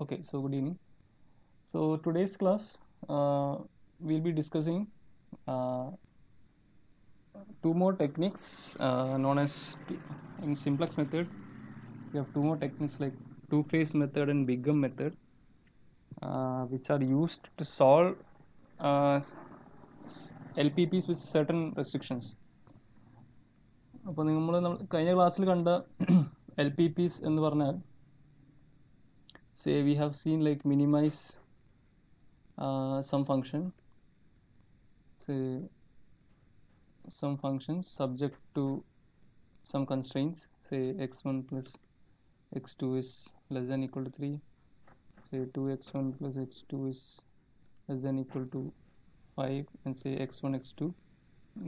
Okay, so good evening. So today's class, uh, we'll be discussing uh, two more techniques uh, known as t- in simplex method. We have two more techniques like two-phase method and Bigham method, uh, which are used to solve uh, s- s- LPPs with certain restrictions. അപ്പോൾ നമ്മൾ കഴിഞ്ഞ ക്ലാസ്സിൽ കണ്ട L P പിസ് എന്ന് പറഞ്ഞാൽ say we have seen like minimize uh, some function say some functions subject to some constraints say x1 plus x2 is less than equal to 3 say 2x1 plus x2 is less than equal to 5 and say x1 x2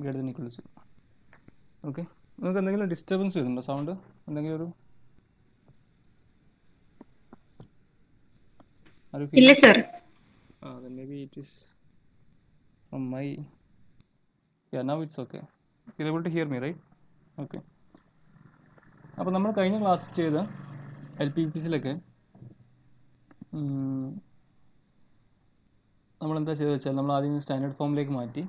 greater than equal to 0 okay നിങ്ങൾക്ക് എന്തെങ്കിലും disturbance വരുന്നുണ്ടോ sound എന്തെങ്കിലും ഒരു ഇല്ല sir ആ then maybe it is from my. Yeah, now it's okay. You're able to hear me, right? Okay. അപ്പോൾ നമ്മൾ കഴിഞ്ഞ ക്ലാസ് ചെയ്ത എൽ പി പി സിയിലൊക്കെ നമ്മൾ എന്താ ചെയ്തത് വെച്ചാൽ നമ്മൾ ആദ്യം സ്റ്റാൻഡേർഡ് ഫോമിലേക്ക് മാറ്റി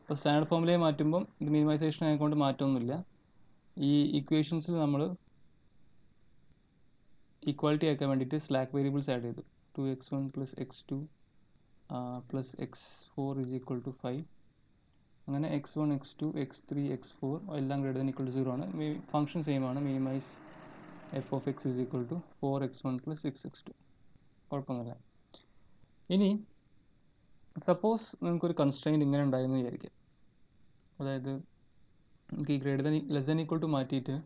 അപ്പോൾ സ്റ്റാൻഡേർഡ് ഫോമിലേക്ക് മാറ്റുമ്പം ഇത് മിനിമൈസേഷൻ ആയതുകൊണ്ട് മാറ്റമൊന്നുമില്ല ഈ ഇക്വേഷൻസിൽ നമ്മൾ ഈക്വാലിറ്റി ആക്കാൻ വേണ്ടിയിട്ട് സ്ലാക്ക് വേരിയബിൾസ് ആഡ് ചെയ്തു two x one plus x two plus x four is equal to five അങ്ങനെ x one x two x three x four എല്ലാം ഗ്രേറ്റർ ഈക്വൽ ടു സീറോ ആണ്. ഫംഗ്ഷൻ സെയിം ആണ്. Minimize f of x is equal to four x one plus six x two കുഴപ്പമൊന്നുമില്ല. ഇനി suppose നിങ്ങൾക്കൊരു constraint ഇങ്ങനെ ഉണ്ടായിരുന്നു വിചാരിക്കാം. അതായത് നമുക്ക് ഈ greater than less than equal to മാറ്റിയിട്ട്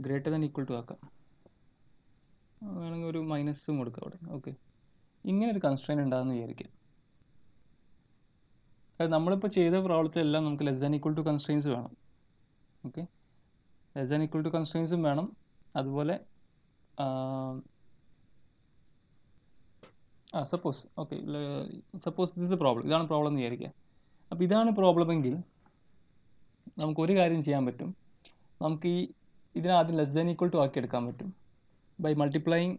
ഗ്രേറ്റർ ദൻ ഈക്വൽ ടു ആക്കാം. വേണമെങ്കിൽ ഒരു മൈനസും കൊടുക്കാം അവിടെ. ഓക്കെ ഇങ്ങനെ ഒരു കൺസ്ട്രെയിൻ ഉണ്ടാകുന്ന വിചാരിക്കാം. അതായത് നമ്മളിപ്പോൾ ചെയ്ത പ്രോബ്ലത്തിലെല്ലാം നമുക്ക് less than equal to constraints വേണം. Okay less than equal to കൺസ്ട്രെയിൻസും വേണം. അതുപോലെ ആ suppose okay suppose this the problem ഇതാണ് പ്രോബ്ലം എന്ന് വിചാരിക്കുക അപ്പോൾ ഇതാണ് പ്രോബ്ലം എങ്കിൽ നമുക്ക് ഒരു കാര്യം ചെയ്യാൻ പറ്റും. നമുക്ക് ഈ ഇതിനാദ്യം ലെസ് ദാൻ ഈക്വൽ ടു ആക്കി എടുക്കാൻ പറ്റും. By multiplying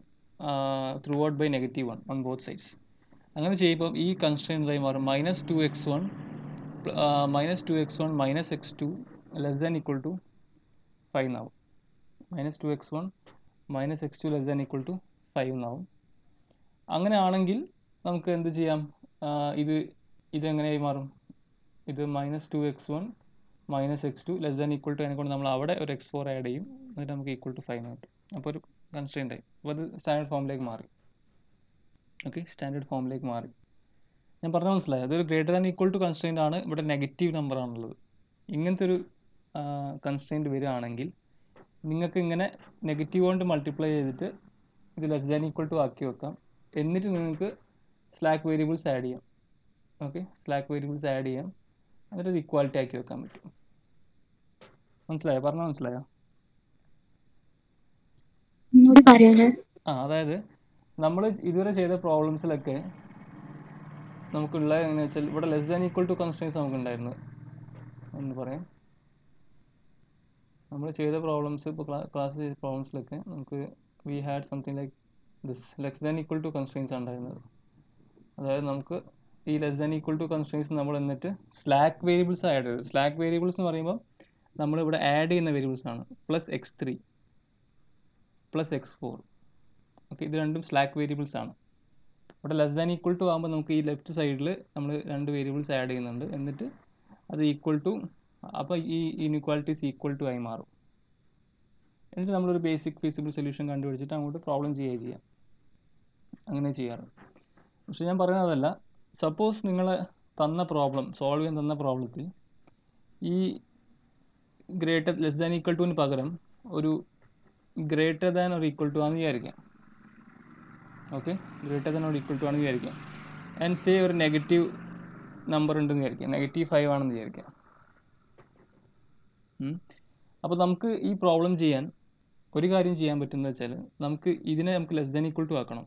throughout by negative one on both sides അങ്ങനെ ചെയ്യുമ്പോൾ ഈ കൺസ്ട്രെയിന്റായി മാറും? Minus two x one minus two x one minus x two less than equal to five എന്നാവും minus two x one minus x two less than equal to five എന്നാവും അങ്ങനെ ആണെങ്കിൽ നമുക്ക് എന്ത് ചെയ്യാം? ആ, ഇത് ഇതെങ്ങനെയായി മാറും? ഇത് minus two x one minus x two less than equal to അതിനെ കൊണ്ട് നമ്മൾ അവിടെ ഒരു എക്സ് ഫോർ ആഡ് ചെയ്യും. എന്നിട്ട് നമുക്ക് ഈക്വൽ ടു ഫൈവ് കിട്ടും. അപ്പോൾ ഒരു കൺസ്ട്രെയിന്റ് ആയി. അപ്പോൾ അത് സ്റ്റാൻഡേർഡ് ഫോമിലേക്ക് മാറി. ഓക്കെ സ്റ്റാൻഡേർഡ് ഫോമിലേക്ക് മാറി. ഞാൻ പറഞ്ഞ മനസ്സിലായി? അതൊരു greater than equal to constraint ആണ്. ഇവിടെ നെഗറ്റീവ് നമ്പർ ആണുള്ളത്. ഇങ്ങനത്തെ ഒരു കൺസ്ട്രെയിന്റ് വരികയാണെങ്കിൽ നിങ്ങൾക്ക് ഇങ്ങനെ നെഗറ്റീവ് കൊണ്ട് മൾട്ടിപ്ലൈ ചെയ്തിട്ട് ഇത് ലെസ് ദാൻ ഈക്വൽ ടു ആക്കി വെക്കാം. എന്നിട്ട് നിങ്ങൾക്ക് സ്ലാക്ക് വേരിയബിൾസ് ആഡ് ചെയ്യാം. ഓക്കെ സ്ലാക്ക് വേരിയബിൾസ് ആഡ് ചെയ്യാം. എന്നിട്ട് ഇത് ഇക്വാലിറ്റി ആക്കി വെക്കാൻ പറ്റും. മനസ്സിലായോ? പറഞ്ഞാൽ മനസ്സിലായോ ഒന്നുകൂടി പറയോ സർ ആ അതായത് നമ്മൾ ഇതുവരെ ചെയ്ത പ്രോബ്ലംസിലൊക്കെ നമുക്കുള്ള എങ്ങനെയാ വെച്ചാൽ ഇവിടെ less than equal to constraints നമുക്കുണ്ടായിരുന്നു. എന്ന് പറയാം. നമ്മൾ ചെയ്ത പ്രോബ്ലംസ് ഇപ്പോൾ ക്ലാസ് ചെയ്ത പ്രോബ്ലംസിലൊക്കെ നമുക്ക് we had something like this less than equal to constraints ഉണ്ടായിരുന്നത്. അതായത് നമുക്ക് ഈ less than equal to constraints നമ്മൾ എന്നിട്ട് സ്ലാക്ക് വേരിയബിൾസ് ആഡ് ചെയ്തത് സ്ലാക്ക് വേരിയബിൾസ് എന്ന് പറയുമ്പോൾ നമ്മൾ ഇവിടെ ആഡ് ചെയ്യുന്ന വേരിയബിൾസ് ആണ്. Plus x three plus x four okay ഇത് രണ്ടും സ്ലാക്ക് വേരിയബിൾസ് ആണ്. ഇവിടെ ലെസ് ദാൻ ഈക്വൽ ടു ആകുമ്പോൾ നമുക്ക് ഈ ലെഫ്റ്റ് സൈഡിൽ നമ്മൾ രണ്ട് വേരിയബിൾസ് ആഡ് ചെയ്യുന്നുണ്ട്. എന്നിട്ട് അത് ഈക്വൽ ടു അപ്പോൾ ഈ ഇൻഇക്വാലിറ്റീസ് ഈക്വൽ ടു ആയി മാറും. എന്നിട്ട് നമ്മളൊരു ബേസിക് ഫീസിബിൾ സൊല്യൂഷൻ കണ്ടുപിടിച്ചിട്ട് അങ്ങോട്ട് പ്രോബ്ലം ചെയ്യുക ചെയ്യാം. അങ്ങനെ ചെയ്യാറ്. പക്ഷെ ഞാൻ പറയുന്നതല്ല സപ്പോസ് നിങ്ങൾ തന്ന പ്രോബ്ലം സോൾവ് ചെയ്യാൻ തന്ന പ്രോബ്ലത്തിൽ ഈ ഗ്രേറ്റർ ലെസ് ദാൻ ഈക്വൽ ടുവിന് പകരം ഒരു greater than or equal to ആണെന്ന് വിചാരിക്കാം. Okay greater than or equal to ആണെന്ന് വിചാരിക്കാം. ആൻഡ് സേ ഒരു നെഗറ്റീവ് നമ്പർ ഉണ്ടെന്ന് വിചാരിക്കാം. നെഗറ്റീവ് ഫൈവ് ആണെന്ന് വിചാരിക്കാം. അപ്പോൾ നമുക്ക് ഈ പ്രോബ്ലം ചെയ്യാൻ ഒരു കാര്യം ചെയ്യാൻ പറ്റുന്നത് വെച്ചാൽ നമുക്ക് ഇതിനെ നമുക്ക് ലെസ് ദാൻ ഈക്വൽ ടു ആക്കണം.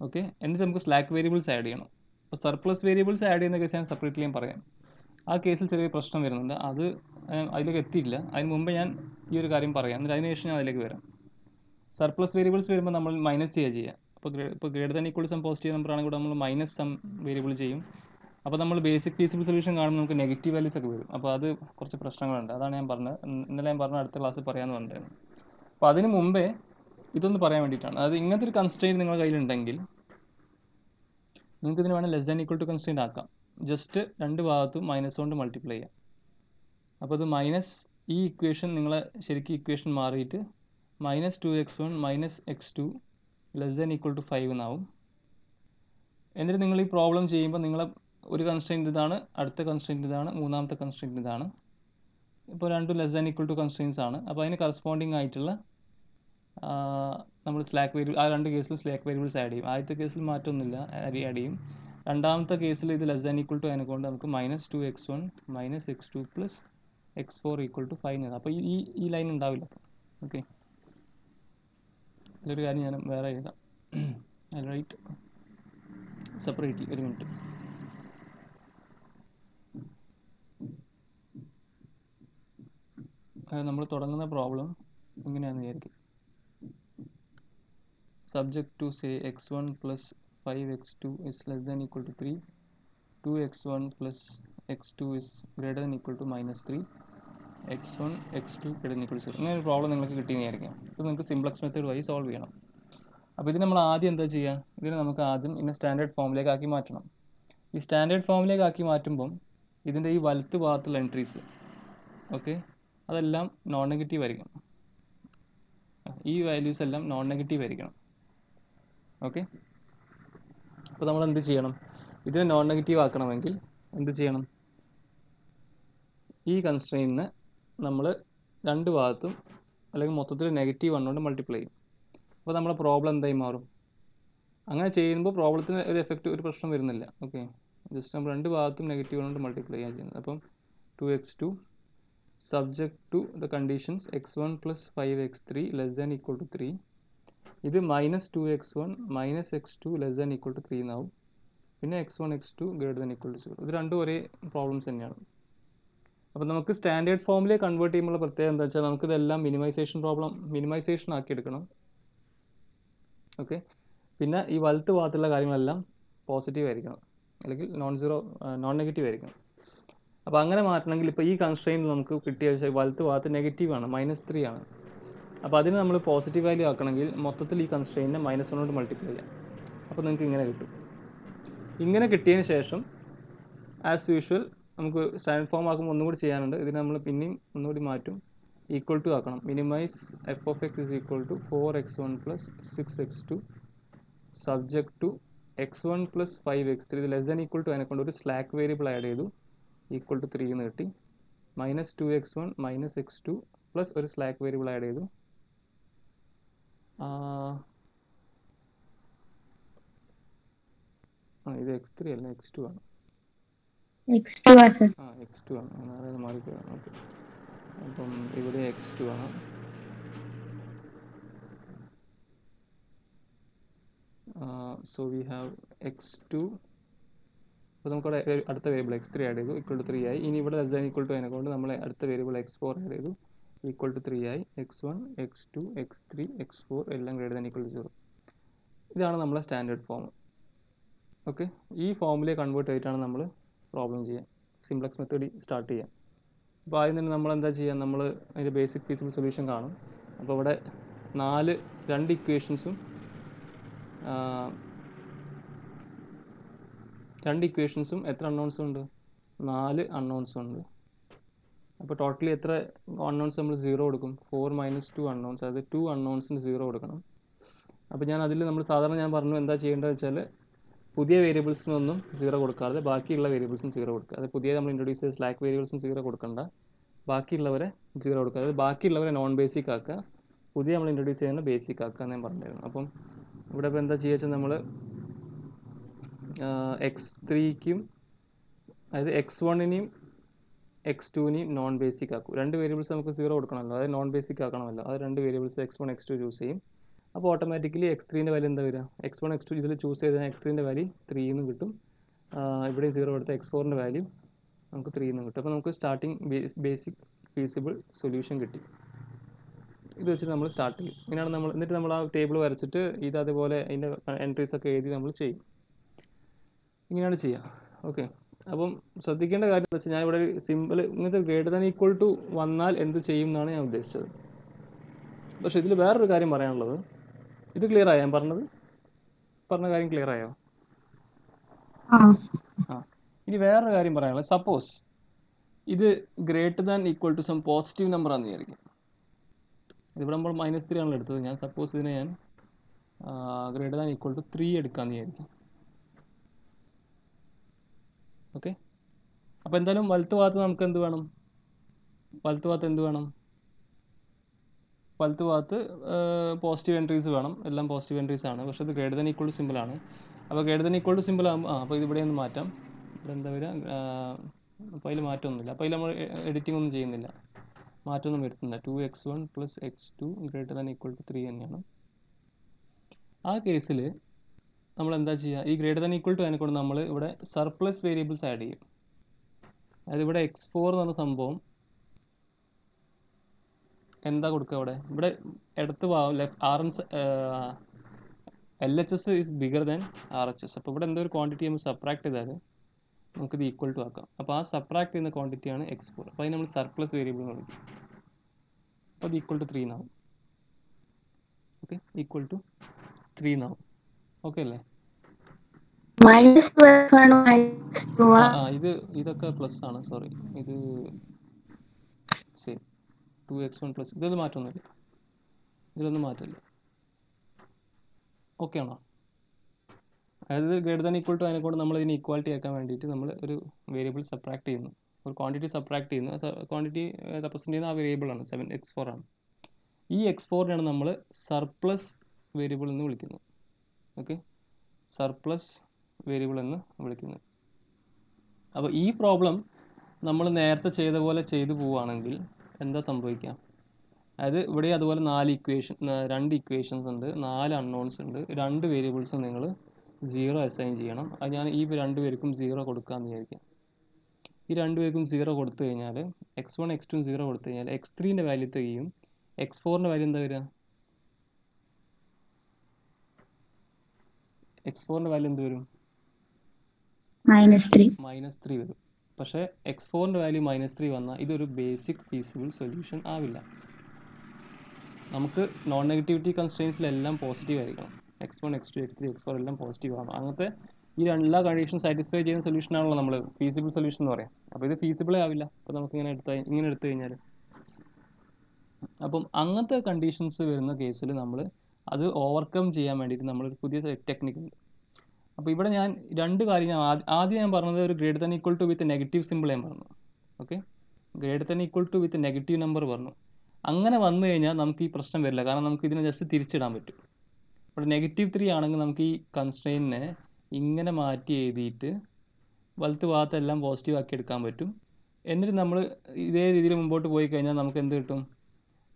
ഓക്കെ എന്നിട്ട് നമുക്ക് സ്ലാക്ക് വേരിയബിൾസ് ആഡ് ചെയ്യണം. അപ്പോൾ സർപ്ലസ് വേരിയബിൾസ് ആഡ് ചെയ്യുന്ന കേസ് ഞാൻ സെപ്പറേറ്റ്ലി ഞാൻ പറയാം. ആ കേസിൽ ചെറിയ പ്രശ്നം വരുന്നുണ്ട്. അത് അതിലേക്ക് എത്തിയില്ല അതിന് മുമ്പ് ഞാൻ ഈ ഒരു കാര്യം പറയാം. എന്നിട്ട് അതിന് ശേഷം ഞാൻ അതിലേക്ക് വരാം. സർപ്ലസ് വേരിയബിൾസ് വരുമ്പോൾ നമ്മൾ മൈനസ് ചെയ്യുക ചെയ്യുക അപ്പോൾ ഇപ്പോൾ greater than equal some positive number ആണെങ്കിൽ നമ്മൾ മൈനസ് സം വേരിയബിൾ ചെയ്യും. അപ്പോൾ നമ്മൾ ബേസിക് ഫീസിബിൾ സൊല്യൂഷൻ കാണുമ്പോൾ നമുക്ക് നെഗറ്റീവ് വാല്യൂസ് ഒക്കെ വരും. അപ്പോൾ അത് കുറച്ച് പ്രശ്നങ്ങളുണ്ട്. അതാണ് ഞാൻ പറഞ്ഞത്. ഇന്നലെ ഞാൻ പറഞ്ഞ അടുത്ത ക്ലാസ്സിൽ പറയാമെന്ന് പറഞ്ഞിരുന്നു അപ്പോൾ അതിന് മുമ്പേ ഇതൊന്ന് പറയാൻ വേണ്ടിയിട്ടാണ്. അത് ഇങ്ങനത്തെ ഒരു കൺസ്ട്രെയിൻ നിങ്ങളുടെ കയ്യിലുണ്ടെങ്കിൽ നിങ്ങൾക്ക് ഇതിന് വേണം less than equal to constraint ആക്കാം. ജസ്റ്റ് രണ്ട് ഭാഗത്തും മൈനസ് കൊണ്ട് മൾട്ടിപ്ലൈ ചെയ്യാം. അപ്പോൾ അത് മൈനസ് ഈ ഇക്വേഷൻ നിങ്ങളെ ശരിക്കും ഇക്വേഷൻ മാറിയിട്ട് minus two x one minus x two less than equal to five എന്നാവും. എന്നിട്ട് നിങ്ങൾ ഈ പ്രോബ്ലം ചെയ്യുമ്പോൾ നിങ്ങളെ ഒരു കൺസ്ട്രെയിന്റ് ഇതാണ് അടുത്ത കൺസ്ട്രെയിന്റ് ഇതാണ് മൂന്നാമത്തെ കൺസ്ട്രെയിന്റ് ഇതാണ്. ഇപ്പോൾ രണ്ടും less than equal to constraints ആണ്. അപ്പോൾ അതിന് കറസ്പോണ്ടിങ് ആയിട്ടുള്ള നമ്മൾ സ്ലാക്ക് വേരിയബിൾ ആ രണ്ട് കേസിലും സ്ലാക്ക് വേരിയബിൾസ് ആഡ് ചെയ്യും. ആദ്യത്തെ കേസിൽ മാറ്റമൊന്നുമില്ല ആഡ് ചെയ്യും. രണ്ടാമത്തെ കേസിൽ ഇത് ലെസ് ദാൻ ഈക്വൽ ടു ആയതുകൊണ്ട് നമുക്ക് minus two x one minus x two plus x four equal to five എന്ന് അപ്പോൾ ഈ ഈ ലൈൻ ഉണ്ടാവില്ല. ഓക്കെ അതിലൊരു കാര്യം ഞാൻ വേറെ എഴുതാം. റൈറ്റ് സെപ്പറേറ്റ്ലി ഒരു മിനിറ്റ് നമ്മൾ തുടങ്ങുന്ന പ്രോബ്ലം ഇങ്ങനെയാണെന്ന് വിചാരിക്കും. Subject to say x one plus five x two is less than equal to three two greater than equal to x one x two greater than equal to zero ഇങ്ങനെ ഒരു problem നിങ്ങൾക്ക് കിട്ടിയെന്നായിരിക്കും ഇത് നിങ്ങൾക്ക് simplex method വഴി solve ചെയ്യണം. അപ്പോൾ ഇത് നമ്മൾ ആദ്യം എന്താ ചെയ്യുക? ഇതിനെ നമുക്ക് ആദ്യം ഇന്ന സ്റ്റാൻഡേർഡ് ഫോമിലേക്ക് ആക്കി മാറ്റണം. ഈ സ്റ്റാൻഡേർഡ് ഫോമിലേക്ക് ആക്കി മാറ്റുമ്പം ഇതിന്റെ ഈ വലത്ത് ഭാഗത്തുള്ള എൻട്രീസ് ഓക്കെ അതെല്ലാം നോൺ നെഗറ്റീവ് ആയിരിക്കണം. ഈ വാല്യൂസ് എല്ലാം നോൺ നെഗറ്റീവ് ആയിരിക്കണം. ഓക്കെ അപ്പോൾ നമ്മൾ എന്ത് ചെയ്യണം? ഇതിനെ നോൺ നെഗറ്റീവ് ആക്കണമെങ്കിൽ എന്ത് ചെയ്യണം? ഈ കൺസ്ട്രെയിനെ നമ്മൾ രണ്ട് ഭാഗത്തും അല്ലെങ്കിൽ മൊത്തത്തിൽ നെഗറ്റീവ് വണ്ണുകൊണ്ട് മൾട്ടിപ്ലൈ ചെയ്യും. അപ്പോൾ നമ്മുടെ പ്രോബ്ലം എന്തായി മാറും? അങ്ങനെ ചെയ്യുമ്പോൾ പ്രോബ്ലത്തിന് ഒരു എഫക്റ്റ് ഒരു പ്രശ്നം വരുന്നില്ല. ഓക്കെ ജസ്റ്റ് നമ്മൾ രണ്ട് ഭാഗത്തും നെഗറ്റീവ് കൊണ്ട് മൾട്ടിപ്ലൈ ചെയ്യാൻ ചെയ്യുന്നത്. അപ്പം two x two subject to the conditions x one plus five x three less than equal to three ഇത് minus two x one minus x two less than equal to three എന്നാവും പിന്നെ x one x two greater than equal to zero ഇത് രണ്ടും ഒരേ problems തന്നെയാണ്. അപ്പോൾ നമുക്ക് standard ഫോമിലെ convert ചെയ്യുമ്പോൾ പ്രത്യേകത എന്താ വെച്ചാൽ നമുക്ക് ഇതെല്ലാം മിനിമൈസേഷൻ പ്രോബ്ലം മിനിമൈസേഷൻ ആക്കി എടുക്കണം. ഓക്കെ പിന്നെ ഈ വലത്ത് ഭാഗത്തുള്ള കാര്യങ്ങളെല്ലാം പോസിറ്റീവ് ആയിരിക്കണം. അല്ലെങ്കിൽ നോൺ സീറോ നോൺ നെഗറ്റീവ് ആയിരിക്കണം. അപ്പോൾ അങ്ങനെ മാറ്റണമെങ്കിൽ ഇപ്പോൾ ഈ കൺസ്ട്രെയിൻ നമുക്ക് കിട്ടിയ വലത്ത് ഭാഗത്ത് നെഗറ്റീവ് ആണ് മൈനസ് ത്രീ ആണ്. അപ്പോൾ അതിന് നമ്മൾ പോസിറ്റീവ് വാല്യൂ ആക്കണമെങ്കിൽ മൊത്തത്തിൽ ഈ കൺസ്ട്രെയിനെ മൈനസ് വൺ കൊണ്ട് മൾട്ടിപ്ലൈ ചെയ്യാം. അപ്പോൾ നിങ്ങൾക്ക് ഇങ്ങനെ കിട്ടും. ഇങ്ങനെ കിട്ടിയതിന് ശേഷം ആസ് യൂഷ്വൽ നമുക്ക് സ്റ്റാൻഡ് ഫോം ആക്കുമ്പോൾ ഒന്നും കൂടി ചെയ്യാനുണ്ട്. ഇതിന് നമ്മൾ പിന്നെയും ഒന്നുകൂടി മാറ്റും. ഈക്വൽ ടു ആക്കണം. Minimize f of x is equal to four x one plus six x two subject to x one plus five x three ഇത് ലെസ് ദാൻ ഈക്വൽ ടു അതിനെ കൊണ്ട് ഒരു സ്ലാക്ക് വേരിയബിൾ ആഡ് ചെയ്തു. Equal to three എന്ന് കിട്ടി. Minus two x one minus x two plus ഒരു slack variable add ചെയ്തു. ഇത് എക്സ് ത്രീ അല്ല എക്സ് ടു ആണ്. എക്സ് ടു ആ എക്സ് ടു ആണ്. അതായത് മാറിപ്പോയാണ് ഓക്കെ അപ്പം ഇവിടെ എക്സ് ടു ആണ്. So we have x two അപ്പോൾ നമുക്ക് അവിടെ അടുത്ത വേരിയബിൾ എക്സ് ത്രീ ആഡ് ചെയ്തു. ഈക്വൽ ടു ത്രീ ആയി. ഇനി ഇവിടെ ലെസ് ദാൻ ഈക്വൽ ടു അതിനെ കൊണ്ട് നമ്മൾ അടുത്ത വേരിയബിൾ എക്സ് ഫോർ ആഡ് ചെയ്തു. ഈക്വൽ ടു ത്രീ ആയി. X one x two x three x four എല്ലാം greater than equal to zero ഇതാണ് നമ്മളെ സ്റ്റാൻഡേർഡ് ഫോം ഓക്കെ ഈ ഫോമിലെ കൺവേർട്ട് ചെയ്തിട്ടാണ് നമ്മൾ പ്രോബ്ലം ചെയ്യുക. സിംപ്ലക്സ് മെത്തേഡ് സ്റ്റാർട്ട് ചെയ്യാം അപ്പോൾ ആദ്യം തന്നെ നമ്മൾ എന്താ ചെയ്യുക? നമ്മൾ അതിന്റെ ബേസിക് ഫീസിബിൾ സൊല്യൂഷൻ കാണും. അപ്പോൾ ഇവിടെ നാല് രണ്ട് ഇക്വേഷൻസും രണ്ട് ഇക്വേഷൻസും എത്ര അൺനോൺസും ഉണ്ട്? നാല് അൺനോൺസും ഉണ്ട്. അപ്പോൾ ടോട്ടലി എത്ര അൺനോൺസ് നമ്മൾ സീറോ കൊടുക്കും? ഫോർ മൈനസ് ടു അൺനോൺസ് അതായത് ടു അൺനോൺസിന് സീറോ കൊടുക്കണം. അപ്പോൾ ഞാൻ അതിൽ നമ്മൾ സാധാരണ ഞാൻ പറഞ്ഞു എന്താ ചെയ്യേണ്ടത് വെച്ചാൽ പുതിയ വേരിയബിൾസിനൊന്നും സീറോ കൊടുക്കാതെ ബാക്കിയുള്ള വേരിയബിൾസും സീറോ കൊടുക്കുക. അതായത് പുതിയ നമ്മൾ ഇൻട്രൊഡ്യൂസ് ചെയ്ത സ്ലാക്ക് വേരിയബിൾസും സീറോ കൊടുക്കണ്ട. ബാക്കിയുള്ളവരെ സീറോ കൊടുക്കുക. അതായത് ബാക്കിയുള്ളവരെ നോൺ ബേസിക് ആക്കുക. പുതിയ നമ്മൾ ഇൻട്രൊഡ്യൂസ് ചെയ്യുന്ന ബേസിക് ആക്കുക എന്ന് ഞാൻ പറഞ്ഞിരുന്നു. അപ്പം ഇവിടെ ഇപ്പോൾ എന്താ ചെയ്യുക വെച്ചാൽ നമ്മൾ എക്സ് ത്രീക്കും അതായത് എക്സ് വണ്ണിനെയും എക്സ് ടുവിനെയും നോൺ ബേസിക് ആക്കും. രണ്ട് വേരിയബിൾസ് നമുക്ക് സീറോ കൊടുക്കണമല്ലോ. അതായത് നോൺ ബേസിക് ആക്കണമല്ലോ. അത് രണ്ട് variables x one x two choose ചെയ്യും. അപ്പോൾ ഓട്ടോമാറ്റിക്കലി എക്സ് ത്രീന്റെ വാല്യൂ എന്താ വരിക? എക്സ് വൺ എക്സ് ടു ഇതിൽ ചൂസ് ചെയ്താൽ എക്സ് ത്രീന്റെ വാല്യൂ ത്രീ എന്ന് കിട്ടും. ഇവിടെ സീറോ കൊടുത്ത എക്സ് ഫോറിന്റെ വാല്യൂ നമുക്ക് ത്രീ എന്ന് കിട്ടും. അപ്പോൾ നമുക്ക് സ്റ്റാർട്ടിങ് ബേസിക് ഫീസിബിൾ സൊല്യൂഷൻ കിട്ടി. ഇത് വെച്ചിട്ട് നമ്മൾ സ്റ്റാർട്ട് ചെയ്യും. ഇങ്ങനെയാണ് നമ്മൾ എന്നിട്ട് നമ്മൾ ആ ടേബിൾ വരച്ചിട്ട് ഇത് അതുപോലെ അതിന്റെ എൻട്രീസ് ഒക്കെ എഴുതി നമ്മൾ ചെയ്യും. ഇങ്ങനെയാണ് ചെയ്യുക ഓക്കെ അപ്പം ശ്രദ്ധിക്കേണ്ട കാര്യം എന്താ വെച്ചാൽ ഞാൻ ഇവിടെ ഒരു സിമ്പിൾ ഇങ്ങനത്തെ ഗ്രേറ്റർ ദാൻ ഈക്വൽ ടു വന്നാൽ എന്ത് ചെയ്യും എന്നാണ് ഞാൻ ഉദ്ദേശിച്ചത്. പക്ഷെ ഇതിൽ വേറൊരു കാര്യം പറയാനുള്ളത്. ഇത് ക്ലിയർ ആയോ ഞാൻ പറഞ്ഞത്? പറഞ്ഞ കാര്യം ക്ലിയർ ആയോ? ആ. ആ. ഇനി വേറൊരു കാര്യം പറയാനുള്ളത്. സപ്പോസ് ഇത് greater than equal to some positive number ആണെന്ന് വിചാരിക്കും. ഇവിടെ നമ്മൾ മൈനസ് ത്രീ ആണല്ലോ എടുത്തത്. ഞാൻ സപ്പോസ് ഇതിനെ ഞാൻ greater than equal to three എടുക്കാമെന്ന് വിചാരിക്കും. ഓക്കെ? അപ്പോൾ എന്തായാലും വലത്ത് ഭാഗത്ത് നമുക്ക് എന്ത് വേണം? വലത്ത് ഭാഗത്ത് എന്ത് വേണം? വലത്ത് ഭാഗത്ത് പോസിറ്റീവ് എൻട്രീസ് വേണം. എല്ലാം പോസിറ്റീവ് എൻട്രീസ് ആണ്. പക്ഷേ ഇത് greater than equal to simple ആണ്. അപ്പോൾ greater than equal to simple ആകുമ്പോൾ ആ അപ്പോൾ ഇതിവിടെ ഒന്ന് മാറ്റാം. ഇവിടെ എന്താ വരിക? അപ്പോൾ അതിൽ മാറ്റമൊന്നുമില്ല. അപ്പോൾ അതിൽ നമ്മൾ എഡിറ്റിംഗ് ഒന്നും ചെയ്യുന്നില്ല. മാറ്റമൊന്നും വരുത്തുന്നില്ല. Two x one plus x two greater than equal to three തന്നെയാണ്. ആ കേസിൽ നമ്മൾ എന്താ ചെയ്യുക? ഈ ഗ്രേറ്റർ ദാൻ ഈക്വൽ ടു അതിനെ കൊണ്ട് നമ്മൾ ഇവിടെ സർപ്ലസ് വേരിയബിൾസ് ആഡ് ചെയ്യും. അതായത് ഇവിടെ എക്സ് ഫോർ എന്ന് പറഞ്ഞ സംഭവം എന്താ കൊടുക്കുക അവിടെ ഇവിടെ ഇടത്ത് ഭാഗം left R N L H S is bigger than R H S അപ്പോൾ ഇവിടെ എന്തോ ഒരു ക്വാണ്ടിറ്റി നമ്മൾ സബ്ട്രാക്ട് ചെയ്താൽ നമുക്കിത് ഈക്വൽ ടു ആക്കാം. അപ്പോൾ ആ സബ്ട്രാക്ട് ചെയ്യുന്ന ക്വാണ്ടിറ്റിയാണ് എക്സ് ഫോർ അപ്പോൾ അതിന് നമ്മൾ സർപ്ലസ് വേരിയബിൾ എന്ന് വിളിക്കും. അപ്പോൾ അത് ഈക്വൽ ടു ത്രീ എന്നാവും. ഓക്കെ ഈക്വൽ ടു ത്രീ എന്നാവും. ഓക്കെ അല്ലേ? മൈനസ് പ്ലസ് ആണ് മൈനസ് ടു. ആ ഇത് ഇതൊക്കെ പ്ലസ് ആണ്. സോറി ഇത് same two x one plus ഇതൊന്നും മാറ്റമൊന്നുമില്ല ഇതിലൊന്നും മാറ്റില്ല ഓക്കെ ആണോ? അതായത് ഗ്രേറ്റർ ദാൻ ഈക്വൽ ടു അതിനെ കൊണ്ട് നമ്മൾ ഇതിന് ഈക്വാലിറ്റി ആക്കാൻ വേണ്ടിയിട്ട് നമ്മൾ ഒരു വേരിയബിൾ സബ്ട്രാക്ട് ചെയ്യുന്നു. ഒരു ക്വാണ്ടിറ്റി സബ്ട്രാക്ട് ചെയ്യുന്നു. ക്വാണ്ടിറ്റി റെപ്രസെന്റ് ചെയ്യുന്ന ആ വേരിയബിൾ ആണ്. സെവൻ എക്സ് ഫോർ ആണ്. ഈ എക്സ് ഫോറിനാണ് നമ്മൾ സർപ്ലസ് വേരിയബിൾ എന്ന് വിളിക്കുന്നത്. ഓക്കെ സർപ്ലസ് വേരിയബിൾ എന്ന് വിളിക്കുന്നത് അപ്പോൾ ഈ പ്രോബ്ലം നമ്മൾ നേരത്തെ ചെയ്ത പോലെ ചെയ്തു പോവുകയാണെങ്കിൽ എന്താ സംഭവിക്കുക? അതായത് ഇവിടെ അതുപോലെ നാല് ഇക്വേഷൻ രണ്ട് ഇക്വേഷൻസ് ഉണ്ട് നാല് അൺനോൺസ് ഉണ്ട് രണ്ട് വേരിയബിൾസ് നിങ്ങൾ സീറോ അസൈൻ ചെയ്യണം. അത് ഞാൻ ഈ രണ്ട് പേർക്കും സീറോ കൊടുക്കാമെന്ന് വിചാരിക്കാം. ഈ രണ്ട് പേർക്കും സീറോ കൊടുത്തു കഴിഞ്ഞാൽ x one x two zero കൊടുത്തു കഴിഞ്ഞാൽ എക്സ് ത്രീന്റെ വാല്യൂ തികയും എക്സ് ഫോറിന്റെ വാല്യൂ എന്താ വരിക? എക്സ് ഫോറിന്റെ വാല്യൂ എന്ത് വരും? മൈനസ് ത്രീ മൈനസ് ത്രീ വരും. പക്ഷേ എക്സ് ഫോറിന്റെ വാല്യൂ മൈനസ് ത്രീ വന്നാൽ ഇതൊരു ബേസിക് ഫീസിബിൾ സൊല്യൂഷൻ ആവില്ല. നമുക്ക് നോൺ നെഗറ്റിവിറ്റി കൺസ്ട്രെയിൻസിലെല്ലാം പോസിറ്റീവ് ആയിരിക്കണം. X one x two x three x four എല്ലാം പോസിറ്റീവ് ആണ്. അങ്ങനത്തെ ഈ എല്ലാ കണ്ടീഷൻ സാറ്റിസ്ഫൈ ചെയ്യുന്ന സൊല്യൂഷൻ ആണല്ലോ നമ്മൾ ഫീസിബിൾ സൊല്യൂഷൻ എന്ന് പറയാം. അപ്പോൾ ഇത് ഫീസിബിളേ ആവില്ല. അപ്പോൾ നമുക്ക് ഇങ്ങനെ എടുത്ത ഇങ്ങനെ എടുത്തു കഴിഞ്ഞാൽ അപ്പം അങ്ങനത്തെ കണ്ടീഷൻസ് വരുന്ന കേസിൽ നമ്മൾ അത് ഓവർകം ചെയ്യാൻ വേണ്ടിയിട്ട് നമ്മളൊരു പുതിയ ടെക്നിക്ക് ഉണ്ട്. അപ്പോൾ ഇവിടെ ഞാൻ രണ്ട് കാര്യം ഞാൻ ആദ്യം ഞാൻ പറഞ്ഞത് ഒരു greater than equal to with negative simple ഞാൻ പറഞ്ഞു. Okay greater than equal to with negative number പറഞ്ഞു. അങ്ങനെ വന്നു കഴിഞ്ഞാൽ നമുക്ക് ഈ പ്രശ്നം വരില്ല. കാരണം നമുക്ക് ഇതിനെ ജസ്റ്റ് തിരിച്ചിടാൻ പറ്റും. ഇവിടെ നെഗറ്റീവ് ത്രീ ആണെങ്കിൽ നമുക്ക് ഈ കൺസ്ട്രെയിനെ ഇങ്ങനെ മാറ്റി എഴുതിയിട്ട് വലത്ത് ഭാഗത്തെല്ലാം പോസിറ്റീവ് ആക്കി എടുക്കാൻ പറ്റും. എന്നിട്ട് നമ്മൾ ഇതേ രീതിയിൽ മുമ്പോട്ട് പോയി കഴിഞ്ഞാൽ നമുക്ക് എന്ത് കിട്ടും?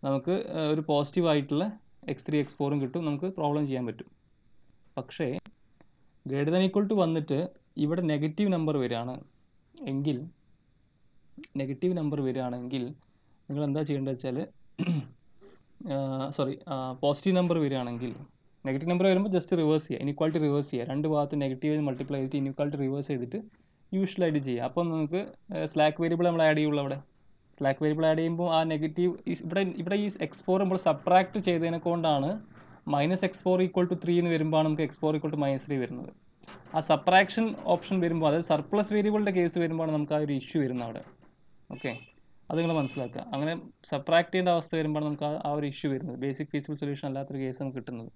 നമുക്ക് ഒരു പോസിറ്റീവ് ആയിട്ടുള്ള എക്സ് ത്രീ എക്സ് ഫോറും കിട്ടും. നമുക്ക് പ്രോബ്ലം ചെയ്യാൻ പറ്റും. പക്ഷേ ഗ്രേറ്റർ ദാൻ ഈക്വൽ ടു വന്നിട്ട് ഇവിടെ നെഗറ്റീവ് നമ്പർ വരികയാണ്. എങ്കിൽ നെഗറ്റീവ് നമ്പർ വരികയാണെങ്കിൽ നിങ്ങൾ എന്താ ചെയ്യേണ്ടത് വെച്ചാൽ സോറി പോസിറ്റീവ് നമ്പർ വരികയാണെങ്കിൽ നെഗറ്റീവ് നമ്പർ വരുമ്പോൾ ജസ്റ്റ് റിവേഴ്സ് ചെയ്യുക. ഇനിക്വാളിറ്റി റിവേഴ്സ് ചെയ്യുക. രണ്ട് ഭാഗത്ത് നെഗറ്റീവ് മൾട്ടിപ്ലൈ ചെയ്തിട്ട് ഇനിക്വാളിറ്റി റിവേഴ്സ് ചെയ്തിട്ട് യൂഷ്വലായിട്ട് ചെയ്യുക. അപ്പം നമുക്ക് സ്ലാക്ക് വേരിയബിൾ നമ്മൾ ആഡ് ചെയ്യുള്ളൂ അവിടെ. സ്ലാക്ക് വേരിയബിൾ ആഡ് ചെയ്യുമ്പോൾ ആ നെഗറ്റീവ് ഇവിടെ ഇവിടെ ഈ എക്സ്പോർ നമ്മൾ സബ്ട്രാക്ട് ചെയ്തതിനെ കൊണ്ടാണ് minus x four equal to three എന്ന് വരുമ്പോൾ നമുക്ക് x four equal to minus three വരുന്നത്. ആ സബ്ട്രാക്ഷൻ ഓപ്ഷൻ വരുമ്പോൾ അതായത് സർപ്ലസ് വേരിയബിളിന്റെ കേസ് വരുമ്പോൾ നമുക്ക് ആ ഒരു ഇഷ്യൂ വരുന്നത് അവിടെ. ഓക്കെ അത് നിങ്ങൾ മനസ്സിലാക്കുക. അങ്ങനെ സബ്ട്രാക്ട് ചെയ്യേണ്ട അവസ്ഥ വരുമ്പോൾ നമുക്ക് ആ- ഒരു ഇഷ്യൂ വരുന്നത്. ബേസിക് ഫീസിബിൾ സൊല്യൂഷൻ അല്ലാത്തൊരു കേസ് നമുക്ക് കിട്ടുന്നത്.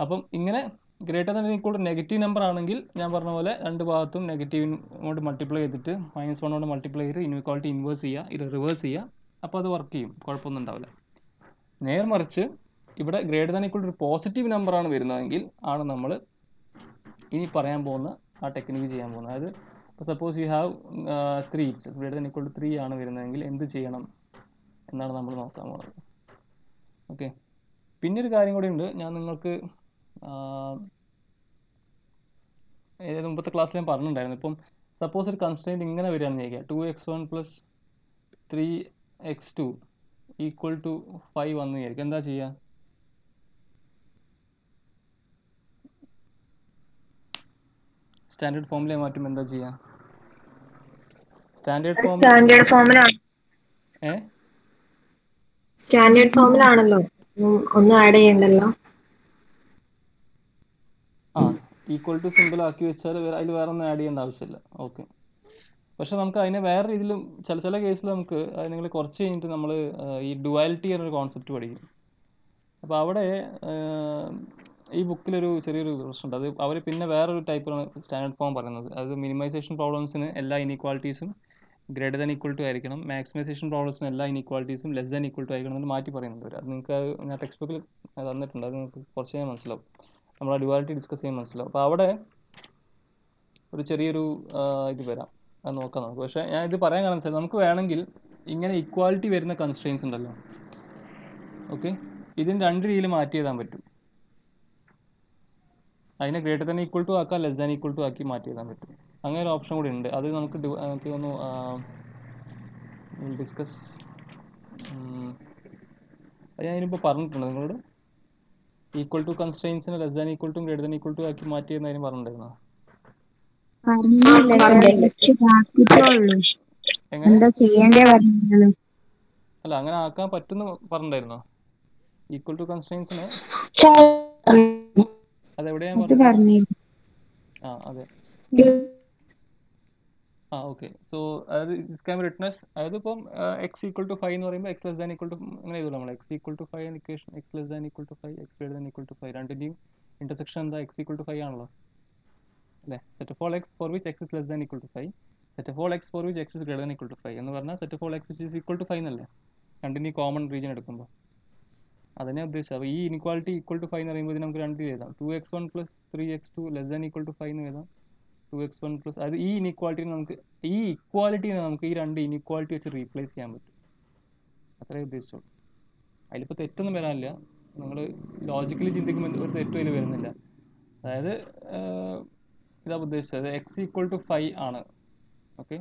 അപ്പം ഇങ്ങനെ greater than equal to negative number ആണെങ്കിൽ ഞാൻ പറഞ്ഞ പോലെ രണ്ട് ഭാഗത്തും നെഗറ്റീവ് കൊണ്ട് മൾട്ടിപ്ലൈ ചെയ്തിട്ട് മൈനസ് വൺ കൊണ്ട് മൾട്ടിപ്ലൈ ചെയ്ത് ഇൻക്വാളിറ്റി ഇൻവേഴ്സ് ചെയ്യുക. ഇത് റിവേഴ്സ് ചെയ്യുക. അപ്പോൾ അത് വർക്ക് ചെയ്യും. കുഴപ്പമൊന്നും ഉണ്ടാവില്ല. നേർ മറിച്ച് ഇവിടെ ഗ്രേറ്റർ ദാൻ ഈക്വൾ ഒരു പോസിറ്റീവ് ആണ് വരുന്നതെങ്കിൽ ആണ് നമ്മൾ ഇനി പറയാൻ പോകുന്ന ആ ടെക്നിക്ക് ചെയ്യാൻ പോകുന്നത്. അതായത് ഇപ്പോൾ suppose you have three greater than equal to three ആണ് വരുന്നതെങ്കിൽ എന്ത് ചെയ്യണം എന്നാണ് നമ്മൾ നോക്കാൻ പോകുന്നത്. ഓക്കെ പിന്നെ ഒരു കാര്യം കൂടി ഉണ്ട്. ഞാൻ നിങ്ങൾക്ക് ഏതായത് മുമ്പത്തെ ക്ലാസ്സിൽ ഞാൻ പറഞ്ഞിട്ടുണ്ടായിരുന്നു. ഇപ്പം സപ്പോസ് ഒരു കൺസ്ട്രെയിന്റ് ഇങ്ങനെ വരികയാണെന്ന് ചോദിക്കുക two x one plus three x two equal to five വന്നു ചോദിക്കുക എന്താ ചെയ്യുക? സ്റ്റാൻഡേർഡ് ഫോമിലെ മാറ്റും എന്താ ചെയ്യാ? സ്റ്റാൻഡേർഡ് ഫോം സ്റ്റാൻഡേർഡ് ഫോമിലാണ്. ഏ? സ്റ്റാൻഡേർഡ് ഫോമിലാണല്ലോ. ഒന്നും ആഡ് ചെയ്യണ്ടല്ലോ. ആ ഈക്വൽ ടു സിമ്പിൾ ആക്കി വെച്ചാൽ അതിൽ വേറെ ഒന്നും ആഡ് ചെയ്യേണ്ട ആവശ്യമില്ല. ഓക്കെ പക്ഷെ നമുക്ക് അതിനെ വേറെ രീതിയിലും ചില ചില കേസിൽ നമുക്ക് നിങ്ങൾ കുറച്ച് കഴിഞ്ഞിട്ട് നമ്മൾ ഈ ഡുവാലിറ്റി എന്നൊരു കോൺസെപ്റ്റ് പഠിക്കും. അപ്പോൾ അവിടെ ഈ ബുക്കിലൊരു ചെറിയൊരു പ്രശ്നമുണ്ട്. അത് അവർ പിന്നെ വേറൊരു ടൈപ്പാണ് സ്റ്റാൻഡേർഡ് ഫോം പറയുന്നത്. അത് മിനിമൈസേഷൻ പ്രോബ്ലംസിന് എല്ലാ ഇനീക്വാളിറ്റീസും ഗ്രേറ്റർ ദാൻ ഈക്വൽ ടു ആയിരിക്കണം. മാക്സിമൈസേഷൻ പ്രോബ്ലംസിന് എല്ലാ ഇനീക്വാളിറ്റീസും ലെസ് ദാൻ ഈക്വൽ ടു ആയിരിക്കണം എന്ന് മാറ്റി പറയുന്നുണ്ട് അത് നിങ്ങൾക്ക് അത് ഞാൻ ടെക്സ്റ്റ് ബുക്കിൽ തന്നിട്ടുണ്ട്. അത് നിങ്ങൾക്ക് കുറച്ച് കഴിഞ്ഞാൽ മനസ്സിലാവും. നമ്മൾ ആ ഡുവാലിറ്റി ഡിസ്കസ് ചെയ്യാൻ മനസ്സിലാവും. അപ്പോൾ അവിടെ ഒരു ചെറിയൊരു ഇത് വരാം. അത് നോക്കാം നമുക്ക്. പക്ഷേ ഞാൻ ഇത് പറയാൻ കാരണം വെച്ചാൽ നമുക്ക് വേണമെങ്കിൽ ഇങ്ങനെ ഇക്വാലിറ്റി വരുന്ന കൺസ്ട്രെയിൻസ് ഉണ്ടല്ലോ. ഓക്കെ ഇതിന് രണ്ട് രീതിയിൽ മാറ്റി എഴുതാൻ പറ്റും. അതിനെ ഗ്രേറ്റർ ദാൻ ഈക്വൽ ടു ആക്കാം ലെസ് ദാൻ ഈക്വൽ ടു ആക്കി മാറ്റി എഴുതാൻ പറ്റും. അങ്ങനെ ഒരു ഓപ്ഷൻ കൂടി ഉണ്ട്. അത് നമുക്ക് എനിക്ക് തോന്നുന്നു ഡിസ്കസ് അത് ഞാൻ ഇതിനിപ്പോൾ പറഞ്ഞിട്ടുണ്ട്. നിങ്ങളോട് equal to കൺസ്ട്രെയിൻസിന് less than equal to greater than equal to ആക്കി മാറ്റി എന്ന് അതിന് പറഞ്ഞിട്ടുണ്ടായിരുന്നോ? അല്ല അങ്ങനെ ആക്കാൻ പറ്റുന്ന പറഞ്ഞിട്ടുണ്ടായിരുന്നോ? ഈക്വൽ ടു കൺസ്ട്രെയിൻസിന് ആ അതെ. ആ ഓക്കെ. സോ അതായത് this can be written as അതായത് ഇപ്പം എക്സ് ഈക്വൽ ടു ഫൈവ് എന്ന് പറയുമ്പോൾ x less than equal to അങ്ങനെ എഴുതുള്ളൂ നമ്മൾ x equal to five equation x less than equal to five x greater than equal to five രണ്ടിന്റെയും intersection എന്താ? X equal to five ആണല്ലോ. അല്ലേ? Set of all x for which x is less than equal to five set of all x for which x is greater than equal to five എന്ന് പറഞ്ഞാൽ set of all x is equal to five എന്നല്ലേ? രണ്ടിന്റെയും common region എടുക്കുമ്പോൾ അതിനെ ഉദ്ദേശിച്ചത്. അപ്പോൾ ഈ inequality equal to five എന്ന് പറയുമ്പോൾ ഇത് നമുക്ക് രണ്ട് എഴുതാം. Two x one plus three x two less than equal to five എന്ന് എഴുതാം. ടു എക്സ് വൺ പ്ലസ് അതായത് ഈ ഇനിക്വാളിറ്റിനെ നമുക്ക് ഈ ഇക്വാലിറ്റിനെ നമുക്ക് ഈ രണ്ട് ഇനിക്വാളിറ്റി വെച്ച് റീപ്ലേസ് ചെയ്യാൻ പറ്റും. അത്രേ ഉദ്ദേശിച്ചുള്ളൂ അതിലിപ്പോൾ തെറ്റൊന്നും വരാനില്ല. നിങ്ങൾ ലോജിക്കലി ചിന്തിക്കുമ്പോൾ ഒരു തെറ്റും അതിൽ വരുന്നില്ല. അതായത് ഇതാ ഉദ്ദേശിച്ചത്. എക്സ് ഈക്വൽ ടു ഫൈവ് ആണ്. ഓക്കെ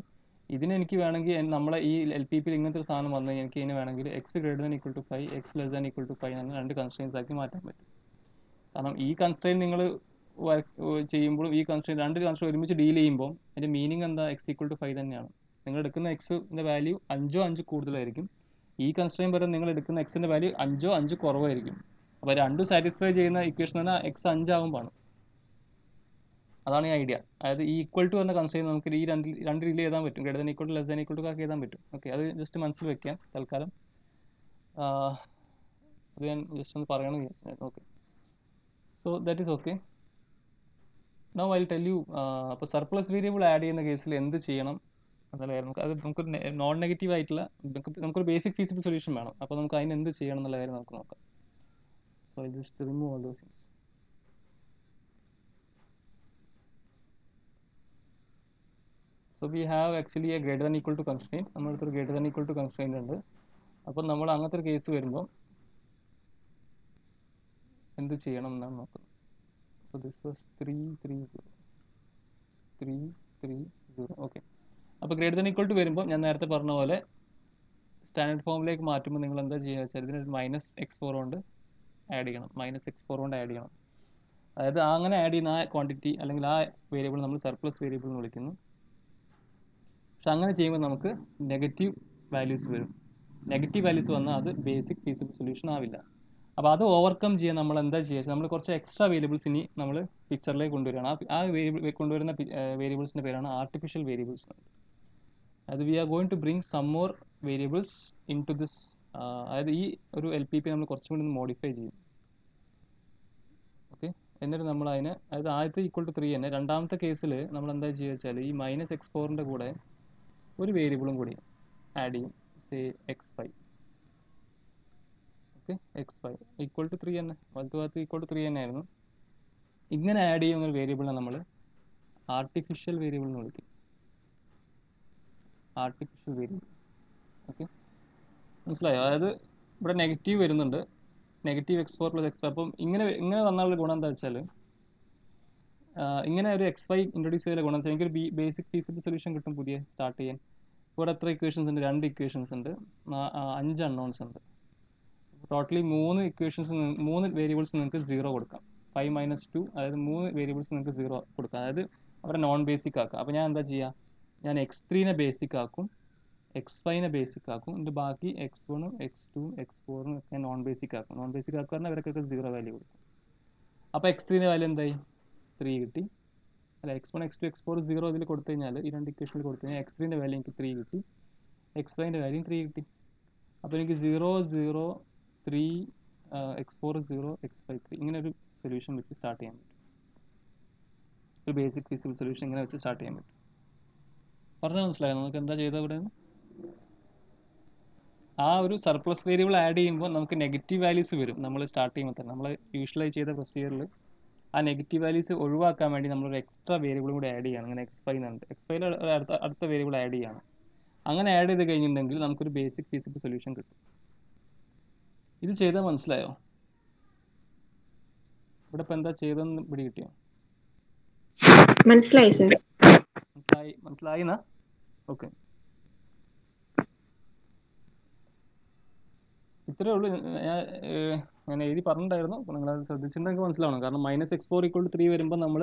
ഇതിന് എനിക്ക് വേണമെങ്കിൽ നമ്മളെ ഈ എൽ പി പിയിൽ ഇങ്ങനത്തെ ഒരു സാധനം വന്നു കഴിഞ്ഞാൽ എനിക്ക് ഇതിന് വേണമെങ്കിൽ x greater equal to five x less than equal to five എന്ന രണ്ട് കൺസ്ട്രെയിൻസ് ആക്കി മാറ്റാൻ പറ്റും. കാരണം ഈ കൺസ്ട്രെയിൻ നിങ്ങൾ ചെയ്യുമ്പോഴും ഈ കൺസ്ട്രെയിൻ രണ്ട് കൺസ്ട്രെയിൻ ഒരുമിച്ച് ഡീൽ ചെയ്യുമ്പോൾ അതിന്റെ മീനിങ് എന്താ? എക്സ് ഈക്വൽ ടു ഫൈവ് തന്നെയാണ്. നിങ്ങൾ എടുക്കുന്ന എക്സിന്റെ വാല്യൂ അഞ്ചോ അഞ്ച് കൂടുതലായിരിക്കും. ഈ കൺസ്ട്രെയിൻ പകരം നിങ്ങൾ എടുക്കുന്ന എക്സിന്റെ വാല്യൂ അഞ്ചോ അഞ്ച് കുറവായിരിക്കും. അപ്പോൾ രണ്ടും സാറ്റിസ്ഫൈ ചെയ്യുന്ന ഇക്വേഷൻ തന്നെ എക്സ് അഞ്ചാവുമ്പോഴാണ്. അതാണ് ഈ ഐഡിയ അതായത് ഈക്വൽ ടു എന്ന കൺസ്ട്രെയിൻ നമുക്ക് ഈ രണ്ട് രണ്ട് രീതിയിൽ എഴുതാൻ പറ്റും. Greater than equal to less than equal to ആക്കി എഴുതാൻ പറ്റും. ഓക്കെ അത് ജസ്റ്റ് മനസ്സിൽ വെക്കാം തൽക്കാലം. അത് ഞാൻ ജസ്റ്റ് ഒന്ന് പറയണമെന്ന് വിചാരിച്ചു. Okay so that is okay now I tell you അപ്പോൾ സർപ്ലസ് വേരിയബിൾ ആഡ് ചെയ്യുന്ന കേസിൽ എന്ത് ചെയ്യണം എന്നുള്ള കാര്യം നമുക്ക് അത് നമുക്കൊരു നോൺ നെഗറ്റീവ് ആയിട്ടുള്ള നമുക്ക് നമുക്കൊരു ബേസിക് ഫീസിബിൾ സൊല്യൂഷൻ വേണം. അപ്പോൾ നമുക്ക് അതിന് എന്ത് ചെയ്യണം എന്നുള്ള കാര്യം നമുക്ക് നോക്കാം. So I just remove all those so we have actually a greater than equal to constraint നമ്മുടെ അടുത്തൊരു greater than equal to constraint ഉണ്ട്. അപ്പോൾ നമ്മൾ അങ്ങനത്തെ ഒരു കേസ് വരുമ്പോൾ എന്ത് ചെയ്യണം എന്നാണ് നോക്കുന്നത്. അപ്പോൾ this was three this was 330. 330. Okay അപ്പോൾ ഗ്രേറ്റർ ദാൻ ഈക്വൽ ടു വരുമ്പോൾ ഞാൻ നേരത്തെ പറഞ്ഞ പോലെ സ്റ്റാൻഡേർഡ് ഫോമിലേക്ക് മാറ്റുമ്പോൾ നിങ്ങൾ എന്താ ചെയ്യുക വെച്ചാൽ ഇതിന് മൈനസ് എക്സ് ഫോർ കൊണ്ട് ആഡ് ചെയ്യണം. മൈനസ് എക്സ് ഫോർ കൊണ്ട് ആഡ് ചെയ്യണം. അതായത് അങ്ങനെ ആഡ് ചെയ്യുന്ന ആ ക്വാണ്ടിറ്റി അല്ലെങ്കിൽ ആ വേരിയബിൾ നമ്മൾ സർപ്ലസ് വേരിയബിൾ എന്ന് വിളിക്കുന്നു. പക്ഷെ അങ്ങനെ ചെയ്യുമ്പോൾ നമുക്ക് നെഗറ്റീവ് വാല്യൂസ് വരും. നെഗറ്റീവ് വാല്യൂസ് വന്നാൽ അത് ബേസിക് ഫീസിബിൾ സൊല്യൂഷൻ ആവില്ല. അപ്പോൾ അത് ഓവർകം ചെയ്യാൻ നമ്മൾ എന്താ ചെയ്യുക? നമ്മൾ കുറച്ച് എക്സ്ട്രാ വേരിയബിൾസ് ഇനി നമ്മൾ പിക്ചറിലേക്ക് കൊണ്ടുവരികയാണ്. ആ ആ വേരിയബിൾ കൊണ്ടുവരുന്ന വേരിയബിൾസിന്റെ പേരാണ് ആർട്ടിഫിഷ്യൽ വേരിയബിൾസ് അത് we are going to bring some more variables into this അതായത് ഈ ഒരു എൽ പി പി നമ്മൾ കുറച്ചും കൂടി മോഡിഫൈ ചെയ്യും. ഓക്കെ എന്നിട്ട് നമ്മൾ അതിന് അതായത് ആദ്യത്തെ ഈക്വൽ ടു ത്രീ തന്നെ. രണ്ടാമത്തെ കേസിൽ നമ്മൾ എന്താ ചെയ്യുക വെച്ചാൽ ഈ മൈനസ് എക്സ് ഫോറിന്റെ കൂടെ ഒരു വേരിയബിളും കൂടി ആഡ് ചെയ്യും. Say x five okay x five equal to three തന്നെ. വലത്ത് ഭാഗത്ത് ഈക്വൽ ടു ത്രീ തന്നെ ആയിരുന്നു ഇങ്ങനെ ആഡ് ചെയ്യുന്ന ഒരു വേരിയബിളിനെ നമ്മൾ ആർട്ടിഫിഷ്യൽ വേരിയബിൾ എന്ന് വിളിക്കും. ആർട്ടിഫിഷ്യൽ വേരിയബിൾ ഓക്കെ മനസ്സിലായോ? അതായത് ഇവിടെ നെഗറ്റീവ് വരുന്നുണ്ട്. Negative x four plus x അപ്പം ഇങ്ങനെ ഇങ്ങനെ വന്നാലുള്ള ഗുണം എന്താ വെച്ചാൽ ഇങ്ങനെ ഒരു എക്സ് വൈ ഇൻട്രൊഡ്യൂസ് ചെയ്ത ഗുണം വെച്ചാൽ എനിക്കൊരു ബേസിക് ഫീസിബിൾ സൊല്യൂഷൻ കിട്ടും പുതിയ സ്റ്റാർട്ട് ചെയ്യാൻ. ഇവിടെ എത്ര ഇക്വേഷൻസ് ഉണ്ട്? രണ്ട് ഇക്വേഷൻസ് ഉണ്ട്. അഞ്ച് അൺനോൺസ് ഉണ്ട്. ടോട്ടലി മൂന്ന് ഇക്വേഷൻസ് മൂന്ന് വേരിയബിൾസ് നിങ്ങൾക്ക് സീറോ കൊടുക്കാം. ഫൈവ് മൈനസ് ടു അതായത് മൂന്ന് വേരിയബിൾസ് നിങ്ങൾക്ക് സീറോ കൊടുക്കാം. അതായത് അവരെ നോൺ ബേസിക് ആക്കാം. അപ്പോൾ ഞാൻ എന്താ ചെയ്യുക ഞാൻ എക്സ് ത്രീനെ ബേസിക് ആക്കും. എക്സ് ഫൈവിനെ ബേസിക് ആക്കും. എന്നിട്ട് ബാക്കി എക്സ് വണ്ണും എക്സ് ടുവും എക്സ് ഫോറും ഒക്കെ നോൺ ബേസിക് ആക്കും. നോൺ ബേസിക് ആക്കുക പറഞ്ഞാൽ സീറോ വാല്യൂ കൊടുക്കും. അപ്പോൾ എക്സ് ത്രീന്റെ വാല്യൂ എന്തായി? ത്രീ കിട്ടി. അല്ല x one x two x four zero ഇതിൽ കൊടുത്തു കഴിഞ്ഞാൽ ഈ രണ്ട് ഇക്വേഷനിൽ കൊടുത്തു കഴിഞ്ഞാൽ എക്സ് ത്രീന്റെ വാല്യൂ എനിക്ക് ത്രീ കിട്ടി. എക്സ് വൈന്റെ വാല്യൂ ത്രീ കിട്ടി. അപ്പോൾ എനിക്ക് zero zero three x four zero x five three ഇങ്ങനെ ഒരു സൊല്യൂഷൻ വെച്ച് സ്റ്റാർട്ട് ചെയ്യാൻ പറ്റും. ഒരു ബേസിക് ഫിസിബിൾ സൊല്യൂഷൻ ഇങ്ങനെ വെച്ച് സ്റ്റാർട്ട് ചെയ്യാൻ പറ്റും. പറഞ്ഞാൽ മനസ്സിലായോ? നമുക്ക് എന്താ ചെയ്തത് ഇവിടെ ആ ഒരു സർപ്ലസ് വേരിയബിൾ ആഡ് ചെയ്യുമ്പോൾ നമുക്ക് നെഗറ്റീവ് വാല്യൂസ് വരും. നമ്മൾ സ്റ്റാർട്ട് ചെയ്യുമ്പോൾ തന്നെ. നമ്മൾ യൂഷ്വലായി ചെയ്ത പ്രൊസീജിയറിൽ ആ നെഗറ്റീവ് വാല്യൂസ് ഒഴിവാക്കാൻ വേണ്ടി നമ്മൾ ഒരു എക്സ്ട്രാ വേരിയബിൾ കൂടി ആഡ് ചെയ്യണം. അങ്ങനെ എക്സ് ഫൈവ് എന്നുണ്ട് എക്സ് ഫൈവ് അടുത്ത അടുത്ത വേരിയബിൾ ആഡ് ചെയ്യണം. അങ്ങനെ ആഡ് ചെയ്ത് കഴിഞ്ഞിട്ടുണ്ടെങ്കിൽ നമുക്കൊരു ബേസിക് ഫീസിബിൾ സൊല്യൂഷൻ കിട്ടും. ഇത് ചെയ്താൽ മനസ്സിലായോ? ഇവിടെ ഇപ്പം എന്താ ചെയ്തതെന്ന് പിടി കിട്ടിയോ? മനസ്സിലായി സർ മനസ്സിലായി മനസ്സിലായി എന്നാ? ഓക്കെ. ഇത്രേ ഉള്ളൂ. ഞാൻ ഞാൻ എഴുതി പറഞ്ഞിട്ടുണ്ടായിരുന്നു. അപ്പോൾ നിങ്ങൾ അത് ശ്രദ്ധിച്ചിട്ടുണ്ടെങ്കിൽ മനസ്സിലാവണം. കാരണം minus x four equal to three വരുമ്പോൾ നമ്മൾ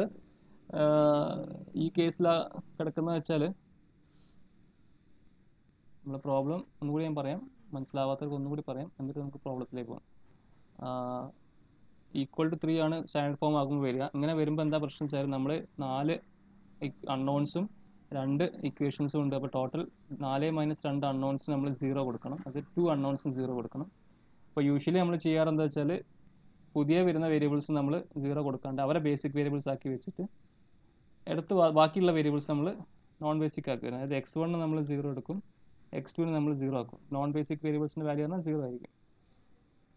ഈ കേസിൽ കിടക്കുന്ന വെച്ചാൽ നമ്മൾ പ്രോബ്ലം ഒന്നുകൂടി ഞാൻ പറയാം. മനസ്സിലാവാത്തവർക്ക് ഒന്നുകൂടി പറയാം. എന്നിട്ട് നമുക്ക് പ്രോബ്ലത്തിലേക്ക് പോകാം. ഈക്വൽ ടു ത്രീ ആണ് സ്റ്റാൻഡേർഡ് ഫോം ആകുമ്പോൾ വരിക. ഇങ്ങനെ വരുമ്പോൾ എന്താ പ്രശ്നം വെച്ചാൽ നമ്മൾ നാല് അൺനോൺസും രണ്ട് ഇക്വേഷൻസും ഉണ്ട്. അപ്പോൾ ടോട്ടൽ നാല് മൈനസ് രണ്ട് അൺനോൺസ് നമ്മൾ സീറോ കൊടുക്കണം. അത് ടു അൺനോൺസും സീറോ കൊടുക്കണം. അപ്പോൾ യൂഷ്വലി നമ്മൾ ചെയ്യാറ് എന്താ വെച്ചാൽ പുതിയ വരുന്ന വേരിയബിൾസ് നമ്മൾ സീറോ കൊടുക്കാണ്ട് അവരെ ബേസിക് വേരിയബിൾസ് ആക്കി വെച്ചിട്ട് എടുത്ത് ബാക്കിയുള്ള വേരിയബിൾസ് നമ്മൾ നോൺ ബേസിക് ആക്കി വരുന്നത് അതായത് എക്സ് വണ്ണ് നമ്മൾ സീറോ എടുക്കും എക്സ് ടുവിന് നമ്മൾ സീറോ ആക്കും. നോൺ ബേസിക് വേരിയബിൾസിന്റെ വാല്യൂ പറഞ്ഞാൽ സീറോ ആയിരിക്കും.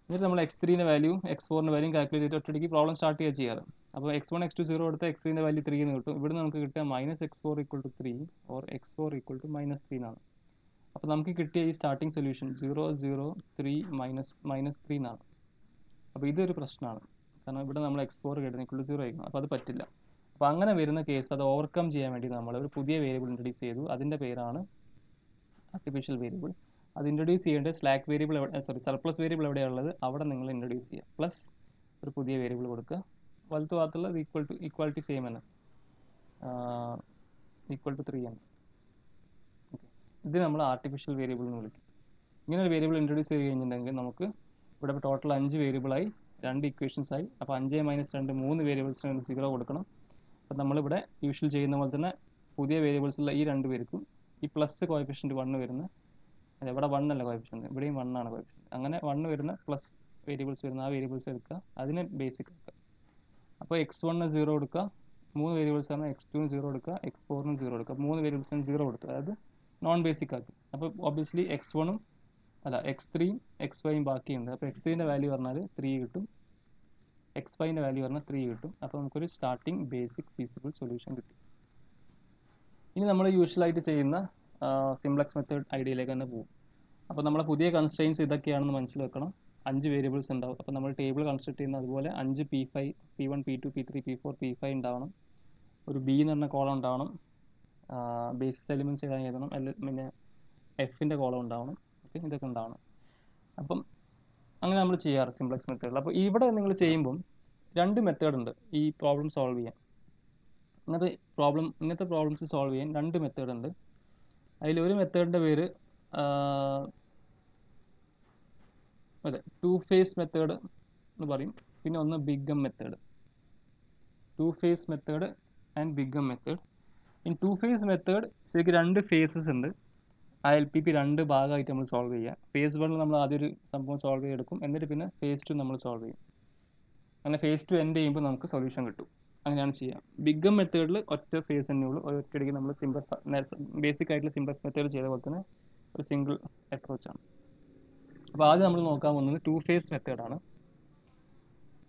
എന്നിട്ട് നമ്മൾ എക്സ് ത്രീന്റെ വാല്യൂ എക്സ് ഫോറിന്റെ വാല്യൂ കാൽക്കുലേറ്റ് ചെയ്തിട്ട് ഒറ്റയടിക്ക് പ്രോബ്ലം സ്റ്റാർട്ട് ചെയ്യുക ചെയ്യാറ്. അപ്പോൾ x one x two zero എടുത്ത് എക്സ് ത്രീന്റെ വാല്യൂ ത്രീ എന്ന് കിട്ടും. ഇവിടെ നമുക്ക് കിട്ടുക minus x four equal to three or x four equal to minus three എന്നാണ് അപ്പോൾ നമുക്ക് കിട്ടിയ ഈ starting solution zero zero three minus minus three എന്നാണ്. അപ്പോൾ ഇതൊരു പ്രശ്നമാണ്. കാരണം ഇവിടെ നമ്മൾ എക്സ് ഫോർ കിട്ടുന്ന ടു സീറോ ആയിരിക്കും അപ്പോൾ അത് പറ്റില്ല. അപ്പോൾ അങ്ങനെ വരുന്ന കേസ് അത് ഓവർകം ചെയ്യാൻ വേണ്ടി നമ്മൾ ഒരു പുതിയ വേരിയബിൾ ഇൻട്രൊഡ്യൂസ് ചെയ്തു. അതിന്റെ പേരാണ് ആർട്ടിഫിഷ്യൽ വേരിയബിൾ അത് ഇൻട്രൊഡ്യൂസ് ചെയ്യേണ്ടത് സ്ലാക്ക് വേരിയബിൾ എവിടെ സോറി സർപ്ലസ് വേരിയബിൾ എവിടെയുള്ളത് അവിടെ നിങ്ങൾ ഇൻട്രൊഡ്യൂസ് ചെയ്യുക. പ്ലസ് ഒരു പുതിയ വേരിയബിൾ കൊടുക്കുക. വലത്ത് ഭാഗത്തുള്ളത് ഈക്വൽ ടു ഈക്വാലിറ്റി സെയിം തന്നെ ഈക്വൽ ടു ത്രീ ആണ് ഇത് നമ്മൾ ആർട്ടിഫിഷ്യൽ വേരിയബിൾ എന്ന് വിളിക്കും. ഇങ്ങനെ ഒരു വേരിയബിൾ ഇൻട്രൊഡ്യൂസ് ചെയ്ത് കഴിഞ്ഞിട്ടുണ്ടെങ്കിൽ നമുക്ക് ഇവിടെ ടോട്ടൽ അഞ്ച് വേരിയബിളായി രണ്ട് ഇക്വേഷൻസ് ആയി. അപ്പോൾ അഞ്ച് മൈനസ് രണ്ട് മൂന്ന് വേരിയബിൾസിന് സീറോ കൊടുക്കണം. അപ്പോൾ നമ്മളിവിടെ യൂഷ്വൽ ചെയ്യുന്ന പോലെ തന്നെ പുതിയ വേരിയബിൾസുള്ള ഈ രണ്ട് പേർക്കും ഈ പ്ലസ് കോയഫിഷ്യന്റ് വണ്ണ് വരുന്ന അല്ല ഇവിടെ വൺ അല്ല ഇവിടെയും വണ്ണാണ് കോയഫിഷ്യന്റ് അങ്ങനെ വണ്ണ് വരുന്ന പ്ലസ് വേരിയബിൾസ് വരുന്ന ആ വേരിയബിൾസ് എടുക്കുക. അതിനെ ബേസിക് എടുക്കുക അപ്പോൾ എക്സ് വണ്ണ് സീറോ എടുക്കുക മൂന്ന് വേരിയബിൾസ് ആണ് എക്സ് ടുവിന് സീറോ എടുക്കുക എക്സ് ഫോറിന് സീറോ എടുക്കുക മൂന്ന് വേരിയബിൾസിന് സീറോ കൊടുക്കുക അതായത് നോൺ ബേസിക് ആക്കി അപ്പോൾ ഒബ്വിയസ്ലി എക്സ് വണ്ണും അല്ല എക്സ് ത്രീയും എക്സ് വൈയും ബാക്കിയുണ്ട്. അപ്പോൾ എക്സ് ത്രീന്റെ വാല്യൂ പറഞ്ഞാൽ ത്രീ കിട്ടും. എക്സ് ഫൈവിന്റെ വാല്യൂ പറഞ്ഞാൽ ത്രീ കിട്ടും. അപ്പോൾ നമുക്കൊരു സ്റ്റാർട്ടിംഗ് ബേസിക് ഫീസിബിൾ സൊല്യൂഷൻ കിട്ടി. ഇനി നമ്മൾ യൂഷ്വലായിട്ട് ചെയ്യുന്ന സിംപ്ലക്സ് മെത്തേഡ് ഐഡിയയിലേക്ക് തന്നെ പോകും. അപ്പോൾ നമ്മളെ പുതിയ കൺസ്ട്രെയിൻസ് ഇതൊക്കെയാണെന്ന് മനസ്സിൽ വെക്കണം അഞ്ച് വേരിയബിൾസ് ഉണ്ടാവും. അപ്പോൾ നമ്മൾ ടേബിൾ കൺസ്ട്രക്ട് ചെയ്യുന്ന അതുപോലെ അഞ്ച് P five P one P two P three P four P five ഉണ്ടാവണം. ഒരു ബി എന്ന് പറഞ്ഞ കോളം ഉണ്ടാവണം. ബേസിസ് എലിമെന്റ്സ് ഏതാ എഴുതണം? അല്ല പിന്നെ എഫിന്റെ കോളം ഉണ്ടാവണം. ഓക്കെ ഇതൊക്കെ ഉണ്ടാവണം. അപ്പം അങ്ങനെ നമ്മൾ ചെയ്യാറ് സിംപ്ലക്സ് മെത്തേഡിൽ അപ്പോൾ ഇവിടെ നിങ്ങൾ ചെയ്യുമ്പം രണ്ട് മെത്തേഡ് ഉണ്ട് ഈ പ്രോബ്ലം സോൾവ് ചെയ്യാൻ. ഇങ്ങനത്തെ പ്രോബ്ലം ഇങ്ങനത്തെ പ്രോബ്ലംസ് സോൾവ് ചെയ്യാൻ രണ്ട് മെത്തേഡ് ഉണ്ട്. അതിൽ ഒരു മെത്തേഡിന്റെ പേര് അതെ ടു ഫേസ് മെത്തേഡ് എന്ന് പറയും. പിന്നെ ഒന്ന് big M method two phase method and big M method in two phase method ശരിക്കും രണ്ട് ഫേസസ് ഉണ്ട്. ആ എൽ പി പി രണ്ട് ഭാഗമായിട്ട് നമ്മൾ സോൾവ് ചെയ്യുക ഫേസ് വണ്ണിൽ നമ്മൾ ആദ്യം ഒരു സംഭവം സോൾവ് ചെയ്തെടുക്കും. എന്നിട്ട് പിന്നെ ഫേസ് ടു നമ്മൾ സോൾവ് ചെയ്യും. അങ്ങനെ ഫേസ് ടു എൻഡ് ചെയ്യുമ്പോൾ നമുക്ക് സൊല്യൂഷൻ കിട്ടും. അങ്ങനെയാണ് ചെയ്യുക ബിഗം മെത്തേഡിൽ ഒറ്റ ഫേസ് തന്നെ ഉള്ളൂ. ഒറ്റയടിക്ക് നമ്മൾ സിംപ്ലസ് ബേസിക് ആയിട്ടുള്ള സിംപ്ലസ് മെത്തേഡ് ചെയ്ത പോലെ തന്നെ ഒരു സിംഗിൾ അപ്രോച്ചാണ് അപ്പോൾ ആദ്യം നമ്മൾ നോക്കാൻ പോകുന്നത് ടു ഫേസ് മെത്തേഡാണ്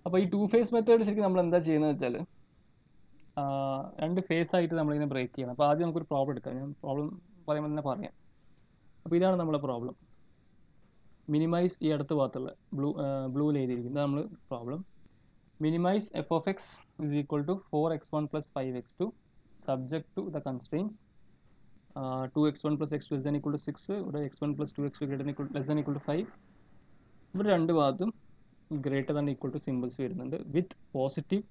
അപ്പോൾ ഈ ടു ഫേസ് മെത്തേഡ് ശരിക്കും നമ്മൾ എന്താ ചെയ്യുന്നത് വെച്ചാൽ രണ്ട് ഫേസ് ആയിട്ട് നമ്മളിങ്ങനെ ബ്രേക്ക് ചെയ്യണം. അപ്പോൾ ആദ്യം നമുക്കൊരു പ്രോബ്ലം എടുക്കാം. ഞാൻ പ്രോബ്ലം പറയുമ്പോൾ തന്നെ പറയാം. അപ്പോൾ ഇതാണ് നമ്മുടെ പ്രോബ്ലം മിനിമൈസ് ഈ അടുത്ത ഭാഗത്തുള്ള ബ്ലൂ ബ്ലൂ ലെയ്തിരിക്കുന്നത് നമ്മൾ problem minimize f of minimize f of x is equal to 4x1 plus 5x2 subject to the constraints. uh, 2x1 x x2 less than equal to 6 or x1 plus 2x2 greater than equal less than equal to 5 ഇവിടെ രണ്ട് ഭാഗത്തും greater than equal to symbols വരുന്നുണ്ട് with positive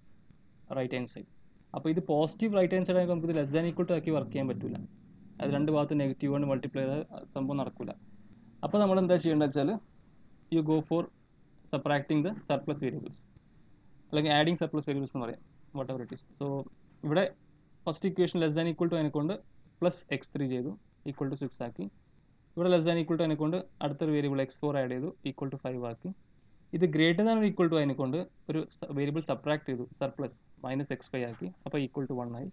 right hand side അപ്പോൾ ഇത് positive right hand side ആയിരിക്കും നമുക്ക് ഇത് less than equal to ആക്കി വർക്ക് ചെയ്യാൻ പറ്റില്ല അത് രണ്ട് ഭാഗത്ത് നെഗറ്റീവ് കൊണ്ട് മൾട്ടിപ്ലൈ ചെയ്ത സംഭവം നടക്കില്ല അപ്പോൾ നമ്മൾ എന്താ ചെയ്യേണ്ടത് വെച്ചാൽ you go for subtracting the surplus variables അല്ലെങ്കിൽ ആഡിങ് സർപ്ലസ് വേരിയബിൾസ് എന്ന് പറയാം whatever it is so ഇവിടെ first equation less than equal to അതിനെക്കൊണ്ട് plus X three ചെയ്തു ഈക്വൽ ടു സിക്സ് ആക്കി. ഇവിടെ ലെസ് ദാൻ ഈക്വൽ ടു അതിനെക്കൊണ്ട് അടുത്തൊരു variable X four add ചെയ്തു ഈക്വൽ ടു ഫൈവ് ആക്കി. ഇത് ഗ്രേറ്റർ ദാൻ ഈക്വൽ ടു അതിനെക്കൊണ്ട് ഒരു വേരിയബിൾ സപ്രാക്ട് ചെയ്തു സർപ്ലസ് മൈനസ് എക്സ് ഫൈവ് ആക്കി. അപ്പോൾ ഈക്വൽ ടു വൺ ആയി.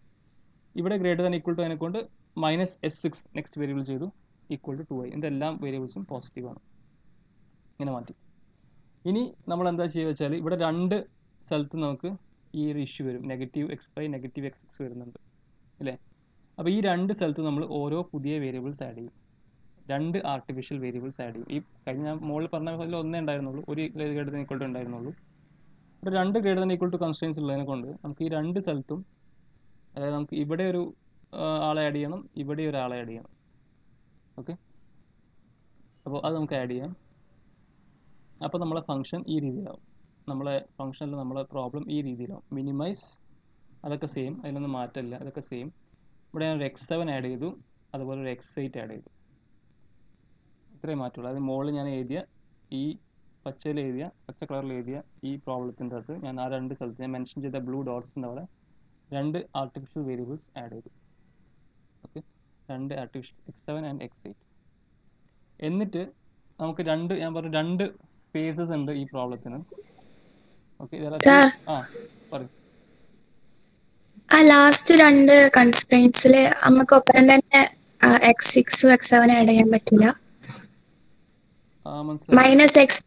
ഇവിടെ ഗ്രേറ്റർ ദാൻ ഈക്വൽ ടു അതിനെ കൊണ്ട് minus S six next variable ചെയ്തു. ഈക്വൽ ടു ടു ആയി. ഇതെല്ലാം വേരിയബിൾസും പോസിറ്റീവ് ആണ്. ഇങ്ങനെ മാറ്റി. ഇനി നമ്മൾ എന്താ ചെയ്യുക വെച്ചാൽ ഇവിടെ രണ്ട് സ്ഥലത്ത് നമുക്ക് ഈ ഒരു ഇഷ്യൂ വരും. Negative x five negative x six വരുന്നുണ്ട്. അല്ലേ? അപ്പോൾ ഈ രണ്ട് സ്ഥലത്ത് നമ്മൾ ഓരോ പുതിയ വേരിയബിൾസ് ആഡ് ചെയ്യും. രണ്ട് ആർട്ടിഫിഷ്യൽ വേരിയബിൾസ് ആഡ് ചെയ്യും. ഈ കഴിഞ്ഞ മുകളിൽ പറഞ്ഞ പോലെ ഒന്നേ ഉണ്ടായിരുന്നുള്ളൂ. ഒരു ഗ്രേഡ് ടു ഉണ്ടായിരുന്നുള്ളൂ. ഇവിടെ രണ്ട് ഗ്രേഡർ തന്നെ ഈക്വൽ ടു കൺസ്ട്രെയിൻസ് ഉള്ളതിനെ കൊണ്ട് നമുക്ക് ഈ രണ്ട് സ്ഥലത്തും അതായത് നമുക്ക് ഇവിടെ ഒരു ആളെ ആഡ് ചെയ്യണം ഇവിടെ ഒരു ആളെ ആഡ് ചെയ്യണം. ഓക്കെ അപ്പോൾ അത് നമുക്ക് ആഡ് ചെയ്യാം. അപ്പോൾ നമ്മളെ ഫംഗ്ഷൻ ഈ രീതിയിലാവും. നമ്മളെ ഫംഗ്ഷനിൽ നമ്മളെ പ്രോബ്ലം ഈ രീതിയിലാവും. മിനിമൈസ് അതൊക്കെ സെയിം അതിലൊന്നും മാറ്റമില്ല അതൊക്കെ സെയിം ഇവിടെ ഞാൻ ഒരു എക്സ് സെവൻ ആഡ് ചെയ്തു അതുപോലെ ഒരു എക്സ് എയ്റ്റ് ആഡ് ചെയ്തു. ഇത്രയും മാറ്റമുള്ളൂ. അത് മുകളിൽ ഞാൻ എഴുതിയ ഈ പച്ചയിൽ എഴുതിയ പച്ച കളറിൽ എഴുതിയ ഈ പ്രോബ്ലത്തിന്റെ അകത്ത് ഞാൻ ആ രണ്ട് സ്ഥലത്ത് ഞാൻ മെൻഷൻ ചെയ്ത ബ്ലൂ ഡോട്ട്സിന്റെ അവിടെ രണ്ട് ആർട്ടിഫിഷ്യൽ വേരിയബിൾസ് ആഡ് ചെയ്തു. ഓക്കെ രണ്ട് artificial x seven and x eight എന്നിട്ട് നമുക്ക് രണ്ട് ഞാൻ പറഞ്ഞു രണ്ട് ഫേസസ് ഉണ്ട് ഈ പ്രോബ്ലത്തിന്. ഓക്കെ. ആ പറയും ആ ലാസ്റ്റ് രണ്ട് കൺസ്ട്രെയിൻസിൽ നമുക്ക് ഒപ്പം തന്നെ എക്സ് സിക്സും എക്സ് സെവനും ആഡ് ചെയ്യാൻ പറ്റില്ല. മൈനസ് എക്സ്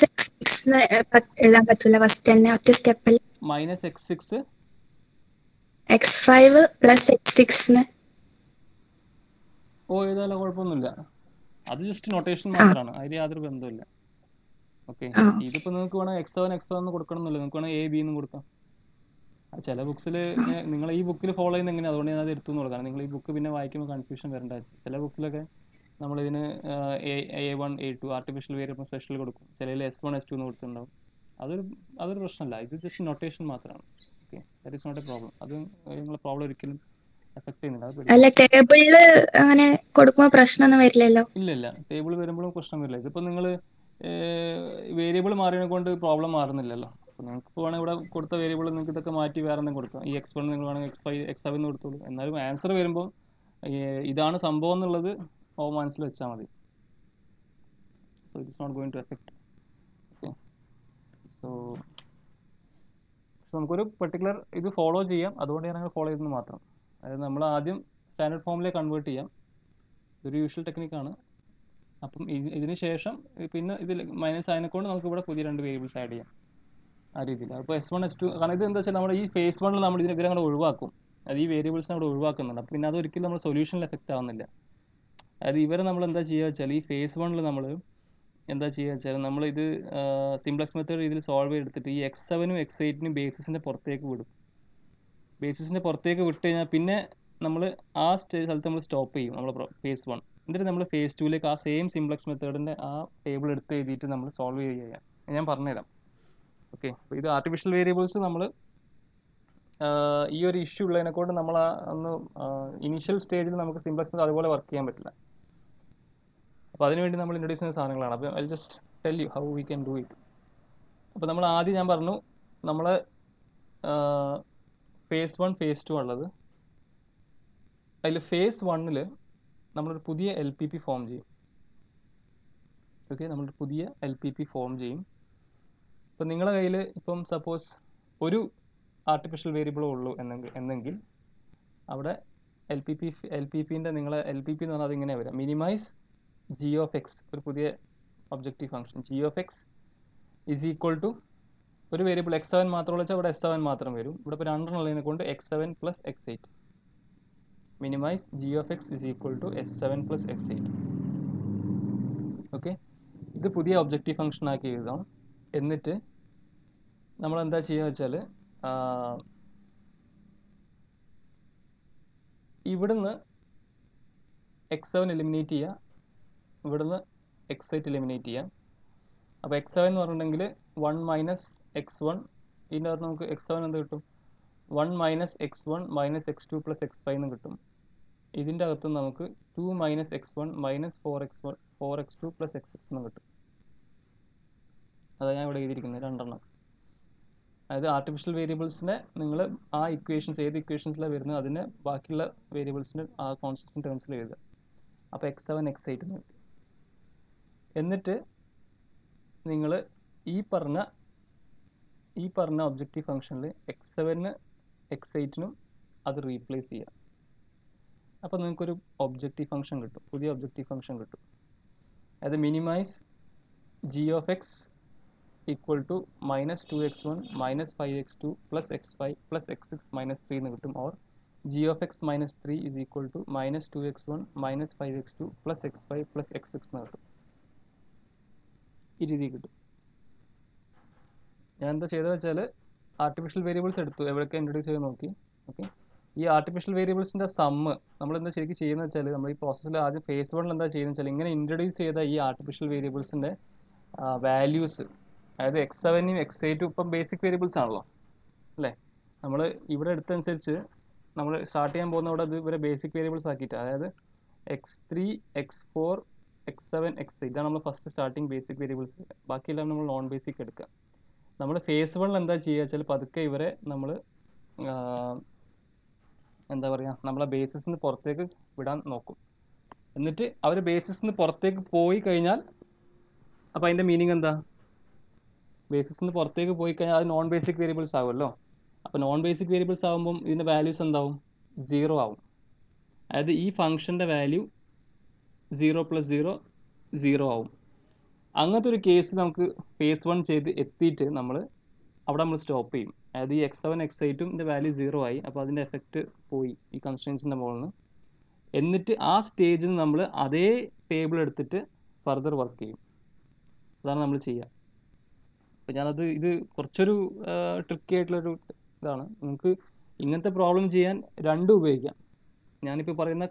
സിക്സ് എഴുതാൻ പറ്റില്ല ഫസ്റ്റ് തന്നെ ഒറ്റ സ്റ്റെപ്പിൽ minus x six x five plus x six ഓ എഴുതാലോ കുഴപ്പമൊന്നുമില്ല. അത് ജസ്റ്റ് നൊട്ടേഷൻ മാത്രമാണ് അതിൽ യാതൊരു ബന്ധമില്ല ഓക്കെ. ഇതിപ്പോ നിങ്ങൾക്ക് വേണം എക്സ് സെവൻ എക്സ് സെവൻ കൊടുക്കണം എന്നില്ല നിങ്ങൾക്ക് വേണം എ ബി എന്നും കൊടുക്കാം. ചില ബുക്സിൽ നിങ്ങൾ ഈ ബുക്കിൽ ഫോളോ ചെയ്യുന്ന എങ്ങനെയാണ് അതുകൊണ്ട് ഞാൻ അത് എടുത്തു എന്ന് കൊടുക്കാം. നിങ്ങൾ ഈ ബുക്ക് പിന്നെ വായിക്കുമ്പോൾ കൺഫ്യൂഷൻ വരണ്ട. ചില ബുക്സിലൊക്കെ നമ്മൾ ഇതിന് A one A two artificial variable special കൊടുക്കും. ചിലയിൽ എസ് വൺ എസ് ടു എന്ന് കൊടുത്തിട്ടുണ്ടാവും. അതൊരു അതൊരു പ്രശ്നമല്ല. ഇത് ജസ്റ്റ് നൊട്ടേഷൻ മാത്രമാണ്. Okay that is not a problem അത് നിങ്ങളെ പ്രോബ്ലം ഒരിക്കലും അല്ല ടേബിളിൽ അങ്ങനെ കൊടുക്കുമ്പോൾ പ്രശ്നമൊന്നും വരില്ലല്ലോ? ഇല്ല ഇല്ല. ടേബിൾ വരുമ്പോഴും പ്രശ്നം വരില്ല. ഇതിപ്പോ നിങ്ങൾ വേരിയബിൾ മാറിയതിനെ കൊണ്ട് പ്രോബ്ലം മാറുന്നില്ലല്ലോ. നിങ്ങൾക്ക് വേണമെങ്കിൽ ഇവിടെ കൊടുത്ത വേരിയബിൾ നിങ്ങൾക്ക് ഇതൊക്കെ മാറ്റി വേറെ എന്തെങ്കിലും കൊടുക്കാം. ഈ എക്സ് വൺ നിങ്ങൾ വേണമെങ്കിൽ എക്സ് ഫൈവ് എക്സ് സെവൻ കൊടുത്തോളൂ. എന്നാലും ആൻസർ വരുമ്പോൾ ഇതാണ് സംഭവം എന്നുള്ളത് ഓ മനസ്സിൽ വെച്ചാൽ മതി. So it is not going to effect okay so so നമുക്കൊരു പെർട്ടിക്കുലർ ഇത് ഫോളോ ചെയ്യാം. അതുകൊണ്ട് ഞാൻ അങ്ങനെ ഫോളോ ചെയ്തെന്ന് മാത്രം. അതായത് നമ്മൾ ആദ്യം സ്റ്റാൻഡേർഡ് ഫോമിലേക്ക് കൺവേർട്ട് ചെയ്യാം. ഇതൊരു യൂഷ്വൽ ടെക്നിക്കാണ് അപ്പം ഇത് ഇതിന് ശേഷം പിന്നെ ഇതിൽ മൈനസ് ആയതിനെ കൊണ്ട് നമുക്ക് ഇവിടെ പുതിയ രണ്ട് വേരിയബിൾസ് ആഡ് ചെയ്യാം. ആ രീതിയിൽ. അപ്പോൾ എസ് വൺ എസ് ടു കാരണം ഇത് എന്താ വെച്ചാൽ നമ്മുടെ ഈ ഫേസ് വണ്ണിൽ നമ്മൾ ഇതിനെ ഇവരെ അങ്ങോട്ട് ഒഴിവാക്കും. അത് ഈ വേരിയബിൾസ് അവിടെ ഒഴിവാക്കുന്നുണ്ട്. അപ്പം പിന്നെ അത് ഒരിക്കലും നമ്മുടെ സൊല്യൂഷനിൽ എഫക്റ്റ് ആവുന്നില്ല. അതായത് ഇവരെ നമ്മൾ എന്താ ചെയ്യുക വെച്ചാൽ ഈ ഫേസ് വണ്ണിൽ നമ്മൾ എന്താ ചെയ്യുക വെച്ചാൽ നമ്മൾ ഇത് സിംപ്ലക്സ് മെത്തേഡ് രീതിയിൽ സോൾവ് ചെയ്തെടുത്തിട്ട് ഈ എക്സ് സെവനും എക്സ് എയ്റ്റിനും ബേസിസിന്റെ പുറത്തേക്ക് വിടും. ബേസിസിന്റെ പുറത്തേക്ക് വിട്ട് കഴിഞ്ഞാൽ പിന്നെ നമ്മൾ ആ സ്ഥലത്ത് നമ്മൾ സ്റ്റോപ്പ് ചെയ്യും നമ്മൾ ഫേസ് വൺ എന്നിട്ട് നമ്മൾ ഫേസ് ടുവിലേക്ക് ആ സെയിം സിംപ്ലക്സ് മെത്തേഡിന്റെ ആ ടേബിൾ എടുത്ത് എഴുതിയിട്ട് നമ്മൾ സോൾവ് ചെയ്യുക ഞാൻ പറഞ്ഞുതരാം. ഓക്കെ അപ്പോൾ ഇത് ആർട്ടിഫിഷ്യൽ വേരിയബിൾസ് നമ്മൾ ഈ ഒരു ഇഷ്യൂ ഉള്ളതിനെ കൊണ്ട് നമ്മൾ ആ ഒന്ന് ഇനീഷ്യൽ സ്റ്റേജിൽ നമുക്ക് സിംപ്ലക്സ് അതുപോലെ വർക്ക് ചെയ്യാൻ പറ്റില്ല. അപ്പോൾ അതിനുവേണ്ടി നമ്മൾ ഇൻട്രൊഡ്യൂസ് ചെയ്യുന്ന സാധനങ്ങളാണ്. അപ്പോൾ I just tell you how we can do it അപ്പോൾ നമ്മൾ ആദ്യം ഞാൻ പറഞ്ഞു നമ്മൾ ഫേസ് വൺ ഫേസ് ടു ഉള്ളത്. അതിൽ ഫേസ് വണ്ണിൽ നമ്മളൊരു പുതിയ എൽ പി പി ഫോം ചെയ്യും. ഓക്കെ നമ്മളൊരു പുതിയ എൽ പി പി ഫോം ചെയ്യും. ഇപ്പം നിങ്ങളുടെ കയ്യിൽ ഇപ്പം സപ്പോസ് ഒരു ആർട്ടിഫിഷ്യൽ വേരിയബിളേ ഉള്ളൂ എന്നെങ്കിൽ എന്നെങ്കിൽ അവിടെ L P P L P പിന്റെ നിങ്ങളെ എൽ പി പി എന്ന് പറഞ്ഞാൽ അതിങ്ങനെ വരാം മിനിമൈസ് ജി ഓഫ് എക്സ് ഒരു പുതിയ objective function G of x is equal to ഒരു വേരിയബിൾ എക്സ് സെവൻ മാത്രം വെച്ചാൽ ഇവിടെ എസ് സെവൻ മാത്രം വരും. ഇവിടെ ഇപ്പോൾ രണ്ടെണ്ണം ഉള്ളതിനെ കൊണ്ട് x seven plus x eight minimize G of x is equal to S seven plus x eight okay ഇത് പുതിയ ഒബ്ജക്റ്റീവ് ഫംഗ്ഷൻ ആക്കി എഴുതാം. എന്നിട്ട് നമ്മൾ എന്താ ചെയ്യുക വെച്ചാൽ ഇവിടുന്ന് എക്സ് സെവൻ എലിമിനേറ്റ് ചെയ്യുക ഇവിടുന്ന് എക്സ് ആയിട്ട് എലിമിനേറ്റ് ചെയ്യാം. അപ്പോൾ എക്സ് സെവൻ എന്ന് പറഞ്ഞിട്ടുണ്ടെങ്കിൽ വൺ മൈനസ് എക്സ് വൺ ഇതിന്റെ അകത്ത് നമുക്ക് എക്സ് സെവൻ എന്ത് കിട്ടും? One minus x one minus x two plus x five എന്ന് കിട്ടും. ഇതിന്റെ അകത്ത് നമുക്ക് two minus x one minus four x one four x two plus x six എന്ന് കിട്ടും. അതാണ് ഞാൻ ഇവിടെ എഴുതിയിരിക്കുന്നത് രണ്ടെണ്ണം. അതായത് ആർട്ടിഫിഷ്യൽ വേരിയബിൾസിനെ നിങ്ങൾ ആ ഇക്വേഷൻസ് ഏത് ഇക്വേഷൻസിലാണ് വരുന്നത് അതിനെ ബാക്കിയുള്ള വേരിയബിൾസിന് ആ കോൺസ്റ്റന്റ് ടേംസിൽ എഴുതുക. അപ്പോൾ എക്സ് സെവൻ എക്സ് എയ്റ്റ് എന്ന് കിട്ടി. എന്നിട്ട് നിങ്ങൾ ഈ പറഞ്ഞ ഈ പറഞ്ഞ ഒബ്ജക്റ്റീവ് ഫംഗ്ഷനിൽ എക്സ് സെവന് എക്സ് എയ്റ്റിനും അത് റീപ്ലേസ് ചെയ്യാം. അപ്പോൾ നിങ്ങൾക്കൊരു ഒബ്ജക്റ്റീവ് ഫംഗ്ഷൻ കിട്ടും പുതിയ ഒബ്ജക്റ്റീവ് ഫംഗ്ഷൻ കിട്ടും. അത് minimize G of x equal to minus two x one minus five x two plus x five plus x six minus three എന്ന് കിട്ടും. Or G of x minus three is equal to minus two x one minus five x two plus x five plus x six എന്ന് കിട്ടും. ഈ രീതിയിൽ കിട്ടും. ഞാൻ എന്താ ചെയ്തതെന്ന് വെച്ചാൽ ആർട്ടിഫിഷ്യൽ വേരിയബിൾസ് എടുത്തു. എവിടെയൊക്കെ ഇൻട്രൊഡ്യൂസ് ചെയ്ത് നോക്കി. ഓക്കെ ഈ ആർട്ടിഫിഷ്യൽ വേരിയബിൾസിന്റെ സമ്മ് നമ്മൾ എന്താ ശരിക്കും ചെയ്യുന്നത് വെച്ചാൽ നമ്മൾ ഈ പ്രോസസ്സിൽ ആദ്യം ഫേസ് വണ്ണിൽ എന്താ ചെയ്യുന്നത് വെച്ചാൽ ഇങ്ങനെ ഇൻട്രൊഡ്യൂസ് ചെയ്ത ഈ ആർട്ടിഫിഷ്യൽ വേരിയബിൾസിന്റെ വാല്യൂസ് അതായത് എക്സ് സെവനും എക്സ് എയ്റ്റും ഇപ്പം ബേസിക് വേരിയബിൾസ് ആണല്ലോ. അല്ലേ? നമ്മൾ ഇവിടെ എടുത്തനുസരിച്ച് നമ്മൾ സ്റ്റാർട്ട് ചെയ്യാൻ പോകുന്ന അവിടെ ഇത് ഇവരെ ബേസിക് വേരിയബിൾസ് ആക്കിയിട്ട് അതായത് x three x four x seven x ഇതാണ് നമ്മൾ ഫസ്റ്റ് സ്റ്റാർട്ടിങ് ബേസിക് വേരിയബിൾസ് ബാക്കിയെല്ലാം നമ്മൾ നോൺ ബേസിക് എടുക്കുക. നമ്മൾ ഫേസ് വണ്ണിൽ എന്താ ചെയ്യുക വെച്ചാൽ പതുക്കെ ഇവരെ നമ്മൾ എന്താ പറയുക നമ്മളെ ബേസിസ് നിന്ന് പുറത്തേക്ക് വിടാൻ നോക്കും. എന്നിട്ട് അവർ ബേസിസ് നിന്ന് പുറത്തേക്ക് പോയി കഴിഞ്ഞാൽ അപ്പോൾ അതിന്റെ മീനിങ് എന്താ? ബേസിസ് നിന്ന് പുറത്തേക്ക് പോയി കഴിഞ്ഞാൽ അത് നോൺ ബേസിക് വേരിയബിൾസ് ആകുമല്ലോ അപ്പോൾ നോൺ ബേസിക് വേരിയബിൾസ് ആകുമ്പം ഇതിന്റെ വാല്യൂസ് എന്താവും? സീറോ ആവും. അതായത് ഈ ഫംഗ്ഷന്റെ value zero plus zero zero ആവും. അങ്ങനത്തെ ഒരു കേസ് നമുക്ക് ഫേസ് വൺ ചെയ്ത് എത്തിയിട്ട് നമ്മൾ അവിടെ നമ്മൾ സ്റ്റോപ്പ് ചെയ്യും. അതായത് ഈ എക്സ് സെവൻ എക്സ് എയ്റ്റും ഇതിന്റെ വാല്യൂ സീറോ ആയി. അപ്പോൾ അതിന്റെ എഫക്റ്റ് പോയി ഈ കൺസ്ട്രൻസിന്റെ മുകളിൽ നിന്ന്. എന്നിട്ട് ആ സ്റ്റേജിൽ നിന്ന് നമ്മൾ അതേ ടേബിൾ എടുത്തിട്ട് ഫർദർ വർക്ക് ചെയ്യും. അതാണ് നമ്മൾ ചെയ്യുക അപ്പോൾ ഞാനത് ഇത് കുറച്ചൊരു ട്രിക്കി ആയിട്ടുള്ളൊരു ഇതാണ്. നിങ്ങൾക്ക് ഇങ്ങനത്തെ പ്രോബ്ലം ചെയ്യാൻ രണ്ടും ഉപയോഗിക്കാം. ഞാനിപ്പോൾ പറയുന്ന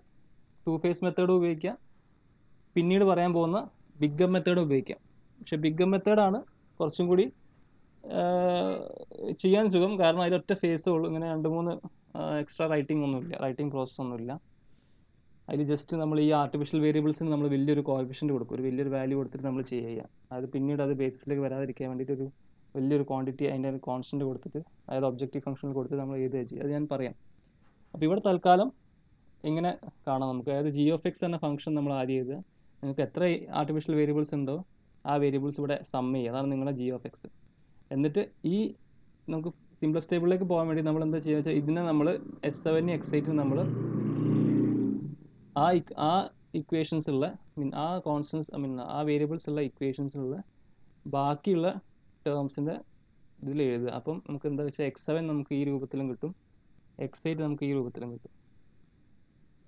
ടു ഫേസ് മെത്തേഡും ഉപയോഗിക്കാം. പിന്നീട് പറയാൻ പോകുന്ന ബിഗ് മെത്തേഡ് ഉപയോഗിക്കാം. പക്ഷെ ബിഗ് മെത്തേഡാണ് കുറച്ചും കൂടി ചെയ്യാൻ സുഖം. കാരണം അതിലൊറ്റ ഫേസേ ഉള്ളൂ. ഇങ്ങനെ രണ്ട് മൂന്ന് എക്സ്ട്രാ റൈറ്റിംഗ് ഒന്നുമില്ല. റൈറ്റിംഗ് പ്രോസസ് ഒന്നുമില്ല. അതിൽ ജസ്റ്റ് നമ്മൾ ഈ ആർട്ടിഫിഷ്യൽ വേരിയബിൾസിന് നമ്മൾ വലിയൊരു കോഫിഷ്യന്റ് കൊടുക്കും. ഒരു വലിയൊരു വാല്യൂ കൊടുത്തിട്ട് നമ്മൾ ചെയ്യുക. അത് പിന്നീട് അത് ബേസിസിലേക്ക് വരാതിരിക്കാൻ വേണ്ടിയിട്ട് ഒരു വലിയൊരു ക്വാണ്ടിറ്റി അതിന്റെ ഒരു കോൺസ്റ്റന്റ് കൊടുത്തിട്ട് അതായത് ഒബ്ജക്റ്റീവ് ഫംഗ്ഷനിൽ കൊടുത്തിട്ട് നമ്മൾ എഴുതുക ചെയ്യുക. അത് ഞാൻ പറയാം. അപ്പോൾ ഇവിടെ തൽക്കാലം ഇങ്ങനെ കാണാം നമുക്ക്. അതായത് ജി ഓഫ് എക്സ് എന്ന ഫംഗ്ഷൻ നമ്മൾ ആദ്യം ചെയ്ത് നിങ്ങൾക്ക് എത്ര ആർട്ടിഫിഷ്യൽ വേരിയബിൾസ് ഉണ്ടോ ആ വേരിയബിൾസ് ഇവിടെ സം ചെയ്യുക അതാണ് നിങ്ങളുടെ ജി ഓഫ് എക്സ് എന്നിട്ട് ഈ നമുക്ക് സിംപ്ലസ്റ്റ് ടേബിളിലേക്ക് പോകാൻ വേണ്ടി നമ്മൾ എന്താ ചെയ്യുക വെച്ചാൽ ഇതിനെ നമ്മൾ എസ് സെവൻ എക്സ് എയ്റ്റ് നമ്മൾ ആ ആ ഇക്വേഷൻസ് ഉള്ള മീൻ ആ കോൺസ്റ്റൻസ് ഐ മീൻ ആ വേരിയബിൾസ് ഉള്ള ഇക്വേഷൻസ് ഉള്ള ബാക്കിയുള്ള ടേംസിന്റെ ഇതിൽ എഴുതുക. അപ്പം നമുക്ക് എന്താ വെച്ചാൽ എക്സ് സെവൻ നമുക്ക് ഈ രൂപത്തിലും കിട്ടും എക്സ് എയ്റ്റ് നമുക്ക് ഈ രൂപത്തിലും കിട്ടും.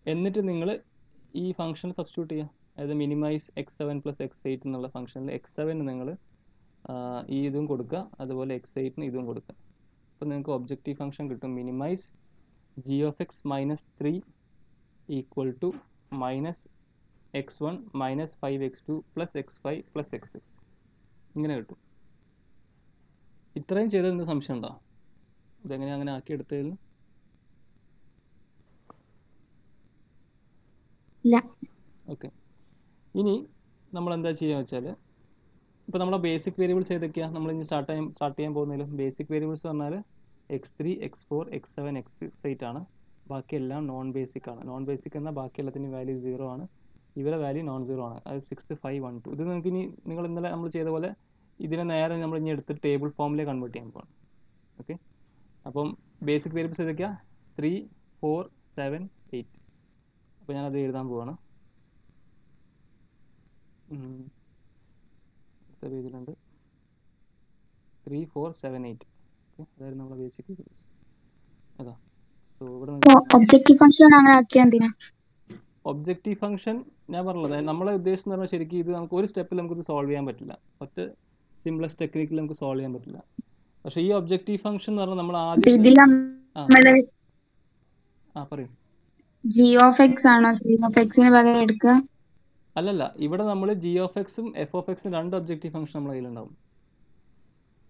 എന്നിട്ട് നിങ്ങൾ ഈ ഫംഗ്ഷൻ സബ്സ്റ്റിറ്റ്യൂട്ട് ചെയ്യുക. അതായത് minimise x seven plus x eight എന്നുള്ള ഫംഗ്ഷനിൽ എക്സ് സെവന് നിങ്ങൾ ഈ ഇതും കൊടുക്കുക അതുപോലെ എക്സ് എയ്റ്റിന് ഇതും കൊടുക്കുക. അപ്പോൾ നിങ്ങൾക്ക് ഒബ്ജക്റ്റീവ് ഫംഗ്ഷൻ കിട്ടും. Minimise g of x minus three equal to minus x one minus five x two plus x five plus x six ഇങ്ങനെ കിട്ടും. ഇത്രയും ചെയ്തത് എന്ത് സംശയം ഉണ്ടോ? ഇതെങ്ങനെ അങ്ങനെ ആക്കി എടുത്തതിൽ ഓക്കെ. ഇനി നമ്മൾ എന്താ ചെയ്യുക വെച്ചാൽ ഇപ്പോൾ നമ്മളെ ബേസിക് വേരിയബിൾസ് ഏതൊക്കെയാണ് നമ്മൾ ഇനി സ്റ്റാർട്ട് ചെയ്യാൻ സ്റ്റാർട്ട് ചെയ്യാൻ പോകുന്നതിലും ബേസിക് വേരിയബിൾസ് പറഞ്ഞാൽ x three x four x seven x eight ആണ്. ബാക്കിയെല്ലാം നോൺ ബേസിക് ആണ്. നോൺ ബേസിക് എന്നാൽ ബാക്കി എല്ലാത്തിനും വാല്യൂ സീറോ ആണ്. ഇവരെ വാല്യൂ നോൺ സീറോ ആണ്. അത് സിക്സ് ഫൈവ് വൺ ടു ഇത് നിങ്ങൾക്ക് ഇനി നിങ്ങൾ ഇന്നലെ നമ്മൾ ചെയ്ത പോലെ ഇതിനെ നേരെ നമ്മൾ ഇനി എടുത്ത് ടേബിൾ ഫോമിലേക്ക് കൺവേർട്ട് ചെയ്യാൻ പോകണം ഓക്കെ അപ്പം ബേസിക് വേരിയബിൾസ് ഏതൊക്കെയാണ് ത്രീ ഫോർ സെവൻ എയ്റ്റ് അപ്പോൾ ഞാനത് എഴുതാൻ പോവാണ്. അടുത്ത പേജിലുണ്ട്. Three four seven eight okay അതായിരുന്നു നമ്മളെ ബേസിക് അതാ. സോ ഇവിടെ ഒബ്ജക്റ്റീവ് ഫംഗ്ഷൻ അങ്ങനെ ആക്കിയാൽ എന്തിനാ? ഒബ്ജക്റ്റീവ് ഫംഗ്ഷൻ ഞാൻ പറഞ്ഞത് നമ്മളെ ഉദ്ദേശം എന്ന് പറഞ്ഞാൽ ശരിക്കും ഇത് നമുക്ക് ഒരു സ്റ്റെപ്പിൽ നമുക്കിത് സോൾവ് ചെയ്യാൻ പറ്റില്ല. ഒറ്റ സിംപ്ലസ് ടെക്നിക്കിൽ നമുക്ക് സോൾവ് ചെയ്യാൻ പറ്റില്ല. പക്ഷെ ഈ ഒബ്ജക്റ്റീവ് ഫംഗ്ഷൻ എന്ന് പറഞ്ഞാൽ നമ്മൾ ആദ്യം ആ. പറയൂ. ജി ഓഫ് എക്സ് ആണോ? ജി ഓഫ് എക്സിന് പകരം എടുക്കുക. അല്ലല്ല ഇവിടെ നമ്മൾ ജി ഓഫ് എക്സും എഫ് ഓഫ് എക്സും രണ്ട് ഒബ്ജക്റ്റീവ് ഫംഗ്ഷൻ നമ്മൾ കയ്യിലുണ്ടാവും.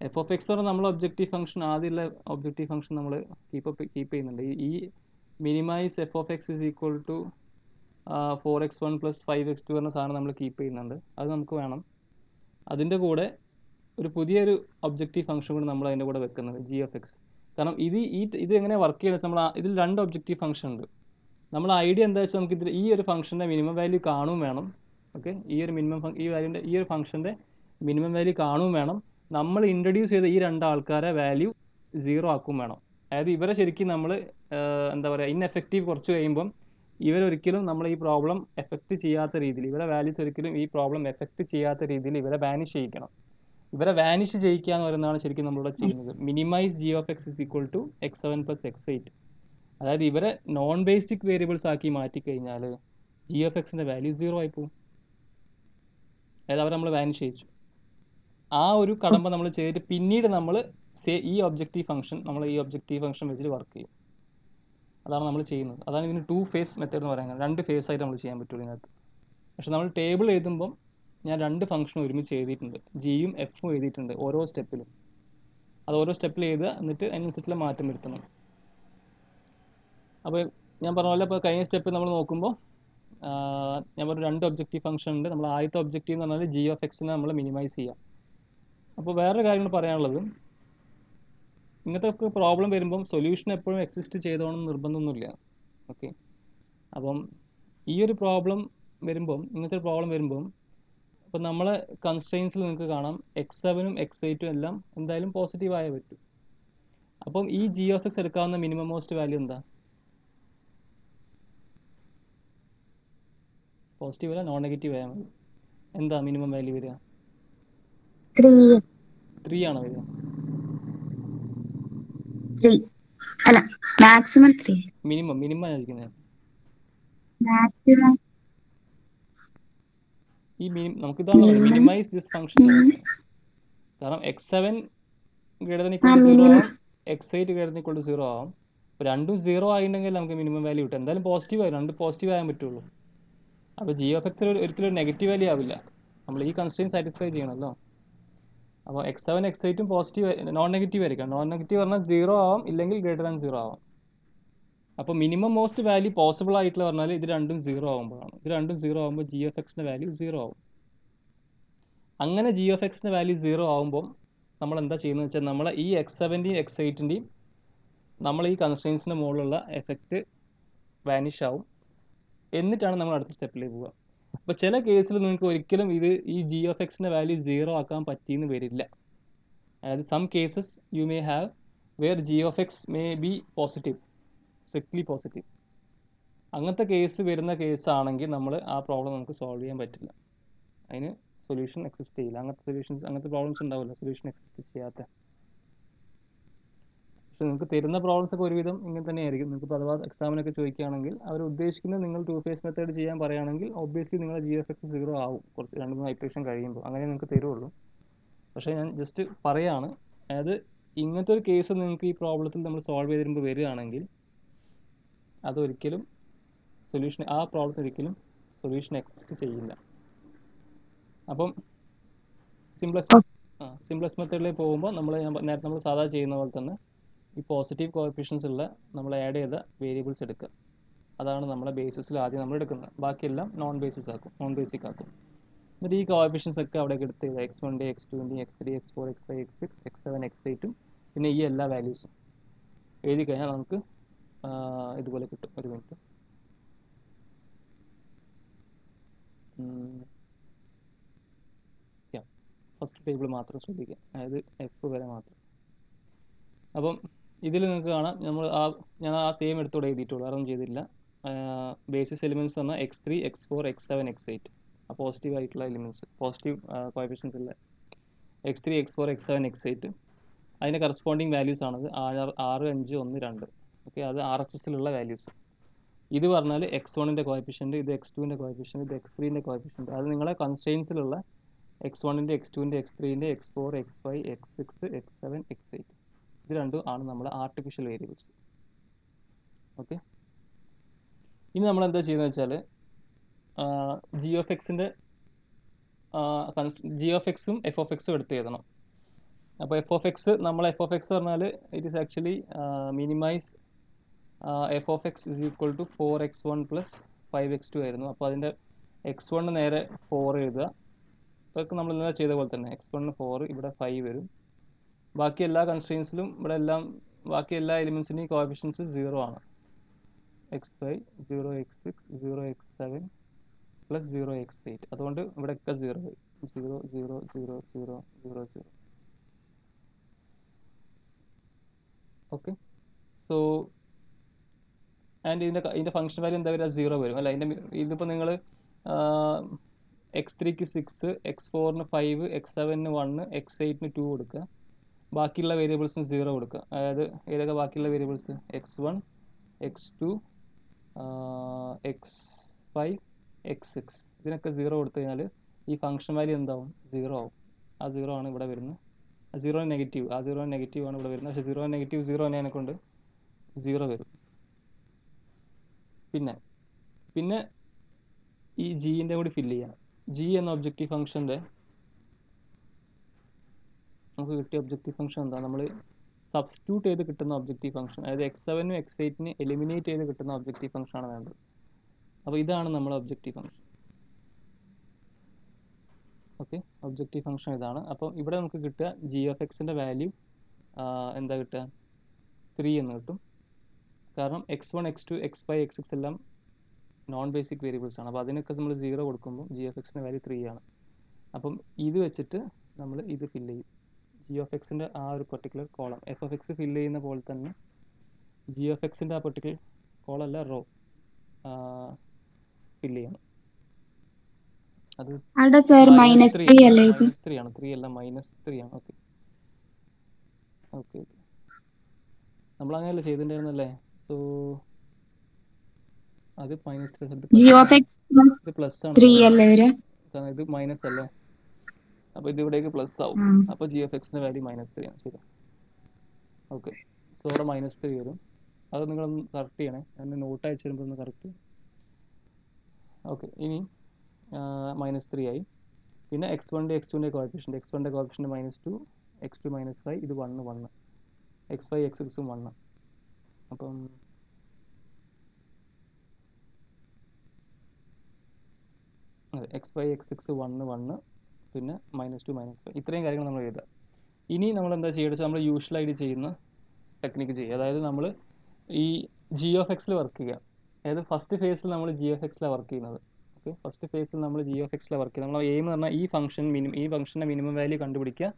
എഫ് ഓഫ് എക്സ് പറഞ്ഞാൽ നമ്മൾ ഒബ്ജക്റ്റീവ് ഫംഗ്ഷൻ ആദ്യമുള്ള ഒബ്ജക്റ്റീവ് ഫംഗ്ഷൻ നമ്മൾ കീപ്പ് കീപ്പ് ചെയ്യുന്നുണ്ട്. ഈ- minimise f of x is equal to four x one plus five x two എന്ന സാധനം നമ്മൾ കീപ്പ് ചെയ്യുന്നുണ്ട്. അത് നമുക്ക് വേണം. അതിന്റെ കൂടെ ഒരു പുതിയൊരു ഒബ്ജക്റ്റീവ് ഫംഗ്ഷൻ കൂടി നമ്മൾ അതിന്റെ കൂടെ വെക്കുന്നത് ജി എഫ് എക്സ് കാരണം ഇത് ഈ ഇത് എങ്ങനെ വർക്ക് ചെയ്യുന്നത് നമ്മൾ ഇതിൽ രണ്ട് ഒബ്ജക്റ്റീവ് ഫംഗ്ഷൻ ഉണ്ട്. നമ്മൾ ഐഡിയ എന്താ വെച്ചാൽ നമുക്ക് ഇതിൽ ഈ ഒരു ഫംഗ്ഷന്റെ മിനിമം വാല്യൂ കാണുകയും വേണം. ഓക്കെ ഈ ഒരു മിനിമം ഈ വാല്യൂന്റെ ഈ ഒരു ഫംഗ്ഷന്റെ മിനിമം വാല്യൂ കാണുകയും വേണം. നമ്മൾ ഇൻട്രൊഡ്യൂസ് ചെയ്ത ഈ രണ്ട് ആൾക്കാരെ വാല്യൂ സീറോ ആക്കും വേണം. അതായത് ഇവരെ ശരിക്കും നമ്മൾ എന്താ പറയുക ഇൻഎഫക്റ്റീവ് കുറച്ച് കഴിയുമ്പം ഇവരൊരിക്കലും നമ്മൾ ഈ പ്രോബ്ലം എഫക്റ്റ് ചെയ്യാത്ത രീതിയിൽ ഇവരെ വാല്യൂസ് ഒരിക്കലും ഈ പ്രോബ്ലം എഫക്റ്റ് ചെയ്യാത്ത രീതിയിൽ ഇവരെ വാനിഷ് ചെയ്യിക്കണം. ഇവരെ വാനിഷ് ചെയ്യിക്കുക എന്ന് പറയുന്നതാണ് ശരിക്കും നമ്മളിവിടെ ചെയ്യുന്നത്. Minimise g of x is equal to x seven plus x eight അതായത് ഇവരെ നോൺ ബേസിക് വേരിയബിൾസ് ആക്കി മാറ്റി കഴിഞ്ഞാൽ ജി എഫ് എക്സിന്റെ വാല്യൂ സീറോ ആയി പോകും അതായത് അവർ നമ്മൾ വാനിഷ് ചെയ്യിച്ചു. ആ ഒരു കടമ്പ നമ്മൾ ചെയ്തിട്ട് പിന്നീട് നമ്മൾ സേ ഈ ഒബ്ജക്റ്റീവ് ഫംഗ്ഷൻ നമ്മൾ ഈ ഒബ്ജക്റ്റീവ് ഫംഗ്ഷൻ വെച്ചിട്ട് വർക്ക് ചെയ്യും. അതാണ് നമ്മൾ ചെയ്യുന്നത്. അതാണ് ഇതിന് ടു ഫേസ് മെത്തേഡ് എന്ന് പറയാൻ രണ്ട് ഫേസ് ആയിട്ട് നമ്മൾ ചെയ്യാൻ പറ്റുള്ളൂ ഇതിനകത്ത്. പക്ഷെ നമ്മൾ ടേബിൾ എഴുതുമ്പം ഞാൻ രണ്ട് ഫംഗ്ഷൻ ഒരുമിച്ച് എഴുതിയിട്ടുണ്ട്. ജിയും എഫും എഴുതിയിട്ടുണ്ട് ഓരോ സ്റ്റെപ്പിലും അത് ഓരോ സ്റ്റെപ്പിൽ എഴുതുക എന്നിട്ട് അതിനനുസരിച്ചുള്ള മാറ്റം വരുത്തണം. അപ്പോൾ ഞാൻ പറഞ്ഞ പോലെ ഇപ്പോൾ കഴിഞ്ഞ സ്റ്റെപ്പ് നമ്മൾ നോക്കുമ്പോൾ ഞാൻ പറഞ്ഞു രണ്ട് ഒബ്ജക്റ്റീവ് ഫംഗ്ഷൻ ഉണ്ട്. നമ്മൾ ആദ്യത്തെ ഒബ്ജക്റ്റീവ് എന്ന് പറഞ്ഞാൽ ജി ഓഫ് എക്സിനെ നമ്മൾ മിനിമൈസ് ചെയ്യാം. അപ്പോൾ വേറൊരു കാര്യങ്ങൾ പറയാനുള്ളത്. ഇങ്ങനത്തെ പ്രോബ്ലം വരുമ്പം സൊല്യൂഷൻ എപ്പോഴും എക്സിസ്റ്റ് ചെയ്തോണം നിർബന്ധമൊന്നുമില്ല. ഓക്കെ അപ്പം ഈ ഒരു പ്രോബ്ലം വരുമ്പം ഇങ്ങനത്തെ ഒരു പ്രോബ്ലം വരുമ്പം അപ്പം നമ്മളെ കൺസ്ട്രെയിൻസിൽ നിങ്ങൾക്ക് കാണാം. എക്സ് സെവനും എക്സ് എയ്റ്റും എല്ലാം എന്തായാലും പോസിറ്റീവ് ആയേ പറ്റൂ. അപ്പം ഈ ജി ഓഫ് എക്സ് എടുക്കാവുന്ന മിനിമം മോസ്റ്റ് വാല്യൂ എന്താ? പോസിറ്റീവ് അല്ല നോൺ നെഗറ്റീവ് ആയാൽ മതി എന്താ മിനിമം വാല്യൂ വരിക? ത്രീ ആണോ വരിക? അല്ല മാക്സിമം ത്രീ മിനിമം മിനിമം ആയിരിക്കുന്നത് മാക്സിമം ഈ നമുക്ക് ഇതാണ് മിനിമൈസ് ദിസ് ഫംഗ്ഷൻ കാരണം x seven greater than equal to zero ആവും. X eight greater than equal to zero ആവും. രണ്ടും സീറോ ആയിട്ടുണ്ടെങ്കിൽ നമുക്ക് മിനിമം വാല്യൂ കിട്ടും. എന്തായാലും പോസിറ്റീവ് ആയി രണ്ട് പോസിറ്റീവ് ആയാൻ പറ്റുള്ളൂ. അപ്പോൾ ജി ഓഫ് എക്സ് ഒരിക്കലും ഒരു നെഗറ്റീവ് വാല്യൂ ആവില്ല. നമ്മൾ ഈ കൺസ്ട്രെയിൻ സാറ്റിസ്ഫൈ ചെയ്യണമല്ലോ അപ്പോൾ എക്സ് സെവൻ എക്സ് എയ്റ്റും പോസിറ്റീവ് നോൺ നെഗറ്റീവ് ആയിരിക്കും നോൺ നെഗറ്റീവ് പറഞ്ഞാൽ സീറോ ആവും ഇല്ലെങ്കിൽ ഗ്രേറ്റർ ദാൻ സീറോ ആവും. അപ്പോൾ മിനിമം മോസ്റ്റ് വാല്യൂ പോസിബിൾ ആയിട്ടുള്ള പറഞ്ഞാൽ ഇത് രണ്ടും സീറോ ആകുമ്പോഴാണ് ഇത് രണ്ടും സീറോ ആകുമ്പോൾ ജി എഫ് എക്സിന്റെ വാല്യൂ സീറോ ആവും. അങ്ങനെ ജി എഫ് എക്സിന്റെ വാല്യൂ സീറോ ആകുമ്പോൾ നമ്മൾ എന്താ ചെയ്യുന്നത് വെച്ചാൽ നമ്മൾ ഈ എക്സ് സെവന്റെയും എക്സ് എയ്റ്റിന്റെയും നമ്മൾ ഈ കൺസ്ട്രെയിൻസിന്റെ മുകളിലുള്ള എഫക്റ്റ് വാനിഷ് ആവും. എന്നിട്ടാണ് നമ്മൾ അടുത്ത സ്റ്റെപ്പിലേക്ക് പോവുക. അപ്പോൾ ചില കേസിൽ നിങ്ങൾക്ക് ഒരിക്കലും ഇത് ഈ ജി ഓഫ് എക്സിന്റെ വാല്യൂ സീറോ ആക്കാൻ പറ്റിയെന്ന് വരില്ല. അതായത് some cases you may have where g of x may be positive strictly positive അങ്ങനത്തെ കേസ് വരുന്ന കേസ് ആണെങ്കിൽ നമ്മൾ ആ പ്രോബ്ലം നമുക്ക് സോൾവ് ചെയ്യാൻ പറ്റില്ല. അതിന് സൊല്യൂഷൻ എക്സിസ്റ്റ് ചെയ്യില്ല. അങ്ങനത്തെ സൊല്യൂഷൻസ് അങ്ങനത്തെ പ്രോബ്ലംസ് ഉണ്ടാവില്ല. സൊല്യൂഷൻ എക്സിസ്റ്റ് ചെയ്യാത്ത. പക്ഷെ നിങ്ങൾക്ക് തരുന്ന പ്രോബ്ലംസ് ഒക്കെ ഒരുവിധം ഇങ്ങനെ തന്നെയായിരിക്കും. നിങ്ങൾക്ക് ഇപ്പോൾ അഥവാ എക്സാമിനൊക്കെ ചോദിക്കുകയാണെങ്കിൽ അവർ ഉദ്ദേശിക്കുന്നത് നിങ്ങൾ ടു ഫേസ് മെത്തേഡ് ചെയ്യാൻ പറയുകയാണെങ്കിൽ ഒബ്വിയസ്ലി നിങ്ങളുടെ ജി എഫ് എക്സ് സീറോ ആവും. കുറച്ച് രണ്ട് മൂന്ന് ഐറ്ററേഷൻ കഴിയുമ്പോൾ. അങ്ങനെ നിങ്ങൾക്ക് തരുള്ളൂ. പക്ഷേ ഞാൻ ജസ്റ്റ് പറയാണ്. അതായത് ഇങ്ങനത്തെ ഒരു കേസ് നിങ്ങൾക്ക് ഈ പ്രോബ്ലത്തിൽ നമ്മൾ സോൾവ് ചെയ്ത് തരുമ്പോൾ വരികയാണെങ്കിൽ അതൊരിക്കലും സൊല്യൂഷൻ ആ പ്രോബ്ലത്തിൽ ഒരിക്കലും സൊല്യൂഷൻ എക്സിസ്റ്റ് ചെയ്യില്ല. അപ്പം സിംപ്ലസ് സിംപ്ലസ് മെത്തേഡിലേക്ക് പോകുമ്പോൾ നമ്മൾ ഞാൻ നേരത്തെ നമ്മൾ സാധാ ചെയ്യുന്ന പോലെ തന്നെ ഈ പോസിറ്റീവ് കോഫിഷ്യൻസ് ഉള്ള നമ്മൾ ആഡ് ചെയ്ത വേരിയബിൾസ് എടുക്കുക. അതാണ് നമ്മളെ ബേസിസിൽ ആദ്യം നമ്മൾ എടുക്കുന്നത്. ബാക്കിയെല്ലാം നോൺ ബേസിസ് ആക്കും നോൺ ബേസിക് ആക്കും. എന്നിട്ട് ഈ കോഫിഷ്യൻസ് ഒക്കെ അവിടെ എടുത്ത് ചെയ്ത x one day x twenty x three x four x five x six x seven x എയ്റ്റും പിന്നെ ഈ എല്ലാ വാല്യൂസും എഴുതി കഴിഞ്ഞാൽ നമുക്ക് ഇതുപോലെ കിട്ടും. ഒരു മിനിറ്റ് ഫസ്റ്റ് ടേബിൾ മാത്രം ശ്രദ്ധിക്കുക. അതായത് എഫ് വരെ മാത്രം. അപ്പം ഇതിൽ നിങ്ങൾക്ക് കാണാം. നമ്മൾ ആ ഞാൻ ആ സെയിം എടുത്തോടെ എഴുതിയിട്ടുള്ളൂ. അതൊന്നും ചെയ്തില്ല ബേസിസ് എലിമെന്റ്സ് പറഞ്ഞാൽ x three x four x seven x eight ആ പോസിറ്റീവ് ആയിട്ടുള്ള എലിമെന്റ്സ് പോസിറ്റീവ് കോയഫിഷ്യൻസ് ഉള്ള x three x four x seven x eight അതിന്റെ കറസ്പോണ്ടിങ് വാല്യൂസ് ആണത് ആറ് ആറ് അഞ്ച് ഒന്ന് രണ്ട്. ഓക്കെ അത് ആർ എച്ച് എസിലുള്ള വാല്യൂസ് ഇത് പറഞ്ഞാൽ എക്സ് വണ്ണിന്റെ കോയഫിഷ്യന്റ് ഇത് എക്സ് ടുവിന്റെ കോയഫിഷ്യന്റ് ഇത് എക്സ് ത്രീന്റെ കോയഫിഷ്യന്റ് അത് നിങ്ങളെ കൺസ്റ്റെയിൻസിലുള്ള എക്സ് വണ്ണിന്റെ എക്സ് ടുവിന്റെ x ത്രീന്റെ x four x five x six x seven x eight ഇത് രണ്ടും ആണ് നമ്മൾ ആർട്ടിഫിഷ്യൽ വേരിയബിൾസ് ഓക്കെ ഇനി നമ്മൾ എന്താ ചെയ്യുന്നത് വെച്ചാൽ ജി ഓഫ് എക്സിന്റെ ജി ഓഫ് എക്സും എഫ് ഓഫ് എക്സും എടുത്ത് എഴുതണം. അപ്പോൾ എഫ് ഓഫ് എക്സ് നമ്മൾ എഫ് ഓഫ് എക്സ് പറഞ്ഞാൽ it is actually minimise f of x is equal to four x one plus five x two ആയിരുന്നു. അപ്പോൾ അതിന്റെ എക്സ് വണ്ണ് നേരെ ഫോർ എഴുതുക. ഇതൊക്കെ നമ്മൾ ഇന്നലെ ചെയ്ത പോലെ തന്നെ എക്സ് വണ്ണ് ഫോർ ഇവിടെ ഫൈവ് വരും. ബാക്കി എല്ലാ കൺസ്ട്രെയിൻസിലും ഇവിടെ എല്ലാം ബാക്കി എല്ലാ എലിമെൻസിന്റെയും കോഫിഷ്യൻസ് സീറോ ആണ്. X five zero x six zero x seven plus zero x eight അതുകൊണ്ട് ഇവിടെയൊക്കെ zero zero zero zero zero zero zero okay so and ഇതിന്റെ ഇതിന്റെ ഫംഗ്ഷൻ വാല്യൂ എന്താ വരിക? സീറോ വരും. അല്ല ഇതിന്റെ ഇതിപ്പോൾ നിങ്ങൾ എക്സ് ത്രീക്ക് സിക്സ് എക്സ് ഫോറിന് ഫൈവ് എക്സ് സെവനിന് വണ്ണ് എക്സ് എയ്റ്റിന് ടു കൊടുക്കുക. ബാക്കിയുള്ള വേരിയബിൾസിന് സീറോ കൊടുക്കുക. അതായത് ഏതൊക്കെ ബാക്കിയുള്ള variables x one x two x five x six ഇതിനൊക്കെ സീറോ കൊടുത്തു കഴിഞ്ഞാൽ ഈ ഫംഗ്ഷൻ വാല്യൂ എന്താവും? സീറോ ആവും. ആ സീറോ ആണ് ഇവിടെ വരുന്നത്. ആ സീറോ നെഗറ്റീവ് ആ സീറോ നെഗറ്റീവ് ആണ് ഇവിടെ വരുന്നത്. പക്ഷേ സീറോ നെഗറ്റീവ് സീറോ തന്നെ കൊണ്ട് സീറോ വരും. പിന്നെ പിന്നെ ഈ ജീന്റെ കൂടി ഫില്ല് ചെയ്യണം. ജി എന്ന ഒബ്ജക്റ്റീവ് ഫംഗ്ഷന്റെ നമുക്ക് കിട്ടിയ ഒബ്ജക്റ്റീവ് ഫംഗ്ഷൻ എന്താ? നമ്മൾ സബ്സ്റ്റിറ്റ്യൂട്ട് ചെയ്ത് കിട്ടുന്ന ഒബ്ജക്റ്റീവ് ഫംഗ്ഷൻ അതായത് എക്സ് സെവനും എക്സ് എയ്റ്റിന് എലിമിനേറ്റ് ചെയ്ത് കിട്ടുന്ന ഒബ്ജക്റ്റീവ് ഫംഗ്ഷൻ ആണ് വേണ്ടത്. അപ്പോൾ ഇതാണ് നമ്മുടെ objective function okay objective function ഇതാണ്. അപ്പം ഇവിടെ നമുക്ക് കിട്ടുക ജി എഫ് എക്സിന്റെ വാല്യൂ എന്താ കിട്ടുക? ത്രീ എന്ന് കിട്ടും. കാരണം x one x two x five x six എല്ലാം നോൺ ബേസിക് വേരിയബിൾസ് ആണ്. അപ്പോൾ അതിനൊക്കെ നമ്മൾ സീറോ കൊടുക്കുമ്പോൾ ജി എഫ് എക്സിന്റെ വാല്യൂ ത്രീ ആണ്. അപ്പം ഇത് വെച്ചിട്ട് നമ്മൾ ഇത് ഫില്ല് ചെയ്യും. ജി ഓഫ് എക്സിന്റെ ആ ഒരു particular column f of x fill ചെയ്യുന്ന പോലെ തന്നെ ജി ഓഫ് എക്സിന്റെ ആ പെർട്ടിക്കുലർ അല്ല റോ ഫില്ല് ചെയ്യണം അത് മൈനസ് ത്രീ ആണ്. ത്രീ അല്ല മൈനസ് ത്രീ ആണ്. ഓക്കെ ഓക്കെ നമ്മൾ അങ്ങനെയല്ല ചെയ്തിട്ടുണ്ടായിരുന്നല്ലേ? സോ അത് മൈനസ് ത്രീ പ്ലസ് ആണ്. ഇത് മൈനസ് അല്ലേ? അപ്പോൾ ഇത് ഇവിടേക്ക് പ്ലസ് ആവും. അപ്പൊ അപ്പോൾ ജി എഫ് എക്സിന്റെ വാല്യൂ മൈനസ് ത്രീ ആണ്. ശരി ഓക്കെ സോ അവിടെ മൈനസ് ത്രീ വരും. അത് നിങ്ങളൊന്ന് കറക്റ്റ് ചെയ്യണേ. ഞാൻ നോട്ട് അയച്ചു തരുമ്പോൾ ഒന്ന് കറക്റ്റ് ഓക്കെ ഇനി മൈനസ് ത്രീ ആയി. പിന്നെ എക്സ് വണ്ണിന്റെ എക്സ് ടുവിന്റെ കോഫിഷ്യന്റ് എക്സ് വണ്ണിന്റെ coefficient minus two x two minus five ഇത് one one x five x സിക്സും വണ്ണ് അപ്പം അതെ x five x six one one പിന്നെ മൈനസ് ടു മൈനസ് ഫൈവ് ഇത്രയും കാര്യങ്ങൾ നമ്മൾ എഴുതുക ഇനി നമ്മൾ എന്താ ചെയ്യുക നമ്മൾ യൂഷ്വലായിട്ട് ചെയ്യുന്ന ടെക്നിക്ക് ചെയ്യുക. അതായത് നമ്മൾ ഈ ജി ഓഫ് എക്സിൽ വർക്ക് ചെയ്യുക. അതായത് ഫസ്റ്റ് ഫേസിൽ നമ്മൾ ജി ഓഫ് എക്സിലാണ് വർക്ക് ചെയ്യുന്നത്. ഓക്കെ ഫസ്റ്റ് ഫേസിൽ നമ്മൾ ജി ഓഫ് എക്സിലാണ് വർക്ക് ചെയ്യുന്നത്. നമ്മൾ എയിം എന്ന് പറഞ്ഞാൽ ഈ ഫംഗ്ഷൻ മിനിമം ഈ ഫംഗ്ഷന്റെ മിനിമം വാല്യൂ കണ്ടുപിടിക്കുക.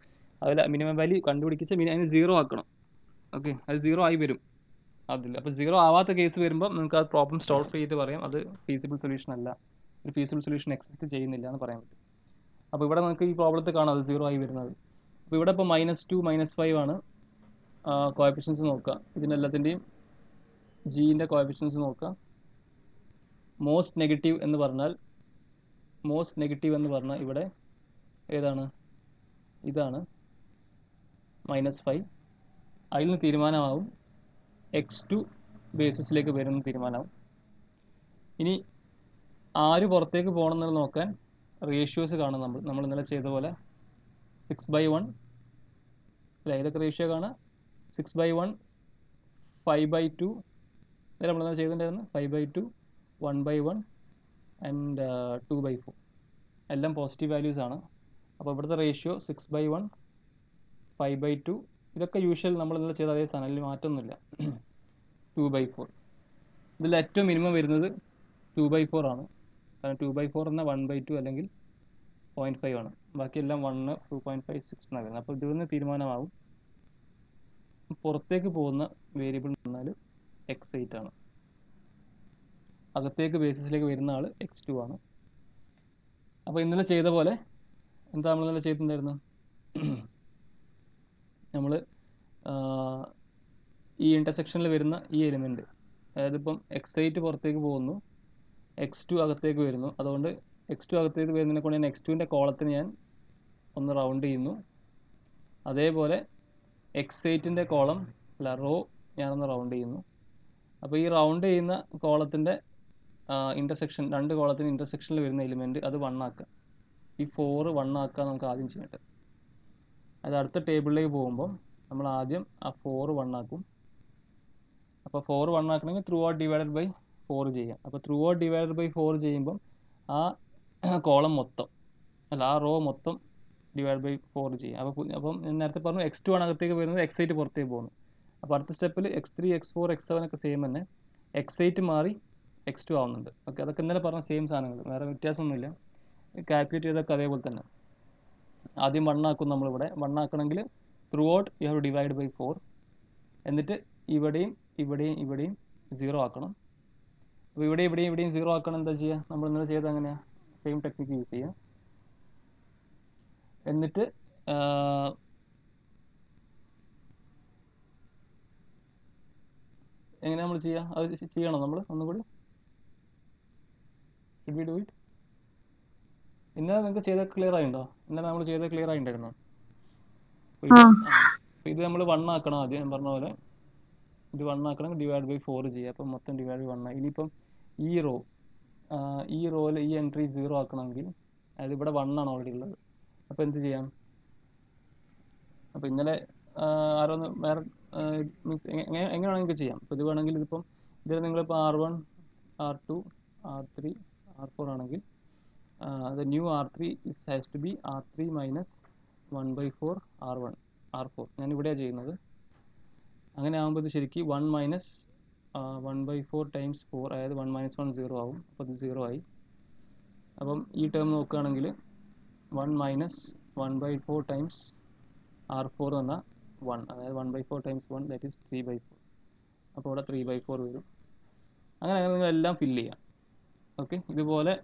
അതിൽ മിനിമം വാല്യൂ കണ്ടുപിടിച്ച് അതിന് സീറോ ആക്കണം. ഓക്കെ അത് സീറോ ആയി വരും. അതിൽ അപ്പോൾ സീറോ ആവാത്ത കേസ് വരുമ്പോൾ നമുക്ക് ആ പ്രോബ്ലം സോൾവ് ചെയ്തിട്ട് പറയാം. അത് ഫീസിബിൾ സൊല്യൂഷൻ അല്ല. ഒരു ഫീസിബിൾ സൊല്യൂഷൻ എക്സിസ്റ്റ് ചെയ്യുന്നില്ല എന്ന് പറയാൻ പറ്റും. അപ്പോൾ ഇവിടെ നമുക്ക് ഈ പ്രോബ്ലത്തിൽ കാണാം. അത് സീറോ ആയി വരുന്നത്. അപ്പോൾ ഇവിടെ ഇപ്പോൾ മൈനസ് ടു മൈനസ് ഫൈവ് ആണ്. കോയഫിഷ്യൻസ് നോക്കുക. ഇതിനെല്ലാത്തിന്റെയും ജീന്റെ കോയഫിഷ്യൻസ് നോക്കുക. മോസ്റ്റ് നെഗറ്റീവ് എന്ന് പറഞ്ഞാൽ മോസ്റ്റ് നെഗറ്റീവ് എന്ന് പറഞ്ഞാൽ ഇവിടെ ഏതാണ്? ഇതാണ്. മൈനസ് ഫൈവ് അതിൽ നിന്ന് തീരുമാനമാവും. എക്സ് ടു ബേസിസിലേക്ക് വരുന്ന തീരുമാനമാവും. ഇനി ആര് പുറത്തേക്ക് പോകണം എന്നുള്ളത് നോക്കാൻ റേഷ്യോസ് കാണാം നമ്മൾ നമ്മൾ ഇന്നലെ ചെയ്ത പോലെ. സിക്സ് ബൈ വൺ അല്ല ഏതൊക്കെ റേഷ്യോ കാണാം six by one five by two ഇന്നലെ നമ്മൾ ഇന്നലെ ചെയ്തിട്ടുണ്ടായിരുന്നു. Five by two one by one and two by four എല്ലാം പോസിറ്റീവ് വാല്യൂസ് ആണ്. അപ്പോൾ ഇവിടുത്തെ ratio six by one five by two ഇതൊക്കെ യൂഷ്വൽ നമ്മൾ ഇന്നലെ ചെയ്ത അതേ സാധനം അതിൽ മാറ്റമൊന്നുമില്ല. ടു ബൈ ഫോർ ഇതിൽ ഏറ്റവും മിനിമം വരുന്നത് ടു ബൈ ഫോർ ആണ്. കാരണം ടു ബൈ ഫോർ എന്നാൽ വൺ ബൈ ടു അല്ലെങ്കിൽ പോയിന്റ് ഫൈവ് ആണ്. ബാക്കിയെല്ലാം one two point five six എന്നാണ് വരുന്നത്. അപ്പോൾ ഇതിൽ നിന്ന് തീരുമാനമാവും. പുറത്തേക്ക് പോകുന്ന വേരിയബിൾ എന്ന് പറഞ്ഞാൽ എക്സ് എയ്റ്റ് ആണ്. അകത്തേക്ക് ബേസിസിലേക്ക് വരുന്ന ആൾ എക്സ് ടു ആണ്. അപ്പോൾ ഇന്നലെ ചെയ്ത പോലെ എന്താ നമ്മൾ ഇന്നലെ ചെയ്തിട്ടുണ്ടായിരുന്നു? നമ്മൾ ഈ ഇന്റർസെക്ഷനിൽ വരുന്ന ഈ എലിമെന്റ് അതായത് ഇപ്പം എക്സ് എയ്റ്റ് പുറത്തേക്ക് പോകുന്നു. എക്സ് ടു അകത്തേക്ക് വരുന്നു. അതുകൊണ്ട് എക്സ് ടു അകത്തേക്ക് വരുന്നതിനെ കൊണ്ട് ഞാൻ എക്സ് ടുവിന്റെ കോളത്തിന് ഞാൻ ഒന്ന് റൗണ്ട് ചെയ്യുന്നു. അതേപോലെ എക്സ് എയ്റ്റിന്റെ കോളം അല്ല റോ ഞാനൊന്ന് റൗണ്ട് ചെയ്യുന്നു. അപ്പോൾ ഈ റൗണ്ട് ചെയ്യുന്ന കോളത്തിന്റെ ഇന്റർസെക്ഷൻ രണ്ട് കോളത്തിന് ഇന്റർസെക്ഷനിൽ വരുന്ന എലിമെന്റ് അത് വൺ ആക്കുക. ഈ ഫോറ് വൺ ആക്കുക നമുക്ക് ആദ്യം ചെയ്യട്ടെ അത് അടുത്ത ടേബിളിലേക്ക് പോകുമ്പോൾ നമ്മൾ ആദ്യം ആ ഫോറ് വൺ ആക്കും. അപ്പോൾ ഫോർ വൺ ആക്കണമെങ്കിൽ throughout divided by four ചെയ്യാം. അപ്പോൾ throughout divide by four ചെയ്യുമ്പം ആ കോളം മൊത്തം അല്ല ആ റോ മൊത്തം ഡിവൈഡ് ബൈ ഫോർ ചെയ്യാം. അപ്പോൾ അപ്പം നേരത്തെ പറഞ്ഞു എക്സ് ടു ആണ് അകത്തേക്ക് വരുന്നത് എക്സ് എയ്റ്റ് പുറത്തേക്ക് പോകുന്നു. അപ്പോൾ അടുത്ത സ്റ്റെപ്പിൽ x three x four x seven ഒക്കെ സെയിം തന്നെ എക്സ് എയ്റ്റ് മാറി എക്സ് ടു ആവുന്നുണ്ട്. ഓക്കെ അതൊക്കെ ഇന്നലെ പറഞ്ഞ സെയിം സാധനങ്ങൾ വേറെ വ്യത്യാസമൊന്നുമില്ല. കാൽക്കുലേറ്റ് ചെയ്തൊക്കെ അതേപോലെ തന്നെ. ആദ്യം വണ്ണാക്കും നമ്മളിവിടെ. വണ്ണാക്കണമെങ്കിൽ throughout you have divide by four എന്നിട്ട് ഇവിടെയും ഇവിടെയും ഇവിടെയും സീറോ ആക്കണം. അപ്പോൾ ഇവിടെ ഇവിടെയും ഇവിടെയും സീറോ ആക്കണം എന്താ ചെയ്യുക നമ്മൾ ഇന്നലെ ചെയ്ത് അങ്ങനെയാണ് സെയിം ടെക്നിക്ക് യൂസ് ചെയ്യുക എന്നിട്ട് എങ്ങനെ നമ്മൾ ചെയ്യുക അത് ചെയ്യണം നമ്മൾ ഒന്നുകൂടി? ഷുഡ് ബി ഡു ഇറ്റ് ഇന്നലെ നിങ്ങൾക്ക് ചെയ്ത ക്ലിയർ ആയിണ്ടോ? ഇന്നലെ നമ്മൾ ചെയ്ത ക്ലിയർ ആയിണ്ടായിരുന്നു? ഇത് നമ്മൾ വൺ ആക്കണം ആദ്യം ഞാൻ പറഞ്ഞ പോലെ. ഇത് വൺ ആക്കണം ഡിവൈഡ് ബൈ ഫോർ ചെയ്യുക അപ്പം മൊത്തം ഡിവൈഡ് ബൈ വൺ ആയി ഇനിയിപ്പം ഈ റോ ഈ റോയിൽ ഈ എൻട്രി സീറോ ആക്കണമെങ്കിൽ അതായത് ഇവിടെ വൺ ആണ് ഓൾറെഡി ഉള്ളത്. അപ്പോൾ എന്ത് ചെയ്യാം? അപ്പോൾ ഇന്നലെ ആരോന്ന് വേറെ മീൻസ് എങ്ങനെ വേണമെങ്കിൽ ചെയ്യാം. ഇപ്പോൾ ഇത് വേണമെങ്കിൽ ഇതിപ്പം ഇതിൽ നിങ്ങളിപ്പോൾ R one R two R three R four ആണെങ്കിൽ അത് new R three is has to be R three minus one by four R one R four ഞാൻ ഇവിടെയാണ് ചെയ്യുന്നത്. അങ്ങനെ ആകുമ്പോൾ ഇത് ശരിക്കും one minus one by four times four അതായത് വൺ മൈനസ് വൺ സീറോ ആവും. അപ്പോൾ ഇത് സീറോ ആയി. അപ്പം ഈ ടേം നോക്കുകയാണെങ്കിൽ one minus one by four times R four എന്ന വൺ അതായത് one by four times one that is three by four അപ്പോൾ ഇവിടെ ത്രീ ബൈ ഫോർ വരും. അങ്ങനെ അങ്ങനെ നിങ്ങൾ എല്ലാം ഫില്ല് ചെയ്യാം. ഓക്കെ ഇതുപോലെ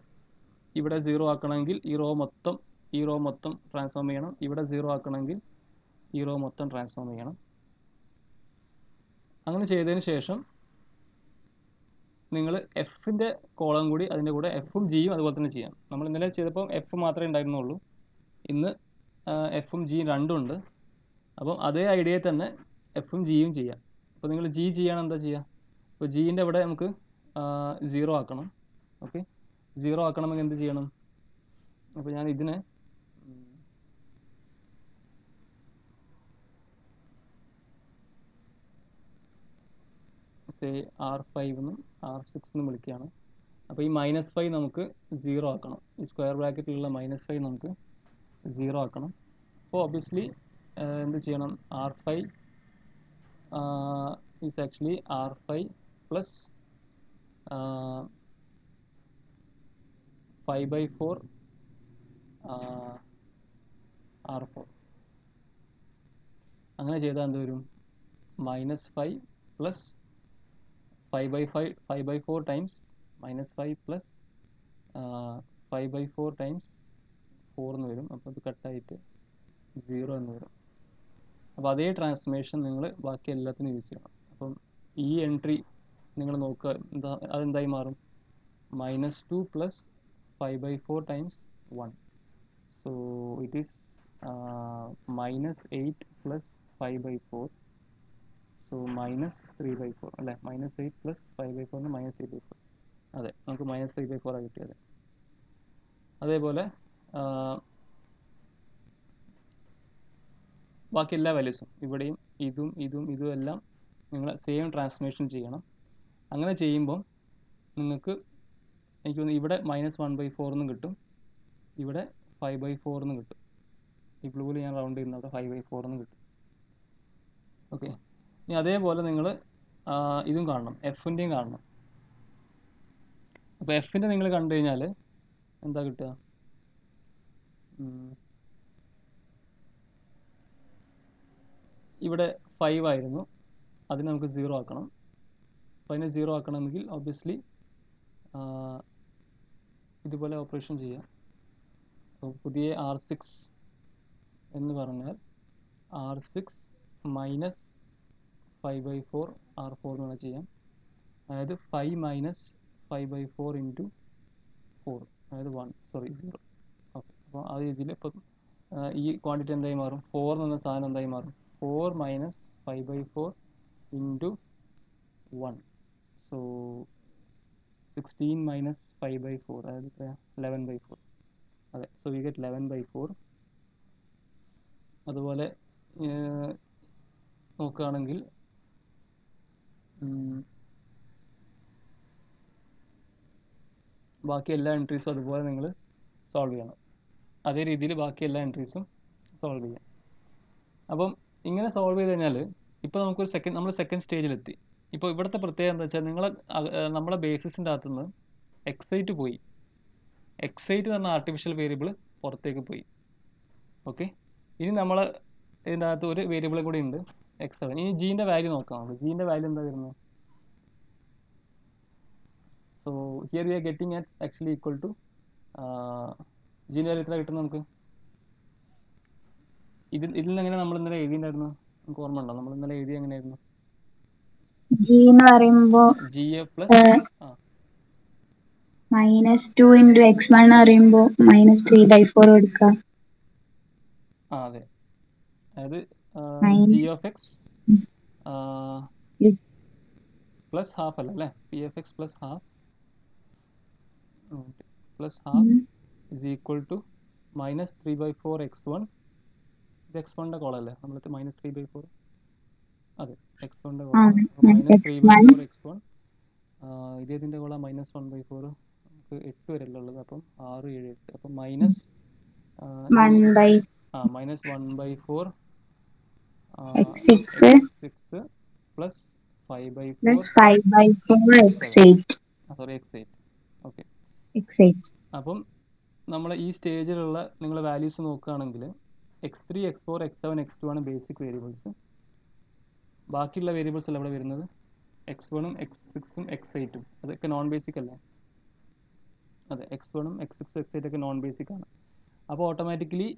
ഇവിടെ സീറോ ആക്കണമെങ്കിൽ ഈ റോ മൊത്തം ഈ റോ മൊത്തം ട്രാൻസ്ഫോം ചെയ്യണം. ഇവിടെ സീറോ ആക്കണമെങ്കിൽ ഈ റോ മൊത്തം ട്രാൻസ്ഫോം ചെയ്യണം. അങ്ങനെ ചെയ്തതിന് ശേഷം നിങ്ങൾ എഫിന്റെ കോളം കൂടി അതിന്റെ കൂടെ എഫും ജിയും അതുപോലെ തന്നെ ചെയ്യാം. നമ്മൾ ഇന്നലെ ചെയ്തപ്പോൾ എഫ് മാത്രമേ ഉണ്ടായിരുന്നുള്ളൂ. ഇന്ന് എഫും ജിയും രണ്ടും ഉണ്ട്. അപ്പം അതേ ഐഡിയയിൽ തന്നെ എഫും ജിയും ചെയ്യാം. അപ്പോൾ നിങ്ങൾ ജി ചെയ്യണം എന്താ ചെയ്യുക അപ്പോൾ ജീന്റെ അവിടെ നമുക്ക് സീറോ ആക്കണം. ഓക്കെ സീറോ ആക്കണമെങ്കിൽ എന്ത് ചെയ്യണം? അപ്പോൾ ഞാൻ ഇതിനെ സേ ആർ ഫൈവ് എന്നും ആർ സിക്സ് എന്ന് വിളിക്കുകയാണ്. അപ്പോൾ ഈ മൈനസ് ഫൈവ് നമുക്ക് സീറോ ആക്കണം. ഈ സ്ക്വയർ ബ്രാക്കറ്റിലുള്ള മൈനസ് ഫൈവ് നമുക്ക് സീറോ ആക്കണം. അപ്പോൾ ഒബ്വിയസ്ലി എന്ത് ചെയ്യണം? R five is actually R five plus five by four R four അങ്ങനെ ചെയ്താൽ എന്ത് വരും? Minus five plus five by five five by four times minus five plus five by four times four എന്ന് വരും. അപ്പോൾ അത് കട്ടായിട്ട് സീറോ എന്ന് വരും. അപ്പോൾ അതേ ട്രാൻസ്ഫർമേഷൻ നിങ്ങൾ ബാക്കി എല്ലാത്തിനും യൂസ് ചെയ്യണം. അപ്പം ഈ എൻട്രി നിങ്ങൾ നോക്കുക എന്താ അതെന്തായി മാറും? Minus two plus five by four times one so it is minus eight plus five by four so minus three by four അല്ലേ? Minus eight plus five by ഫോറിന് minus three by four അതെ നമുക്ക് minus three by four ആണ് കിട്ടിയത്. അതേപോലെ ബാക്കി എല്ലാ വാല്യൂസും ഇവിടെയും ഇതും ഇതും ഇതും എല്ലാം നിങ്ങൾ സെയിം ട്രാൻസ്ഫർമേഷൻ ചെയ്യണം. അങ്ങനെ ചെയ്യുമ്പോൾ നിങ്ങൾക്ക് എനിക്ക് തോന്നുന്നു ഇവിടെ മൈനസ് വൺ ബൈ ഫോറിന്നും കിട്ടും. ഇവിടെ ഫൈവ് ബൈ ഫോറിന്നും കിട്ടും. ഈ ബ്ലൂവിൽ ഞാൻ റൗണ്ട് ചെയ്യുന്ന അവിടെ ഫൈവ് ബൈ ഫോറിന്നും കിട്ടും. ഓക്കെ ഇനി അതേപോലെ നിങ്ങൾ ഇതും കാണണം. എഫിന്റെയും കാണണം. അപ്പോൾ എഫിന്റെ നിങ്ങൾ കണ്ടു കഴിഞ്ഞാൽ എന്താ കിട്ടുക? ഇവിടെ ഫൈവ് ആയിരുന്നു. അതിന് നമുക്ക് സീറോ ആക്കണം. അപ്പോൾ അതിനെ സീറോ ആക്കണമെങ്കിൽ ഒബ്വിയസ്ലി ഇതുപോലെ ഓപ്പറേഷൻ ചെയ്യാം. അപ്പോൾ പുതിയ ആർ സിക്സ് എന്ന് പറഞ്ഞാൽ R six minus five by four R four എന്ന് വേണം ചെയ്യാം. അതായത് five minus five by four into four അതായത് വൺ സോറി സീറോ ഓക്കെ അപ്പോൾ ആ രീതിയിൽ ഇപ്പം ഈ ക്വാണ്ടിറ്റി എന്തായി മാറും? ഫോർ എന്ന് പറഞ്ഞ സാധനം എന്തായി മാറും? Four minus five by four into one so sixteen minus five by four അതായത് എത്രയാ? ലെവൻ ബൈ ഫോർ അതെ. So we get eleven by four അതുപോലെ നോക്കുകയാണെങ്കിൽ ബാക്കി എല്ലാ എൻട്രീസും അതുപോലെ നിങ്ങൾ സോൾവ് ചെയ്യണം. അതേ രീതിയിൽ ബാക്കി എല്ലാ എൻട്രീസും സോൾവ് ചെയ്യാം. അപ്പം ഇങ്ങനെ സോൾവ് ചെയ്ത് കഴിഞ്ഞാൽ ഇപ്പോൾ നമുക്കൊരു സെക്കൻഡ് നമ്മൾ സെക്കൻഡ് സ്റ്റേജിലെത്തി ഇപ്പോൾ ഇവിടുത്തെ പ്രത്യേകത എന്താ വെച്ചാൽ നിങ്ങൾ നമ്മളെ ബേസിസിന്റെ അകത്തുനിന്ന് എക്സൈറ്റ് പോയി. എക്സൈറ്റ് എന്ന് പറഞ്ഞ ആർട്ടിഫിഷ്യൽ വേരിയബിൾ പുറത്തേക്ക് പോയി. ഓക്കെ ഇനി നമ്മൾ ഇതിനകത്ത് ഒരു വേരിയബിൾ കൂടി ഉണ്ട്. എക്സ് സെവൻ ഇനി ജീന്റെ വാല്യൂ നോക്കാം. നമുക്ക് ജീന്റെ വാല്യൂ എന്താ വരുന്നത് so here we are getting at actually equal to ജീന്റെ value എത്ര കിട്ടുന്നത് നമുക്ക്? ഇതിൽ ഇതിൽ നിന്ന് എങ്ങനെ നമ്മൾ ഇന്നലെ എഴുതിയിട്ടുണ്ടായിരുന്നു? നമുക്ക് ഓർമ്മ ഉണ്ടോ? നമ്മൾ ഇന്നലെ എഴുതി എങ്ങനെയായിരുന്നു? ജി എന്ന് പറയുമ്പോ ജി എ പ്ലസ് ആ. Minus two into X one അറിയുമ്പോ മൈനസ് ത്രീ ബൈ ഫോർ കൊടുക്കാം. അതെ. അതായത്. G of X. Plus half അല്ല അല്ലേ? P F X plus half plus half is equal to minus three by four X one ഇത് X വണ്ണിന്റെ കോളല്ലേ നമ്മൾ മൈനസ് ത്രീ ബൈ ഫോർ അതെ എക്സ് വണ്ണിന്റെ കോള minus three by X1. Four X one ഇതേതിന്റെ കോള minus one by four നമുക്ക് എട്ട് വരെയല്ലേ ഉള്ളത്? അപ്പം ആറ് ഏഴ് എട്ട്. അപ്പം മൈനസ് ആ minus one by four X6. Six plus five by four plus five by four X eight sorry X eight okay X eight അപ്പം നമ്മൾ ഈ സ്റ്റേജിലുള്ള നിങ്ങൾ വാല്യൂസ് നോക്കുകയാണെങ്കിൽ X three X four X seven X two ആണ് basic variables ബാക്കിയുള്ള variables അല്ല ഇവിടെ വരുന്നത്. എക്സ് വണ്ണും എക്സ് സിക്സും എക്സ് എയ്റ്റും അതൊക്കെ നോൺ ബേസിക് അല്ലേ? അതെ എക്സ് വണ്ണും എക്സ് സിക്സും എക്സ് എയ്റ്റ് ഒക്കെ നോൺ ബേസിക് ആണ്. അപ്പോൾ ഓട്ടോമാറ്റിക്കലി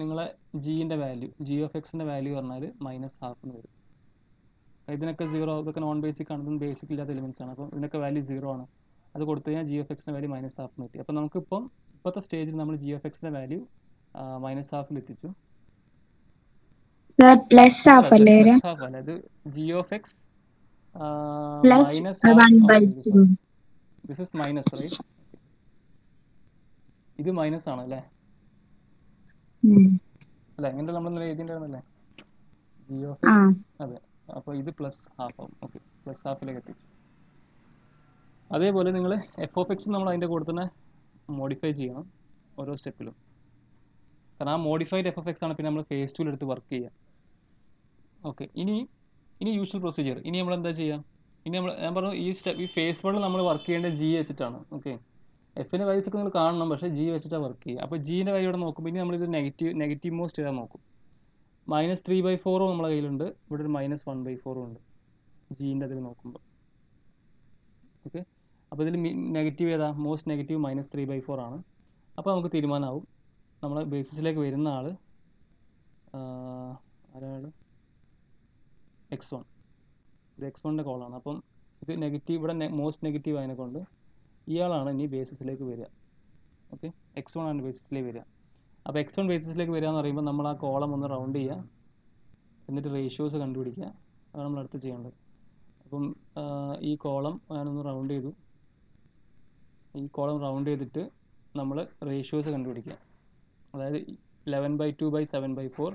നിങ്ങളെ ജീന്റെ വാല്യൂ ജി ഓഫ് എക്സിന്റെ വാല്യൂ പറഞ്ഞാൽ മൈനസ് ഹാഫ് എന്ന് വരും. ഇതിനൊക്കെ സീറോ ഇതൊക്കെ നോൺ ബേസിക് ആണ് ഇതൊന്നും ബേസിക് ഇല്ലാത്ത എലിമെന്റ്സ് ആണ്. അപ്പോൾ ഇതിനൊക്കെ വാല്യൂ സീറോ ആണ്. അത് കൊടുത്തു കഴിഞ്ഞാൽ ജി ഓഫ് എക്സിന്റെ വാല്യൂ മൈനസ് ഹാഫ് എന്ന് കിട്ടി. അപ്പോൾ നമുക്കിപ്പം ഇപ്പോഴത്തെ സ്റ്റേജിൽ നമ്മൾ ജി ഓഫ് എക്സിന്റെ വാല്യൂ മൈനസ് ഹാഫിൽ എത്തിച്ചു. സർ പ്ലസ് ഹാഫ് അല്ലേ വരാ? പ്ലസ് ഹാഫ് അല്ല ഇത് G of X minus this is minus right ഇത് മൈനസ് ആണ് അല്ലേ അല്ല എങ്ങനെ നമ്മൾ ഇന്നലെ എഴുതിയിട്ടുണ്ടായിരുന്നല്ലേ? ജി ഓഫ് അതെ. അപ്പോൾ ഇത് പ്ലസ് ഹാഫ് ആവും. ഓക്കെ പ്ലസ് ഹാഫിലേക്ക് എത്തിച്ചു അതേപോലെ നിങ്ങൾ എഫ് ഓഫ് എക്സ് നമ്മൾ അതിന്റെ കൂടെ തന്നെ മോഡിഫൈ ചെയ്യണം ഓരോ സ്റ്റെപ്പിലും കാരണം ആ മോഡിഫൈഡ് എഫ് ഓഫ് എക്സ് ആണ് പിന്നെ നമ്മൾ ഫേസ് ടൂൽ എടുത്ത് വർക്ക് ചെയ്യുക ഓക്കെ ഇനി ഇനി യൂഷ്വൽ പ്രൊസീജിയർ ഇനി നമ്മൾ എന്താ ചെയ്യുക ഇനി നമ്മൾ ഞാൻ പറഞ്ഞു ഈ സ്റ്റെപ്പ് ഈ ഫേസ് വൺ നമ്മൾ വർക്ക് ചെയ്യേണ്ടത് ജി വെച്ചിട്ടാണ്. ഓക്കെ എഫിന്റെ വൈസ് ഒക്കെ നിങ്ങൾ കാണണം. പക്ഷേ ജി വെച്ചിട്ടാണ് വർക്ക് ചെയ്യുക. അപ്പോൾ ജീന്റെ വാല്യൂ ഇവിടെ നോക്കുമ്പോൾ ഇനി നമ്മളിത് നെഗറ്റീവ് നെഗറ്റീവ് മോസ്റ്റ് ചെയ്താൽ നോക്കും. മൈനസ് ത്രീ ബൈ ഫോറും നമ്മളെ കയ്യിലുണ്ട്. ഇവിടെ ഒരു മൈനസ് വൺ ബൈ ഫോറും ഉണ്ട്. ജീന്റെ അതിൽ നോക്കുമ്പോൾ ഓക്കെ അപ്പോൾ ഇതിൽ നെഗറ്റീവ് ഏതാ? Most negative minus three by four ആണ്. അപ്പോൾ നമുക്ക് തീരുമാനമാവും നമ്മളെ ബേസിസിലേക്ക് വരുന്ന ആൾ ആരാണ്? എക്സ് വൺ ഇത് എക്സ് വണ്ണിന്റെ കോളാണ് അപ്പം ഇത് നെഗറ്റീവ് ഇവിടെ മോസ്റ്റ് നെഗറ്റീവ് ആയതിനെ കൊണ്ട് ഇയാളാണ് ഇനി ബേസിസിലേക്ക് വരിക. ഓക്കെ എക്സ് വൺ ആണ് ബേസിസിലേക്ക് വരിക. അപ്പോൾ എക്സ് വൺ ബേസിസിലേക്ക് വരിക എന്ന് പറയുമ്പോൾ നമ്മൾ ആ കോളം ഒന്ന് റൗണ്ട് ചെയ്യുക. എന്നിട്ട് റേഷ്യോസ് കണ്ടുപിടിക്കുക. അതാണ് നമ്മൾ അടുത്ത് ചെയ്യേണ്ടത്. അപ്പം ഈ കോളം ഞാനൊന്ന് റൗണ്ട് ചെയ്തു. ഈ കോളം റൗണ്ട് ചെയ്തിട്ട് നമ്മൾ റേഷ്യോസ് കണ്ടുപിടിക്കുക. അതായത് eleven by two by seven by four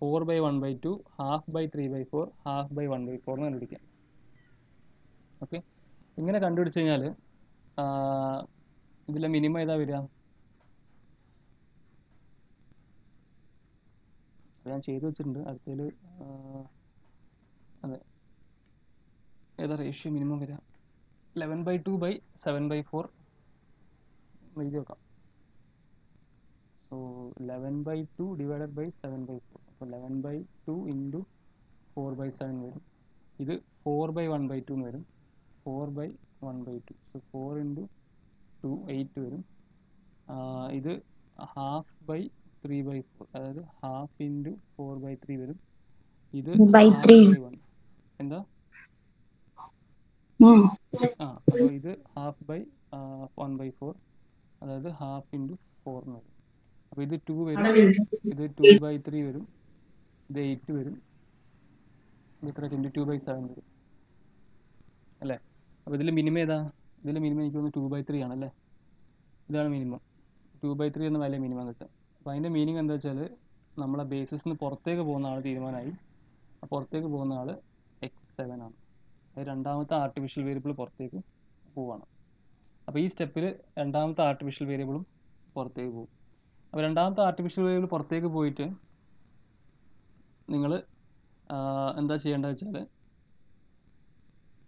four by one by two half by three by four half by one by four എന്ന് കണ്ടുപിടിക്കാം ഓക്കെ ഇങ്ങനെ കണ്ടുപിടിച്ച് കഴിഞ്ഞാൽ ഇതിലെ മിനിമം ഏതാ വരിക? ഞാൻ ചെയ്ത് വെച്ചിട്ടുണ്ട്. അടുത്തതിൽ അതെ. ഏതാ റേഷ്യോ മിനിമം വരിക? Eleven by two by seven by four എഴുതി വെക്കാം. So eleven by two divided by seven by four അപ്പോൾ eleven by two into four by seven വരും. ഇത് four by one by two എന്ന് വരും. Four by one by two so four into two eight വരും. ഇത് half by three by four അതായത് half into four by three വരും. ഇത്. എന്താ? ആ അപ്പോൾ ഇത് half by one by four അതായത് ഹാഫ് ഇന്റു ഫോർ എന്ന് വരും. അപ്പോൾ ഇത് ടു വരും. ഇത് ടു ബൈ ത്രീ വരും. ഇത് എയ്റ്റ് വരും. ഇത് എത്ര ട്വന്റി ടു ബൈ സെവൻ വരും. അല്ലേ? അപ്പോൾ ഇതിൽ മിനിമം ഏതാ? ഇതിൽ മിനിമം എനിക്ക് തോന്നുന്നു ടു ബൈ ത്രീ ആണല്ലേ? ഇതാണ് മിനിമം ടു ബൈ ത്രീ എന്ന വാല്യൂ മിനിമം കിട്ടുക. അപ്പോൾ അതിന്റെ മീനിങ് എന്താ വെച്ചാൽ നമ്മളെ ബേസിൽ നിന്ന് പുറത്തേക്ക് പോകുന്ന ആൾ തീരുമാനമായി. ആ പുറത്തേക്ക് പോകുന്ന ആൾ എക്സ് സെവൻ ആണ്. അത് രണ്ടാമത്തെ ആർട്ടിഫിഷ്യൽ വേരിയബിൾ പുറത്തേക്ക് പോവാണ്. അപ്പോൾ ഈ സ്റ്റെപ്പിൽ രണ്ടാമത്തെ ആർട്ടിഫിഷ്യൽ വേരിയബിളും പുറത്തേക്ക് പോകും. അപ്പോൾ രണ്ടാമത്തെ ആർട്ടിഫിഷ്യൽ വേരിയബിൾ പുറത്തേക്ക് പോയിട്ട് നിങ്ങൾ എന്താ ചെയ്യേണ്ടത് വെച്ചാൽ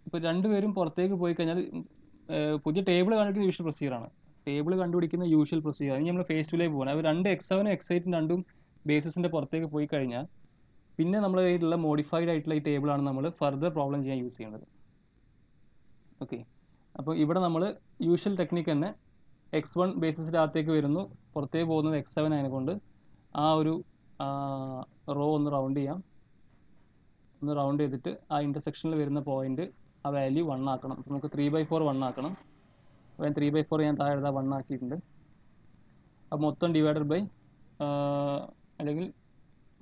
ഇപ്പോൾ രണ്ടുപേരും പുറത്തേക്ക് പോയി കഴിഞ്ഞാൽ പുതിയ ടേബിൾ കണ്ടുപിടിക്കുന്ന യൂഷ്വൽ പ്രൊസീജിയറാണ് ടേബിൾ കണ്ടുപിടിക്കുന്ന യൂഷ്വൽ പ്രൊസീജിയർ ഇനി നമ്മൾ ഫേസ് ടു ലൈവ് പോകണം അപ്പോൾ രണ്ട് എക്സ് സെവനും എക്സ് രണ്ടും ബേസിസിന്റെ പുറത്തേക്ക് പോയി കഴിഞ്ഞാൽ പിന്നെ നമ്മുടെ കയ്യിലുള്ള മോഡിഫൈഡ് ആയിട്ടുള്ള ഈ ടേബിളാണ് നമ്മൾ ഫർദർ പ്രോബ്ലം ചെയ്യാൻ യൂസ് ചെയ്യുന്നത് ഓക്കെ അപ്പോൾ ഇവിടെ നമ്മൾ യൂഷ്വൽ ടെക്നിക്ക് തന്നെ എക്സ് വൺ ബേസിസിന്റെ അകത്തേക്ക് വരുന്നു. പുറത്തേക്ക് പോകുന്നത് എക്സ് സെവൻ ആയതുകൊണ്ട് ആ ഒരു റോ ഒന്ന് റൗണ്ട് ചെയ്യാം. ഒന്ന് റൗണ്ട് ചെയ്തിട്ട് ആ ഇന്റർസെക്ഷനിൽ വരുന്ന പോയിന്റ് ആ വാല്യൂ വൺ ആക്കണം. അപ്പോൾ നമുക്ക് ത്രീ ബൈ ഫോർ വൺ ആക്കണം. അപ്പോൾ ഞാൻ ത്രീ ബൈ ഫോർ ഞാൻ താഴെ എഴുതാ വൺ ആക്കിയിട്ടുണ്ട്. അപ്പോൾ മൊത്തം ഡിവൈഡഡ് ബൈ അല്ലെങ്കിൽ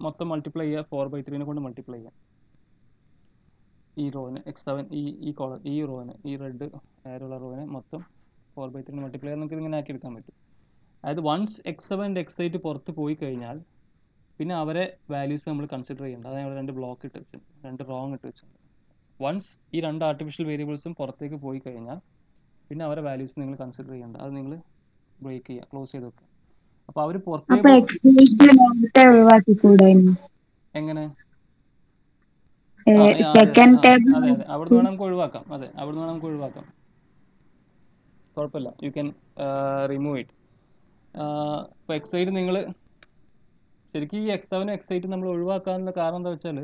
മൊത്തം മൾട്ടിപ്ലൈ ചെയ്യുക ഫോർ ബൈ ത്രീനെ കൊണ്ട് മൾട്ടിപ്ലൈ ചെയ്യാം. ഈ റോവിന് എക്സ് സെവൻ ഈ ഈ കോളം ഈ റോവിന് ഈ റെഡ് ആയുള്ള റോവിനെ മൊത്തം ഫോർ ബൈ ത്രീ മൾട്ടിപ്ലൈ ചെയ്യാൻ നമുക്ക് ഇങ്ങനെ ആക്കി എടുക്കാൻ പറ്റും. അതായത് once X seven X eight പുറത്ത് പോയി കഴിഞ്ഞാൽ പിന്നെ അവരെ വാല്യൂസ് നമ്മൾ കൺസിഡർ ചെയ്യേണ്ട. അതാണ് രണ്ട് ബ്ലോക്ക് ഇട്ട് വെച്ചിട്ടുണ്ട്. രണ്ട് റോങ് ഇട്ട് വെച്ചിട്ടുണ്ട്. വൺസ് ഈ രണ്ട് ആർട്ടിഫിഷ്യൽ വേരിയബിൾസും പുറത്തേക്ക് പോയി കഴിഞ്ഞാൽ പിന്നെ അവരെ വാല്യൂസ് നിങ്ങൾ കൺസിഡർ ചെയ്യേണ്ട. അത് നിങ്ങൾ ബ്രേക്ക് ചെയ്യുക ക്ലോസ് ചെയ്ത് വെക്കുക. അപ്പോൾ അവർ പുറത്തേക്ക് അപ്പൊ അവർ എങ്ങനെ? അതെ അതെ അവിടുന്ന് വേണം നമുക്ക് ഒഴിവാക്കാം. അതെ അവിടുന്ന് വേണം നമുക്ക് ഒഴിവാക്കാം. കുഴപ്പമില്ല. യു ക്യാൻ റിമൂവ് ഇറ്റ് ഇപ്പോൾ എക്സൈറ്റ് നിങ്ങൾ ശരിക്കും ഈ എക്സ് സെവനും എക്സ് എയ്റ്റും നമ്മൾ ഒഴിവാക്കാനുള്ള കാരണം എന്താ വെച്ചാൽ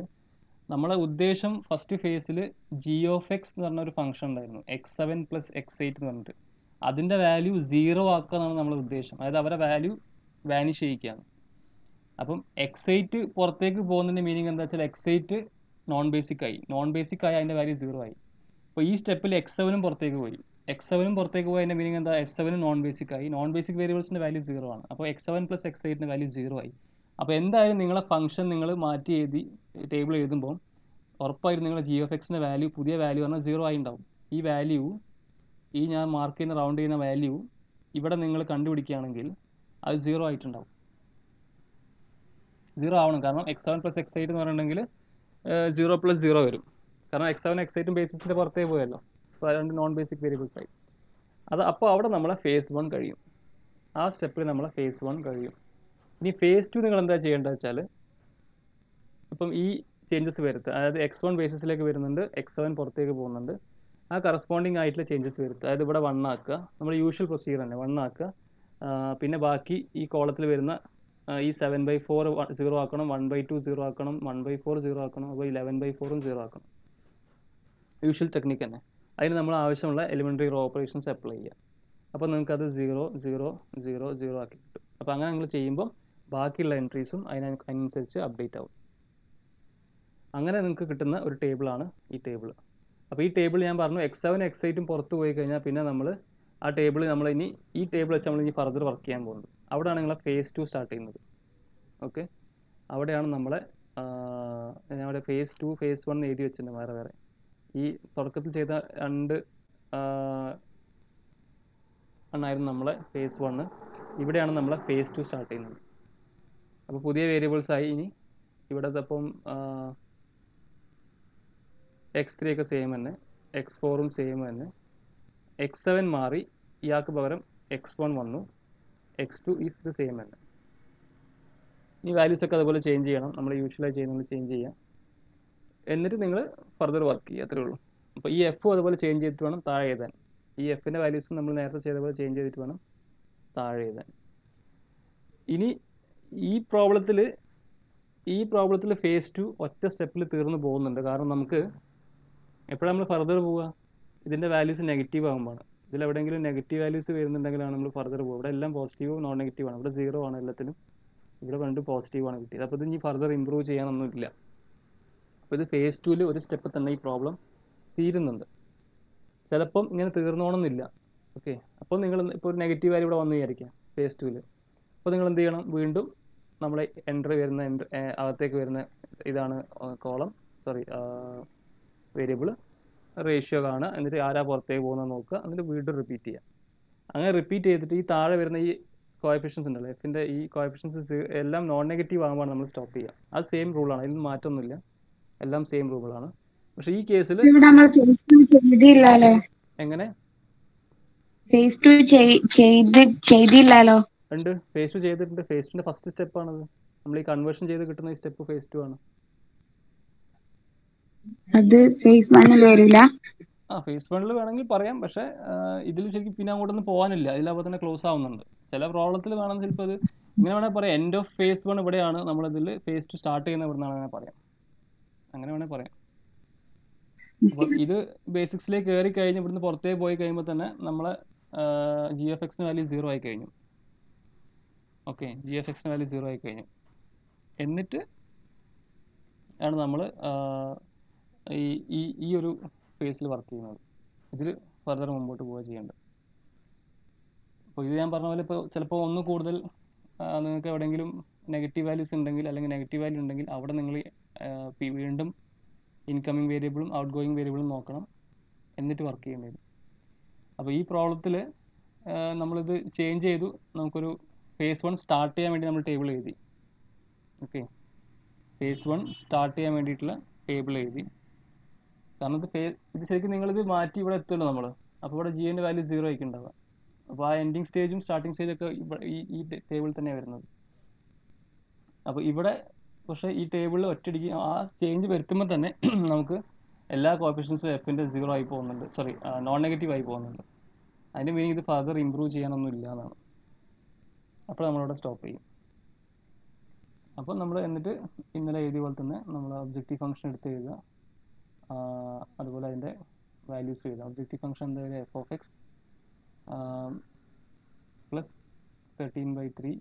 നമ്മളെ ഉദ്ദേശം ഫസ്റ്റ് ഫേസിൽ ജി ഓഫ് എക്സ് എന്ന് പറഞ്ഞ ഒരു ഫംഗ്ഷൻ ഉണ്ടായിരുന്നു. X seven plus X eight എന്ന് പറഞ്ഞിട്ട്. അതിന്റെ വാല്യൂ സീറോ ആക്കുക എന്നാണ് നമ്മുടെ ഉദ്ദേശം. അതായത് അവരെ വാല്യൂ വാനിഷ് ചെയ്യിക്കുകയാണ്. അപ്പം എക്സ് എയ്റ്റ് പുറത്തേക്ക് പോകുന്നതിന്റെ മീനിങ് എന്താ വെച്ചാൽ എക്സ് എയ്റ്റ് നോൺ ബേസിക് ആയി. നോൺ ബേസിക് ആയി അതിന്റെ വാല്യൂ സീറോ ആയി. അപ്പോൾ ഈ സ്റ്റെപ്പിൽ എക്സ് സെവനും പുറത്തേക്ക് പോയി. എക്സ് സെവനും പുറത്തേക്ക് പോയി അതിന്റെ മീനിങ് എന്താ? എക്സ് സെവനും നോൺ ബേസിക് ആയി. നോൺ ബേസിക് വേരിയബിൾസിന്റെ വാല്യൂ സീറോ ആണ്. അപ്പോൾ എക്സ് സെവൻ പ്ലസ് എക്സ് എയ്റ്റിന്റെ വാല്യൂ സീറോ ആയി. അപ്പോൾ എന്തായാലും നിങ്ങളെ ഫംഗ്ഷൻ നിങ്ങൾ മാറ്റി എഴുതി ടേബിൾ എഴുതുമ്പോൾ ഉറപ്പായിട്ടും നിങ്ങളുടെ ജി എഫ് എക്സിന്റെ വാല്യൂ പുതിയ വാല്യൂ പറഞ്ഞാൽ സീറോ ആയി ഉണ്ടാവും ഈ വാല്യൂ ഈ ഞാൻ മാർക്ക് ചെയ്യുന്ന റൗണ്ട് ചെയ്യുന്ന വാല്യൂ ഇവിടെ നിങ്ങൾ കണ്ടുപിടിക്കുകയാണെങ്കിൽ അത് സീറോ ആയിട്ടുണ്ടാവും. സീറോ ആവണം. കാരണം X seven plus X eight എന്ന് പറഞ്ഞിട്ടുണ്ടെങ്കിൽ സീറോ പ്ലസ് സീറോ വരും. കാരണം എക്സ് സെവൻ എക്സ് എയ്റ്റും ബേസിസിന്റെ പുറത്തേ പോയല്ലോ. അപ്പോൾ രണ്ട് നോൺ ബേസിക് വേരിയബിൾസ് ആയി. അത് അപ്പോൾ അവിടെ നമ്മളെ ഫേസ് വൺ കഴിയും. ആ സ്റ്റെപ്പിൽ നമ്മളെ ഫേസ് വൺ കഴിയും. ഇനി ഫേസ് ടു നിങ്ങൾ എന്താ ചെയ്യേണ്ടത് വെച്ചാൽ ഇപ്പം ഈ ചേഞ്ചസ് വരുത്തുക അതായത് എക്സ് വൺ ബേസിസിലേക്ക് വരുന്നുണ്ട് എക്സ് സെവൻ പുറത്തേക്ക് പോകുന്നുണ്ട്. ആ കറസ്പോണ്ടിങ് ആയിട്ടുള്ള ചേഞ്ചസ് വരുത്തുക അതായത് ഇവിടെ വൺ ആക്കുക. നമ്മൾ യൂഷ്വൽ പ്രൊസീജിയർ തന്നെ വൺ ആക്കുക. പിന്നെ ബാക്കി ഈ കോളത്തിൽ വരുന്ന ഈ സെവൻ ബൈ ഫോർ സീറോ ആക്കണം വൺ ബൈ ടു സീറോ ആക്കണം വൺ ബൈ ഫോർ സീറോ ആക്കണം അപ്പോൾ ഇലവൻ ബൈ ഫോറും സീറോ ആക്കണം. യൂഷ്വൽ ടെക്നിക്ക് തന്നെ. അതിന് നമ്മൾ ആവശ്യമുള്ള എലിമെന്ററി റോ ഓപ്പറേഷൻസ് അപ്ലൈ ചെയ്യുക. അപ്പോൾ നിങ്ങൾക്ക് അത് സീറോ സീറോ സീറോ സീറോ ആക്കി കിട്ടും. അപ്പോൾ അങ്ങനെ നിങ്ങൾ ചെയ്യുമ്പോൾ ബാക്കിയുള്ള എൻട്രീസും അതിന് അതിനനുസരിച്ച് അപ്ഡേറ്റ് ആവും. അങ്ങനെ നിങ്ങൾക്ക് കിട്ടുന്ന ഒരു ടേബിളാണ് ഈ ടേബിൾ അപ്പോൾ ഈ ടേബിൾ ഞാൻ പറഞ്ഞു എക്സ് സെവൻ എക്സ് എയ്റ്റും പുറത്ത് പോയി കഴിഞ്ഞാൽ പിന്നെ നമ്മൾ ആ ടേബിൾ നമ്മൾ ഇനി ഈ ടേബിൾ വെച്ച് നമ്മൾ ഇനി ഫർദർ വർക്ക് ചെയ്യാൻ പോകുന്നത്. അവിടെയാണ് നിങ്ങളെ ഫേസ് ടു സ്റ്റാർട്ട് ചെയ്യുന്നത്. ഓക്കെ അവിടെയാണ് നമ്മളെ അവിടെ ഫേസ് ടു ഫേസ് വൺ എഴുതി വെച്ചിട്ടുണ്ട് വേറെ വേറെ. ഈ തുടക്കത്തിൽ ചെയ്ത രണ്ട് ആയിരുന്നു നമ്മളെ ഫേസ് വണ്ണ് ഇവിടെയാണ് നമ്മളെ ഫേസ് ടു സ്റ്റാർട്ട് ചെയ്യുന്നത്. അപ്പോൾ പുതിയ വേരിയബിൾസ് ആയി ഇനി ഇവിടെ ഇപ്പം എക്സ് ത്രീ ഒക്കെ സെയിം തന്നെ. എക്സ് ഫോറും സെയിം തന്നെ. എക്സ് സെവൻ മാറി. ഇയാൾക്ക് പകരം എക്സ് വൺ വന്നു. X two is the same തന്നെ. ഈ വാല്യൂസ് ഒക്കെ അതുപോലെ ചേഞ്ച് ചെയ്യണം. നമ്മൾ യൂഷ്വലായി ചെയ്യുന്നത് ചേഞ്ച് ചെയ്യാം. എന്നിട്ട് നിങ്ങൾ ഫർദർ വർക്ക് ചെയ്യുക. അത്രേ ഉള്ളൂ. അപ്പോൾ ഈ എഫും അതുപോലെ ചേഞ്ച് ചെയ്തിട്ട് വേണം താഴെ എഴുതാൻ. ഈ എഫിന്റെ വാല്യൂസ് നമ്മൾ നേരത്തെ ചെയ്ത പോലെ ചേഞ്ച് ചെയ്തിട്ട് വേണം താഴെ എഴുതാൻ. ഇനി ഈ പ്രോബ്ലത്തിൽ ഈ പ്രോബ്ലത്തിൽ ഫേസ് ടു ഒറ്റ സ്റ്റെപ്പിൽ തീർന്നു പോകുന്നുണ്ട്. കാരണം നമുക്ക് എപ്പോഴാണ് നമ്മൾ ഫർദർ പോവുക? ഇതിന്റെ വാല്യൂസ് നെഗറ്റീവ് ആകുമ്പോൾ ഇതിൽ എവിടെയെങ്കിലും നെഗറ്റീവ് വാല്യൂസ് വരുന്നുണ്ടെങ്കിലാണ് നമ്മൾ ഫർദർ പോകുക ഇവിടെ എല്ലാം പോസിറ്റീവും നോൺ നെഗറ്റീവ് ആണ്. ഇവിടെ സീറോ ആണ് എല്ലാത്തിനും. ഇവിടെ രണ്ട് പോസിറ്റീവ് ആണ് കിട്ടിയത്. അപ്പോൾ ഇത് ഇനി ഫർദർ ഇമ്പ്രൂവ് ചെയ്യാനൊന്നുമില്ല അപ്പോൾ ഇത് ഫേസ് ടുവിൽ ഒരു സ്റ്റെപ്പ് തന്നെ ഈ പ്രോബ്ലം തീരുന്നുണ്ട്. ചിലപ്പം ഇങ്ങനെ തീർന്നോണമെന്നില്ല ഓക്കെ അപ്പോൾ നിങ്ങൾ ഇപ്പോൾ ഒരു നെഗറ്റീവ് വാല്യൂ ഇവിടെ വന്നു വിചാരിക്കാം ഫേസ് ടുവിൽ അപ്പോൾ നിങ്ങൾ എന്ത് ചെയ്യണം? വീണ്ടും നമ്മൾ എൻട്രി വരുന്ന എൻട്രി അകത്തേക്ക് വരുന്ന ഇതാണ് കോളം സോറി വേരിയബിൾ റേഷ്യോ കാണുക എന്നിട്ട് ആരാ പുറത്തേക്ക് പോകുന്നത് നോക്കുക. എന്നിട്ട് വീണ്ടും റിപ്പീറ്റ് ചെയ്യുക. അങ്ങനെ റിപ്പീറ്റ് ചെയ്തിട്ട് ഈ താഴെ വരുന്ന ഈ കോയഫിഷ്യൻസ് ഉണ്ടല്ലോ എഫിന്റെ ഈ കോയഫിഷ്യൻസ് എല്ലാം നോൺ നെഗറ്റീവ് ആകുമ്പോൾ നമ്മൾ സ്റ്റോപ്പ് ചെയ്യുക. അത് സെയിം റൂളാണ് ഇതിന് മാറ്റമൊന്നുമില്ല. എല്ലാം സെയിം റൂളാണ് പക്ഷെ ഈ കേസിൽ എങ്ങനെ? ഫേസ് ടു ചെയ്ത് ചെയ്തില്ലല്ലോ ഉണ്ട്. ഫേസ് ടു ചെയ്തിട്ടുണ്ട്. ഫേസ് ടുന്റെ ഫസ്റ്റ് സ്റ്റെപ്പാണത് നമ്മൾ ഈ കൺവേർഷൻ ചെയ്ത് കിട്ടുന്ന ഈ സ്റ്റെപ്പ് ഫേസ് ടു ആണ്. അത് ഫേസ് വണ്ണിൽ വരൂല? ആ ഫേസ് വണ്ണിൽ വേണമെങ്കിൽ പറയാം. പക്ഷേ ഇതിൽ ശരിക്കും പിന്നെ അങ്ങോട്ടൊന്നും പോകാനില്ല. ഇതിലപ്പോൾ തന്നെ ക്ലോസ് ആവുന്നുണ്ട്. ചില പ്രോബ്ലത്തിൽ വേണമെങ്കിൽ ചിലപ്പോൾ അത് ഇങ്ങനെ വേണമെങ്കിൽ പറയാം. എൻഡ് ഓഫ് ഫേസ് വൺ ഇവിടെയാണ് നമ്മൾ നമ്മളിതിൽ ഫേസ് ടു സ്റ്റാർട്ട് ചെയ്യുന്ന ഇവിടെ നിന്നാണ് പറയാം. അങ്ങനെ വേണമെങ്കിൽ പറയാം. ഇത് ബേസിക്സിലേക്ക് കയറി കഴിഞ്ഞ് ഇവിടുന്ന് പുറത്തേക്ക് പോയി കഴിയുമ്പോൾ തന്നെ നമ്മളെ ജി എഫ് എക്സിന് വാല്യൂ സീറോ ആയി കഴിഞ്ഞു. ഓക്കെ ജി എഫ് എക്സിന് വാല്യൂ സീറോ ആയി കഴിഞ്ഞു. എന്നിട്ട് ആണ് നമ്മൾ ഈ ഈ ഈ ഒരു ഫേസിൽ വർക്ക് ചെയ്യുന്നത്. ഇതിൽ ഫർദർ മുമ്പോട്ട് പോവുക ചെയ്യേണ്ടത്. അപ്പോൾ ഇത് ഞാൻ പറഞ്ഞ പോലെ ഇപ്പോൾ ചിലപ്പോൾ ഒന്ന് കൂടുതൽ നിങ്ങൾക്ക് എവിടെയെങ്കിലും നെഗറ്റീവ് വാല്യൂസ് ഉണ്ടെങ്കിൽ അല്ലെങ്കിൽ നെഗറ്റീവ് വാല്യൂ ഉണ്ടെങ്കിൽ അവിടെ നിങ്ങൾ വീണ്ടും ഇൻകമ്മിങ് വേരിയബിളും ഔട്ട് ഗോയിങ് വേരിയബിളും നോക്കണം. എന്നിട്ട് വർക്ക് ചെയ്യേണ്ടി വരും. അപ്പോൾ ഈ പ്രോബ്ലത്തിൽ നമ്മളിത് ചേഞ്ച് ചെയ്തു. നമുക്കൊരു ഫേസ് വൺ സ്റ്റാർട്ട് ചെയ്യാൻ വേണ്ടി നമ്മൾ ടേബിൾ എഴുതി. ഓക്കെ ഫേസ് വൺ സ്റ്റാർട്ട് ചെയ്യാൻ വേണ്ടിയിട്ടുള്ള ടേബിൾ എഴുതി. കാരണം ഇത് ഫേ ഇത് ശരിക്കും നിങ്ങളിത് മാറ്റി ഇവിടെ എത്തുമല്ലോ നമ്മൾ അപ്പോൾ ഇവിടെ ജി എന്റെ വാല്യൂ സീറോ ആയിരിക്കും ഉണ്ടാവുക. അപ്പോൾ ആ എൻഡിങ് സ്റ്റേജും സ്റ്റാർട്ടിങ് സ്റ്റേജും ഒക്കെ ഈ ഈ ടേബിളിൽ തന്നെയാണ് വരുന്നത്. അപ്പോൾ ഇവിടെ പക്ഷേ ഈ ടേബിളിൽ ഒറ്റയടിക്ക് ആ ചേഞ്ച് വരുത്തുമ്പോൾ തന്നെ നമുക്ക് എല്ലാ കോഫിഷ്യൻസും എഫിന്റെ സീറോ ആയി പോകുന്നുണ്ട്. സോറി നോൺ നെഗറ്റീവ് ആയി പോകുന്നുണ്ട്. അതിന്റെ മീനിങ് ഇത് ഫർദർ ഇമ്പ്രൂവ് ചെയ്യാനൊന്നും ഇല്ല എന്നാണ്. അപ്പോൾ നമ്മളിവിടെ സ്റ്റോപ്പ് ചെയ്യും. അപ്പോൾ നമ്മൾ എന്നിട്ട് ഇന്നലെ എഴുതിയ പോലെ തന്നെ നമ്മൾ ഒബ്ജക്റ്റീവ് ഫംഗ്ഷൻ എടുത്ത് എഴുതുക. അതുപോലെ അതിന്റെ വാല്യൂസ് എഴുതാം. ഒബ്ജക്റ്റീവ് ഫംഗ്ഷൻ എന്തായാലും F of X plus thirteen by three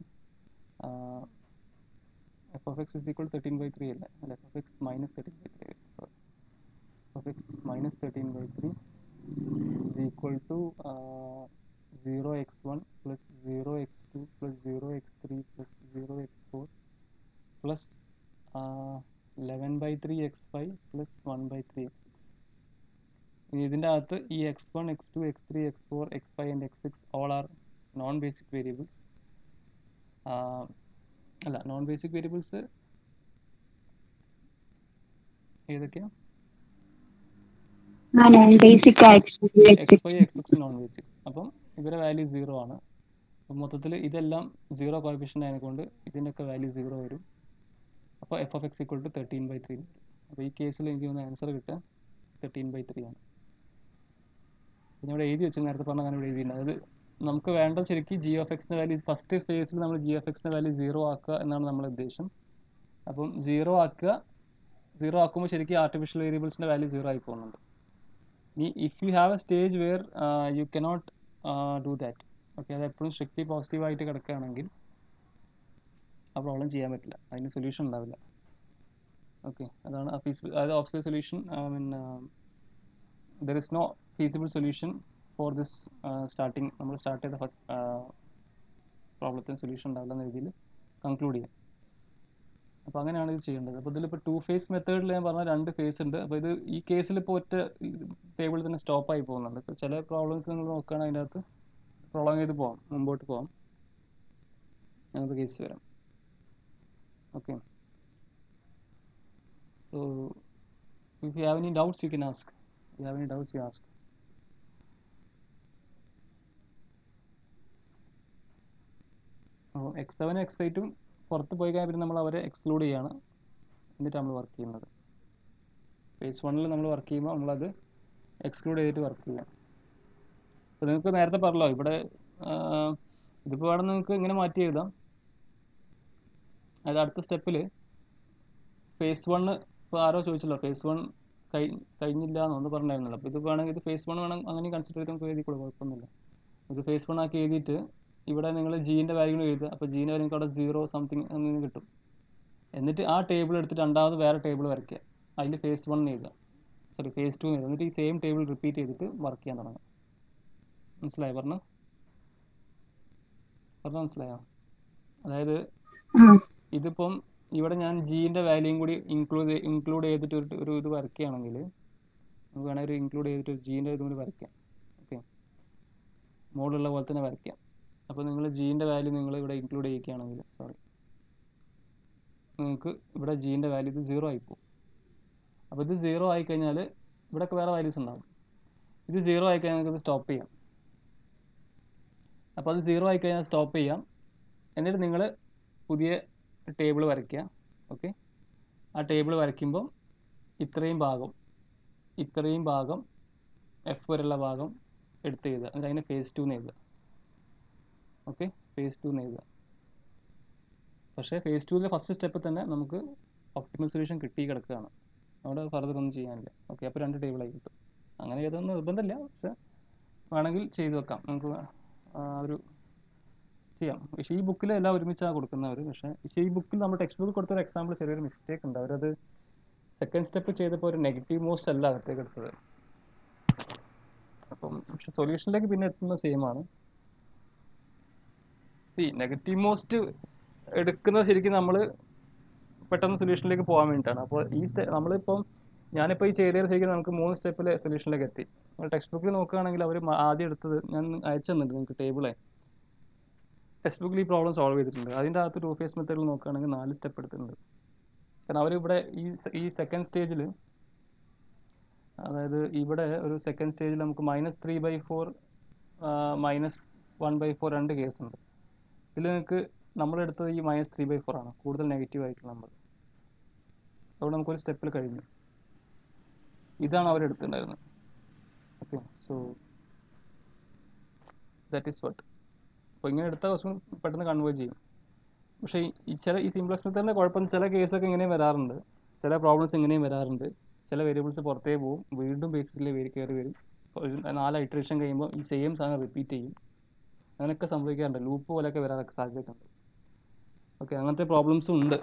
F of X is equal thirteen by three അല്ല? അല്ല F of X minus thirteen by three sorry F of X minus thirteen by three is equal to uh, 0x1 three 0x2 plus 0x3 plus 0x4 plus by 11 by 3 x5 plus 1 by 3 x6 ഇനി ഇതിന്റെ അകത്ത് ഈ X one X two X three X four X five and X six all are non basic variables അല്ല non basic variables ഏതൊക്കെയാ X five X അപ്പം ഇവരെ value zero ആണ്. മൊത്തത്തിൽ ഇതെല്ലാം സീറോ കോഫിഷ്യന്റ് ആയതുകൊണ്ട് ഇതിന്റെയൊക്കെ വാല്യൂ സീറോ വരും. അപ്പോൾ F of X equal to thirteen by three അപ്പോൾ ഈ കേസിൽ എനിക്ക് വന്ന ആൻസർ കിട്ടുക. തേർട്ടീൻ ബൈ ത്രീ ആണ്. പിന്നെ ഇവിടെ എഴുതി വെച്ചു നേരത്തെ പറഞ്ഞ അങ്ങനെ ഇവിടെ എഴുതിയിട്ടുണ്ട്. അതായത് നമുക്ക് വേണ്ട ശരിക്കും ജി ഓഫ് എക്സിന്റെ വാല്യൂ ഫസ്റ്റ് ഫേസിൽ നമ്മൾ ജി ഓഫ് എക്സിന്റെ വാല്യൂ സീറോ ആക്കുക എന്നാണ് നമ്മുടെ ഉദ്ദേശം. അപ്പം സീറോ ആക്കുക സീറോ ആക്കുമ്പോൾ ശരിക്കും ആർട്ടിഫിഷ്യൽ വേരിയബിൾസിന്റെ വാല്യൂ സീറോ ആയി പോകുന്നുണ്ട്. ഇനി if you have a stage where you cannot do that okay അത് എപ്പോഴും positive പോസിറ്റീവായിട്ട് കിടക്കുകയാണെങ്കിൽ ആ പ്രോബ്ലം ചെയ്യാൻ പറ്റില്ല. അതിന് സൊല്യൂഷൻ ഉണ്ടാവില്ല. ഓക്കെ അതാണ് അതായത് auxiliary solution mean there is no feasible solution for this starting നമ്മൾ സ്റ്റാർട്ട് ചെയ്ത ഫസ്റ്റ് പ്രോബ്ലത്തിന് സൊല്യൂഷൻ ഉണ്ടാവില്ല എന്ന രീതിയിൽ കൺക്ലൂഡ് ചെയ്യാം. അപ്പോൾ അങ്ങനെയാണ് ഇത് ചെയ്യേണ്ടത്. അപ്പോൾ ഇതിലിപ്പോൾ ടു ഫേസ് മെത്തേഡിൽ ഞാൻ പറഞ്ഞ രണ്ട് ഫേസ് ഉണ്ട്. അപ്പോൾ ഇത് ഈ കേസിൽ ഇപ്പോൾ ഒറ്റ ടേബിളിൽ തന്നെ സ്റ്റോപ്പ് ആയി പോകുന്നുണ്ട്. ഇപ്പോൾ ചില പ്രോബ്ലംസ് നിങ്ങൾ നോക്കുകയാണെങ്കിൽ അതിന്റെ അകത്ത് പ്രൊളോങ് ചെയ്ത് പോകാം മുമ്പോട്ട് പോകാം അങ്ങനത്തെ കേസ് വരാം. Okay so if you have any doubts you can ask. If you have any doubts you അപ്പോൾ എക്സ് സെവനും എക്സ് എയ്റ്റും പുറത്ത് പോയി കഴിഞ്ഞാൽ പിന്നെ നമ്മൾ അവരെ എക്സ്ക്ലൂഡ് ചെയ്യാണ്. എന്നിട്ട് നമ്മൾ വർക്ക് ചെയ്യുന്നത്. ഫേസ് വണ്ണിൽ നമ്മൾ വർക്ക് ചെയ്യുമ്പോൾ നമ്മളത് എക്സ്ക്ലൂഡ് ചെയ്തിട്ട് വർക്ക് ചെയ്യാം. അപ്പോൾ നിങ്ങൾക്ക് നേരത്തെ പറഞ്ഞല്ലോ ഇവിടെ ഇതിപ്പോൾ വേണം നിങ്ങൾക്ക് ഇങ്ങനെ മാറ്റി എഴുതാം. അതായത് അടുത്ത സ്റ്റെപ്പിൽ ഫേസ് വണ്ണ് ഇപ്പോൾ ആരോ ചോദിച്ചല്ലോ ഫേസ് വൺ കഴി കഴിഞ്ഞില്ല എന്നൊന്ന് പറഞ്ഞായിരുന്നല്ലോ അപ്പോൾ ഇത് വേണമെങ്കിൽ ഇത് ഫേസ് വൺ വേണം അങ്ങനെ കൺസിഡർ ചെയ്ത് നമുക്ക് എഴുതിക്കോളൂ കുഴപ്പമൊന്നുമില്ല. ഇത് ഫേസ് വൺ ആക്കി എഴുതിയിട്ട് ഇവിടെ നിങ്ങൾ ജീന്റെ വാല്യൂ എഴുതുക. അപ്പോൾ ജീന്റെ വാല്യൂ അവിടെ സീറോ സംതിങ് അങ്ങനെ കിട്ടും. എന്നിട്ട് ആ ടേബിൾ എടുത്തിട്ട് രണ്ടാമത് വേറെ ടേബിൾ വരയ്ക്കുക. അതിൽ ഫേസ് വൺ എഴുതുക. സോറി ഫേസ് ടു എഴുതുക. എന്നിട്ട് ഈ സെയിം ടേബിൾ റിപ്പീറ്റ് ചെയ്തിട്ട് വർക്ക് ചെയ്യാൻ തുടങ്ങുക. മനസ്സിലായോ പറഞ്ഞു പറഞ്ഞു മനസ്സിലായോ? അതായത് ഇതിപ്പം ഇവിടെ ഞാൻ ജീന്റെ വാല്യൂയും കൂടി ഇൻക്ലൂഡ് ഇൻക്ലൂഡ് ചെയ്തിട്ട് ഒരു ഇത് വരയ്ക്കുകയാണെങ്കിൽ നമുക്ക് വേണമെങ്കിൽ ഒരു ഇൻക്ലൂഡ് ചെയ്തിട്ട് ജീന്റെ ഇതും കൂടി വരയ്ക്കാം. ഓക്കെ മോഡുള്ള പോലെ തന്നെ വരയ്ക്കാം. അപ്പോൾ നിങ്ങൾ ജീന്റെ വാല്യൂ നിങ്ങൾ ഇവിടെ ഇൻക്ലൂഡ് ചെയ്യിക്കുകയാണെങ്കിൽ സോറി നിങ്ങൾക്ക് ഇവിടെ ജീന്റെ വാല്യൂ ഇത് സീറോ ആയിപ്പോവും അപ്പോൾ ഇത് സീറോ ആയിക്കഴിഞ്ഞാൽ ഇവിടെയൊക്കെ വേറെ വാല്യൂസ് ഉണ്ടാകും ഇത് സീറോ ആയിക്കഴിഞ്ഞാൽ നിങ്ങൾക്ക് സ്റ്റോപ്പ് ചെയ്യാം. അപ്പോൾ അത് സീറോ ആയിക്കഴിഞ്ഞാൽ സ്റ്റോപ്പ് ചെയ്യാം. എന്നിട്ട് നിങ്ങൾ പുതിയ ടേബിൾ വരയ്ക്കുക. ഓക്കെ ആ ടേബിൾ വരയ്ക്കുമ്പോൾ ഇത്രയും ഭാഗം ഇത്രയും ഭാഗം എഫ് വരെയുള്ള ഭാഗം എടുത്ത് എഴുതുക. എന്നിട്ട് അതിനെ ഫേസ് ടു എന്ന് എഴുതുക. ഓക്കെ ഫേസ് ടു എന്ന് എഴുതുക. പക്ഷേ ഫേസ് ടുവിലെ ഫസ്റ്റ് സ്റ്റെപ്പ് തന്നെ നമുക്ക് ഒപ്റ്റിമൽ സൊല്യൂഷൻ കിട്ടി കിടക്കുകയാണ്. അവിടെ ഫർദർ ഒന്നും ചെയ്യാനില്ല. ഓക്കെ അപ്പോൾ രണ്ട് ടേബിളായി കിട്ടും. അങ്ങനെ ഏതൊന്നും നിർബന്ധമില്ല. പക്ഷേ വേണമെങ്കിൽ ചെയ്തു വെക്കാം. നമുക്ക് ഒരു ചെയ്യാം. പക്ഷേ ഈ ബുക്കിൽ എല്ലാം ഒരുമിച്ചാണ് കൊടുക്കുന്നവർ പക്ഷേ പക്ഷേ ഈ ബുക്കിൽ നമ്മൾ ടെക്സ്റ്റ് ബുക്ക് കൊടുത്തൊരു എക്സാമ്പിൾ ചെറിയൊരു മിസ്റ്റേക്ക് ഉണ്ട്. അവരത് സെക്കൻഡ് സ്റ്റെപ്പ് ചെയ്തപ്പോൾ ഒരു നെഗറ്റീവ് മോസ്റ്റ് അല്ല അകത്തേക്ക് എടുത്തത്. അപ്പം പക്ഷെ സൊല്യൂഷനിലേക്ക് പിന്നെ എത്തുന്നത് സെയിം ആണ്. സി നെഗറ്റീവ് മോസ്റ്റ് എടുക്കുന്നത് ശരിക്കും നമ്മൾ പെട്ടെന്ന് സൊല്യൂഷനിലേക്ക് പോകാൻ വേണ്ടിയിട്ടാണ്. അപ്പോൾ ഈ സ്റ്റെ നമ്മളിപ്പം ഞാനിപ്പോൾ ഈ ചെയ്തതിൽ ശരിക്കും നമുക്ക് മൂന്ന് സ്റ്റെപ്പിലെ സൊല്യൂഷനിലേക്ക് എത്തി. ടെക്സ്റ്റ് ബുക്കിൽ നോക്കുകയാണെങ്കിൽ അവർ ആദ്യം എടുത്തത് ഞാൻ അയച്ചു തന്നിട്ടുണ്ട് നിങ്ങൾക്ക് ടേബിളെ ടെക്സ്റ്റ് ബുക്കിൽ ഈ പ്രോബ്ലം സോൾവ് ചെയ്തിട്ടുണ്ട്. അതിന്റെ അകത്ത് ടു ഫേസ് മെത്തേഡിൽ നോക്കുകയാണെങ്കിൽ നാല് സ്റ്റെപ്പ് എടുത്തിട്ടുണ്ട്. കാരണം അവരിവിടെ ഈ ഈ സെക്കൻഡ് സ്റ്റേജിൽ അതായത് ഇവിടെ ഒരു സെക്കൻഡ് സ്റ്റേജിൽ നമുക്ക് minus three by four minus one by four രണ്ട് കേസ് ഉണ്ട്. ഇതിൽ നിങ്ങൾക്ക് നമ്മളെടുത്തത് ഈ മൈനസ് ത്രീ ബൈ ഫോർ ആണ്. കൂടുതൽ നെഗറ്റീവ് ആയിട്ടുള്ള നമ്പർ അതുകൊണ്ട് നമുക്കൊരു സ്റ്റെപ്പിൽ കഴിഞ്ഞു. ഇതാണ് അവരെടുത്തിട്ടുണ്ടായിരുന്നത് okay so that is what അപ്പോൾ ഇങ്ങനെ എടുത്ത ക്വസ്റ്റ്യൻ പെട്ടെന്ന് കൺവേർട്ട് ചെയ്യും. പക്ഷേ ഈ- ചില ഈ സിംപ്ലക്സ് തന്നെ കുഴപ്പം ചില കേസൊക്കെ ഇങ്ങനെയും വരാറുണ്ട്. ചില പ്രോബ്ലംസ് ഇങ്ങനെയും വരാറുണ്ട്. ചില വേരിയബിൾസ് പുറത്തേ പോകും. വീണ്ടും ബേസിസിൽ വേരി കയറി വരും. ഒരു നാല് ഐട്രേഷൻ കഴിയുമ്പോൾ ഈ സെയിം സാധനം റിപ്പീറ്റ് ചെയ്യും. അങ്ങനെയൊക്കെ സംഭവിക്കാറുണ്ട്. ലൂപ്പ് പോലെയൊക്കെ വരാനൊക്കെ സാധ്യതയുണ്ട്. ഓക്കെ അങ്ങനത്തെ പ്രോബ്ലംസും ഉണ്ട്.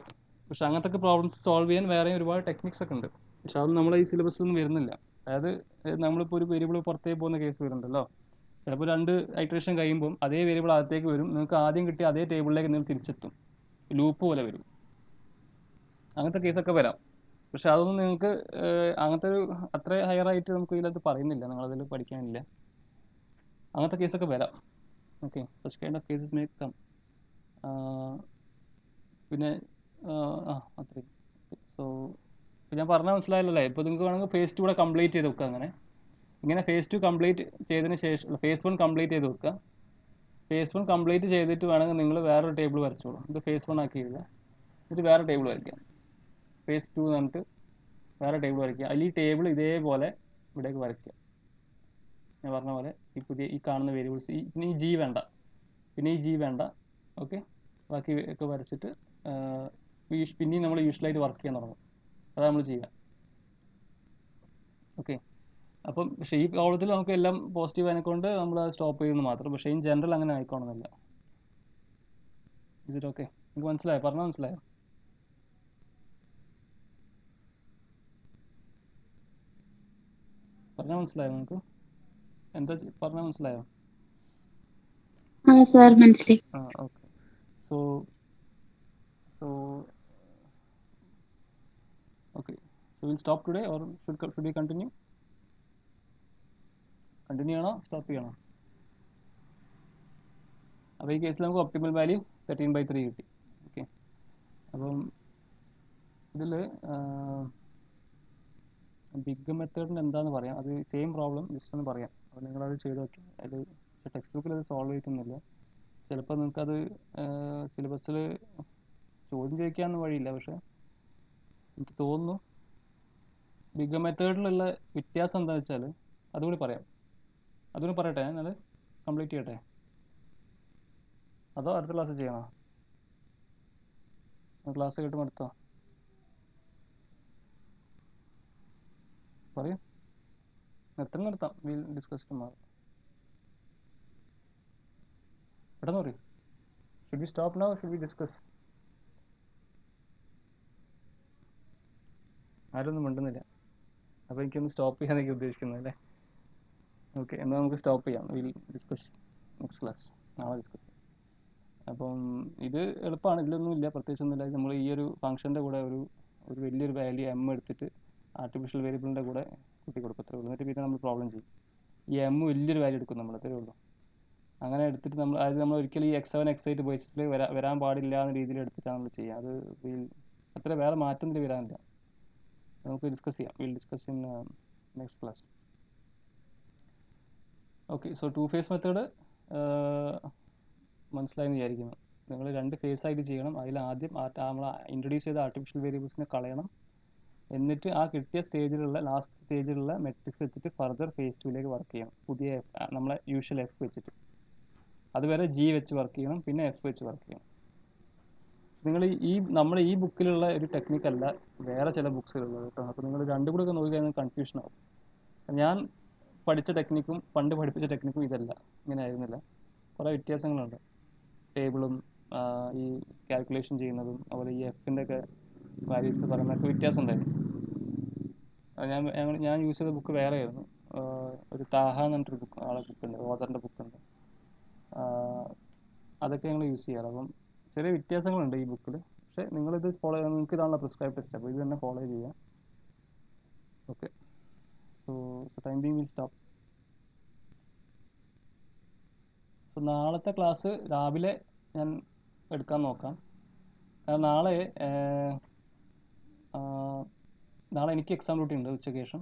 പക്ഷെ അങ്ങനത്തെ പ്രോബ്ലംസ് സോൾവ് ചെയ്യാൻ വേറെയും ഒരുപാട് ടെക്നിക്സ് ഒക്കെ ഉണ്ട്. പക്ഷെ അതൊന്നും നമ്മളെ ഈ സിലബസിൽ ഒന്നും വരുന്നില്ല. അതായത് നമ്മളിപ്പോൾ ഒരു വേരിയബിൾ പുറത്തേ പോകുന്ന കേസ് വരുന്നുണ്ടല്ലോ. ചിലപ്പോൾ രണ്ട് ഐട്രേഷൻ കഴിയുമ്പോൾ അതേ വേരിയബിൾ അകത്തേക്ക് വരും. നിങ്ങൾക്ക് ആദ്യം കിട്ടിയ അതേ ടേബിളിലേക്ക് നിങ്ങൾ തിരിച്ചെത്തും. ലൂപ്പ് പോലെ വരും. അങ്ങനത്തെ കേസൊക്കെ വരാം. പക്ഷെ അതൊന്നും നിങ്ങൾക്ക് അങ്ങനത്തെ ഒരു അത്ര ഹയർ ആയിട്ട് നമുക്ക് ഇതിനകത്ത് പറയുന്നില്ല. നിങ്ങളതിൽ പഠിക്കാനില്ല. അങ്ങനത്തെ കേസൊക്കെ വരാം. Okay such kind of cases may come പിന്നെ ആ അത്രയും സോ ഞാൻ പറഞ്ഞാൽ മനസ്സിലായല്ലോ ഇപ്പോൾ നിങ്ങൾക്ക് വേണമെങ്കിൽ ഫേസ് കൂടെ കംപ്ലീറ്റ് ചെയ്ത് വെക്കുക അങ്ങനെ. ഇങ്ങനെ ഫേസ് ടു കംപ്ലീറ്റ് ചെയ്തതിന് ശേഷം ഫേസ് വൺ കംപ്ലീറ്റ് ചെയ്ത് വെക്കുക. ഫേസ് വൺ കംപ്ലീറ്റ് ചെയ്തിട്ട് വേണമെങ്കിൽ നിങ്ങൾ വേറൊരു ടേബിൾ വരച്ചോളൂ. ഇത് ഫേസ് വൺ ആക്കി എഴുതുക എന്നിട്ട് വേറെ ടേബിൾ വരയ്ക്കാം ഫേസ് ടു എന്നിട്ട് വേറെ ടേബിൾ വരയ്ക്കുക. അതിൽ ഈ ടേബിൾ ഇതേപോലെ ഇവിടേക്ക് വരയ്ക്കുക. ഞാൻ പറഞ്ഞ പോലെ ഈ പുതിയ ഈ കാണുന്ന വേരിയബിൾസ് ഈ പിന്നെ ഈ ജി വേണ്ട. പിന്നെ ഈ ജി വേണ്ട. ഓക്കെ ബാക്കി ഒക്കെ വരച്ചിട്ട് പിന്നെയും നമ്മൾ യൂഷ്വലായിട്ട് വർക്ക് ചെയ്യാൻ തുടങ്ങും. അതാണ് നമ്മൾ ചെയ്യുക. ഓക്കെ അപ്പം പക്ഷേ ഈ പ്രോബ്ലത്തിൽ നമുക്ക് എല്ലാം പോസിറ്റീവ് ആയതുകൊണ്ട് നമ്മൾ സ്റ്റോപ്പ് ചെയ്യുന്നു മാത്രം. പക്ഷേ ഇൻ ജനറൽ അങ്ങനെ ആയിക്കോണമെന്നില്ല ഇതിൽ ഓക്കെ നിങ്ങൾക്ക് മനസ്സിലായോ? പറഞ്ഞാൽ മനസ്സിലായോ? പറഞ്ഞാൽ മനസ്സിലായോ നിങ്ങൾക്ക് എന്താ പറഞ്ഞാൽ മനസ്സിലായോ? ആ സാർ മനസ്സിലായി. okay. So okay. So we'll stop today or should, co- should we continue? Continue ആണോ സ്റ്റോപ്പ് ചെയ്യണോ? അപ്പോൾ ഈ കേസിൽ നമുക്ക് optimal value thirteen by three കിട്ടി. ഓക്കെ അപ്പം ഇതിൽ ബിഗ് മെത്തേഡിന് എന്താണെന്ന് പറയാം. അത് സെയിം പ്രോബ്ലം ജസ്റ്റ് ഒന്ന് പറയാം. അപ്പോൾ നിങ്ങളത് ചെയ്ത് നോക്കി അത് ടെക്സ്റ്റ് ബുക്കിൽ അത് സോൾവ് ചെയ്തിട്ടൊന്നുമില്ല. ചിലപ്പോൾ നിങ്ങൾക്കത് സിലബസിൽ ചോദ്യം ചോദിക്കാമെന്ന് വഴിയില്ല. പക്ഷെ എനിക്ക് തോന്നുന്നു ബിഗ് മെത്തേഡിലുള്ള വ്യത്യാസം എന്താണെന്ന് വെച്ചാൽ അതുകൂടി പറയാം. അതുകൂടി പറയട്ടെ ഞാൻ കംപ്ലീറ്റ് ചെയ്യട്ടെ. അതോ അടുത്ത ക്ലാസ് ചെയ്യണോ? ക്ലാസ് കിട്ടും അടുത്തോ? പറയൂ. നിർത്തം നിർത്താം വിൽ ഡിസ്കസ് ടുമാറോ പെട്ടെന്ന് പറയൂ. Should be stop now should be discuss ആരൊന്നും മിണ്ടുന്നില്ല. അപ്പോൾ എനിക്കൊന്ന് സ്റ്റോപ്പ് ചെയ്യാനൊക്കെ ഉദ്ദേശിക്കുന്നത് അല്ലേ ഓക്കെ എന്നാൽ നമുക്ക് സ്റ്റോപ്പ് ചെയ്യാം. വിൽ ഡിസ്കസ് നെക്സ്റ്റ് ക്ലാസ് നാളെ ഡിസ്കസ് ചെയ്യാം. അപ്പം ഇത് എളുപ്പമാണ് ഇതിലൊന്നും ഇല്ല. പ്രത്യേകിച്ചൊന്നുമില്ല നമ്മൾ ഈ ഒരു ഫംഗ്ഷന്റെ കൂടെ ഒരു ഒരു വലിയൊരു വാല്യൂ എം എടുത്തിട്ട് ആർട്ടിഫിഷ്യൽ വേരിയബിളിന്റെ കൂടെ കൂട്ടി കൊടുക്കത്തേ ഉള്ളൂ. എന്നിട്ട് പിന്നെ നമ്മൾ പ്രോബ്ലം ചെയ്യും. ഈ എം വലിയൊരു വാല്യൂ എടുക്കും നമ്മൾ അത്രേ ഉള്ളൂ. അങ്ങനെ എടുത്തിട്ട് നമ്മൾ അതായത് നമ്മൾ ഒരിക്കലും ഈ എക്സ് സെവൻ എക്സ് എയ്റ്റ് ബേസിൽ വരാ വരാൻ പാടില്ല എന്ന രീതിയിൽ എടുത്തിട്ടാണ് നമ്മൾ ചെയ്യുക. അത് അത്ര വേറെ മാറ്റം വരാനില്ല. നമുക്ക് ഡിസ്കസ് ചെയ്യാം. Will discuss in next class okay so two phase method മനസ്സിലായെന്ന് വിചാരിക്കുന്നു. നിങ്ങൾ രണ്ട് ഫേസ് ആയിട്ട് ചെയ്യണം. അതിൽ ആദ്യം നമ്മൾ ഇൻട്രൊഡ്യൂസ് ചെയ്ത ആർട്ടിഫിഷ്യൽ വേരിയബിൾസിനെ കളയണം. എന്നിട്ട് ആ കിട്ടിയ സ്റ്റേജിലുള്ള ലാസ്റ്റ് സ്റ്റേജിലുള്ള മെട്രിക്സ് വെച്ചിട്ട് ഫർദർ ഫേസ് ടുവിലേക്ക് വർക്ക് ചെയ്യണം. പുതിയ എഫ് നമ്മളെ യൂഷ്വൽ എഫ് വെച്ചിട്ട്. അതുവരെ ജി വെച്ച് വർക്ക് ചെയ്യണം. പിന്നെ എഫ് വെച്ച് വർക്ക് ചെയ്യണം. നിങ്ങൾ ഈ നമ്മുടെ ഈ ബുക്കിലുള്ള ഒരു ടെക്നിക്കല്ല വേറെ ചില ബുക്സിലുള്ളത് കേട്ടോ. അപ്പോൾ നിങ്ങൾ രണ്ടും കൂടെ ഒക്കെ നോക്കി കഴിഞ്ഞാൽ കൺഫ്യൂഷൻ ആവും. ഞാൻ പഠിച്ച ടെക്നിക്കും പണ്ട് പഠിപ്പിച്ച ടെക്നിക്കും ഇതല്ല. ഇങ്ങനെ ആയിരുന്നില്ല. കുറേ വ്യത്യാസങ്ങളുണ്ട്. ടേബിളും ഈ കാൽക്കുലേഷൻ ചെയ്യുന്നതും അതുപോലെ ഈ എഫിന്റെ ഒക്കെ വാല്യൂസ് പറയുന്നതൊക്കെ വ്യത്യാസം ഉണ്ടായിരുന്നു ഞാൻ ഞാൻ യൂസ് ചെയ്ത ബുക്ക് വേറെ ആയിരുന്നു. ഒരു താഹ എന്ന് പറഞ്ഞിട്ടൊരു ബുക്ക് ആളെ ബുക്ക് ഉണ്ട് ഓതറിന്റെ ബുക്ക് ഉണ്ട്. അതൊക്കെ ഞങ്ങൾ യൂസ് ചെയ്യാറ്. അപ്പം ചെറിയ വ്യത്യാസങ്ങളുണ്ട് ഈ ബുക്കിൽ പക്ഷേ നിങ്ങളിത് ഫോളോ നിങ്ങൾക്ക് ഇതാണല്ലോ പ്രിസ്ക്രൈബ് ടെസ്റ്റ് അപ്പോൾ ഇത് തന്നെ ഫോളോ ചെയ്യുക okay so so time being will stop so നാളത്തെ ക്ലാസ് രാവിലെ ഞാൻ എടുക്കാൻ നോക്കാം. കാരണം നാളെ നാളെ എനിക്ക് എക്സാം ഡ്യൂട്ടി ഉണ്ട് ഉച്ചയ്ക്ക് ശേഷം.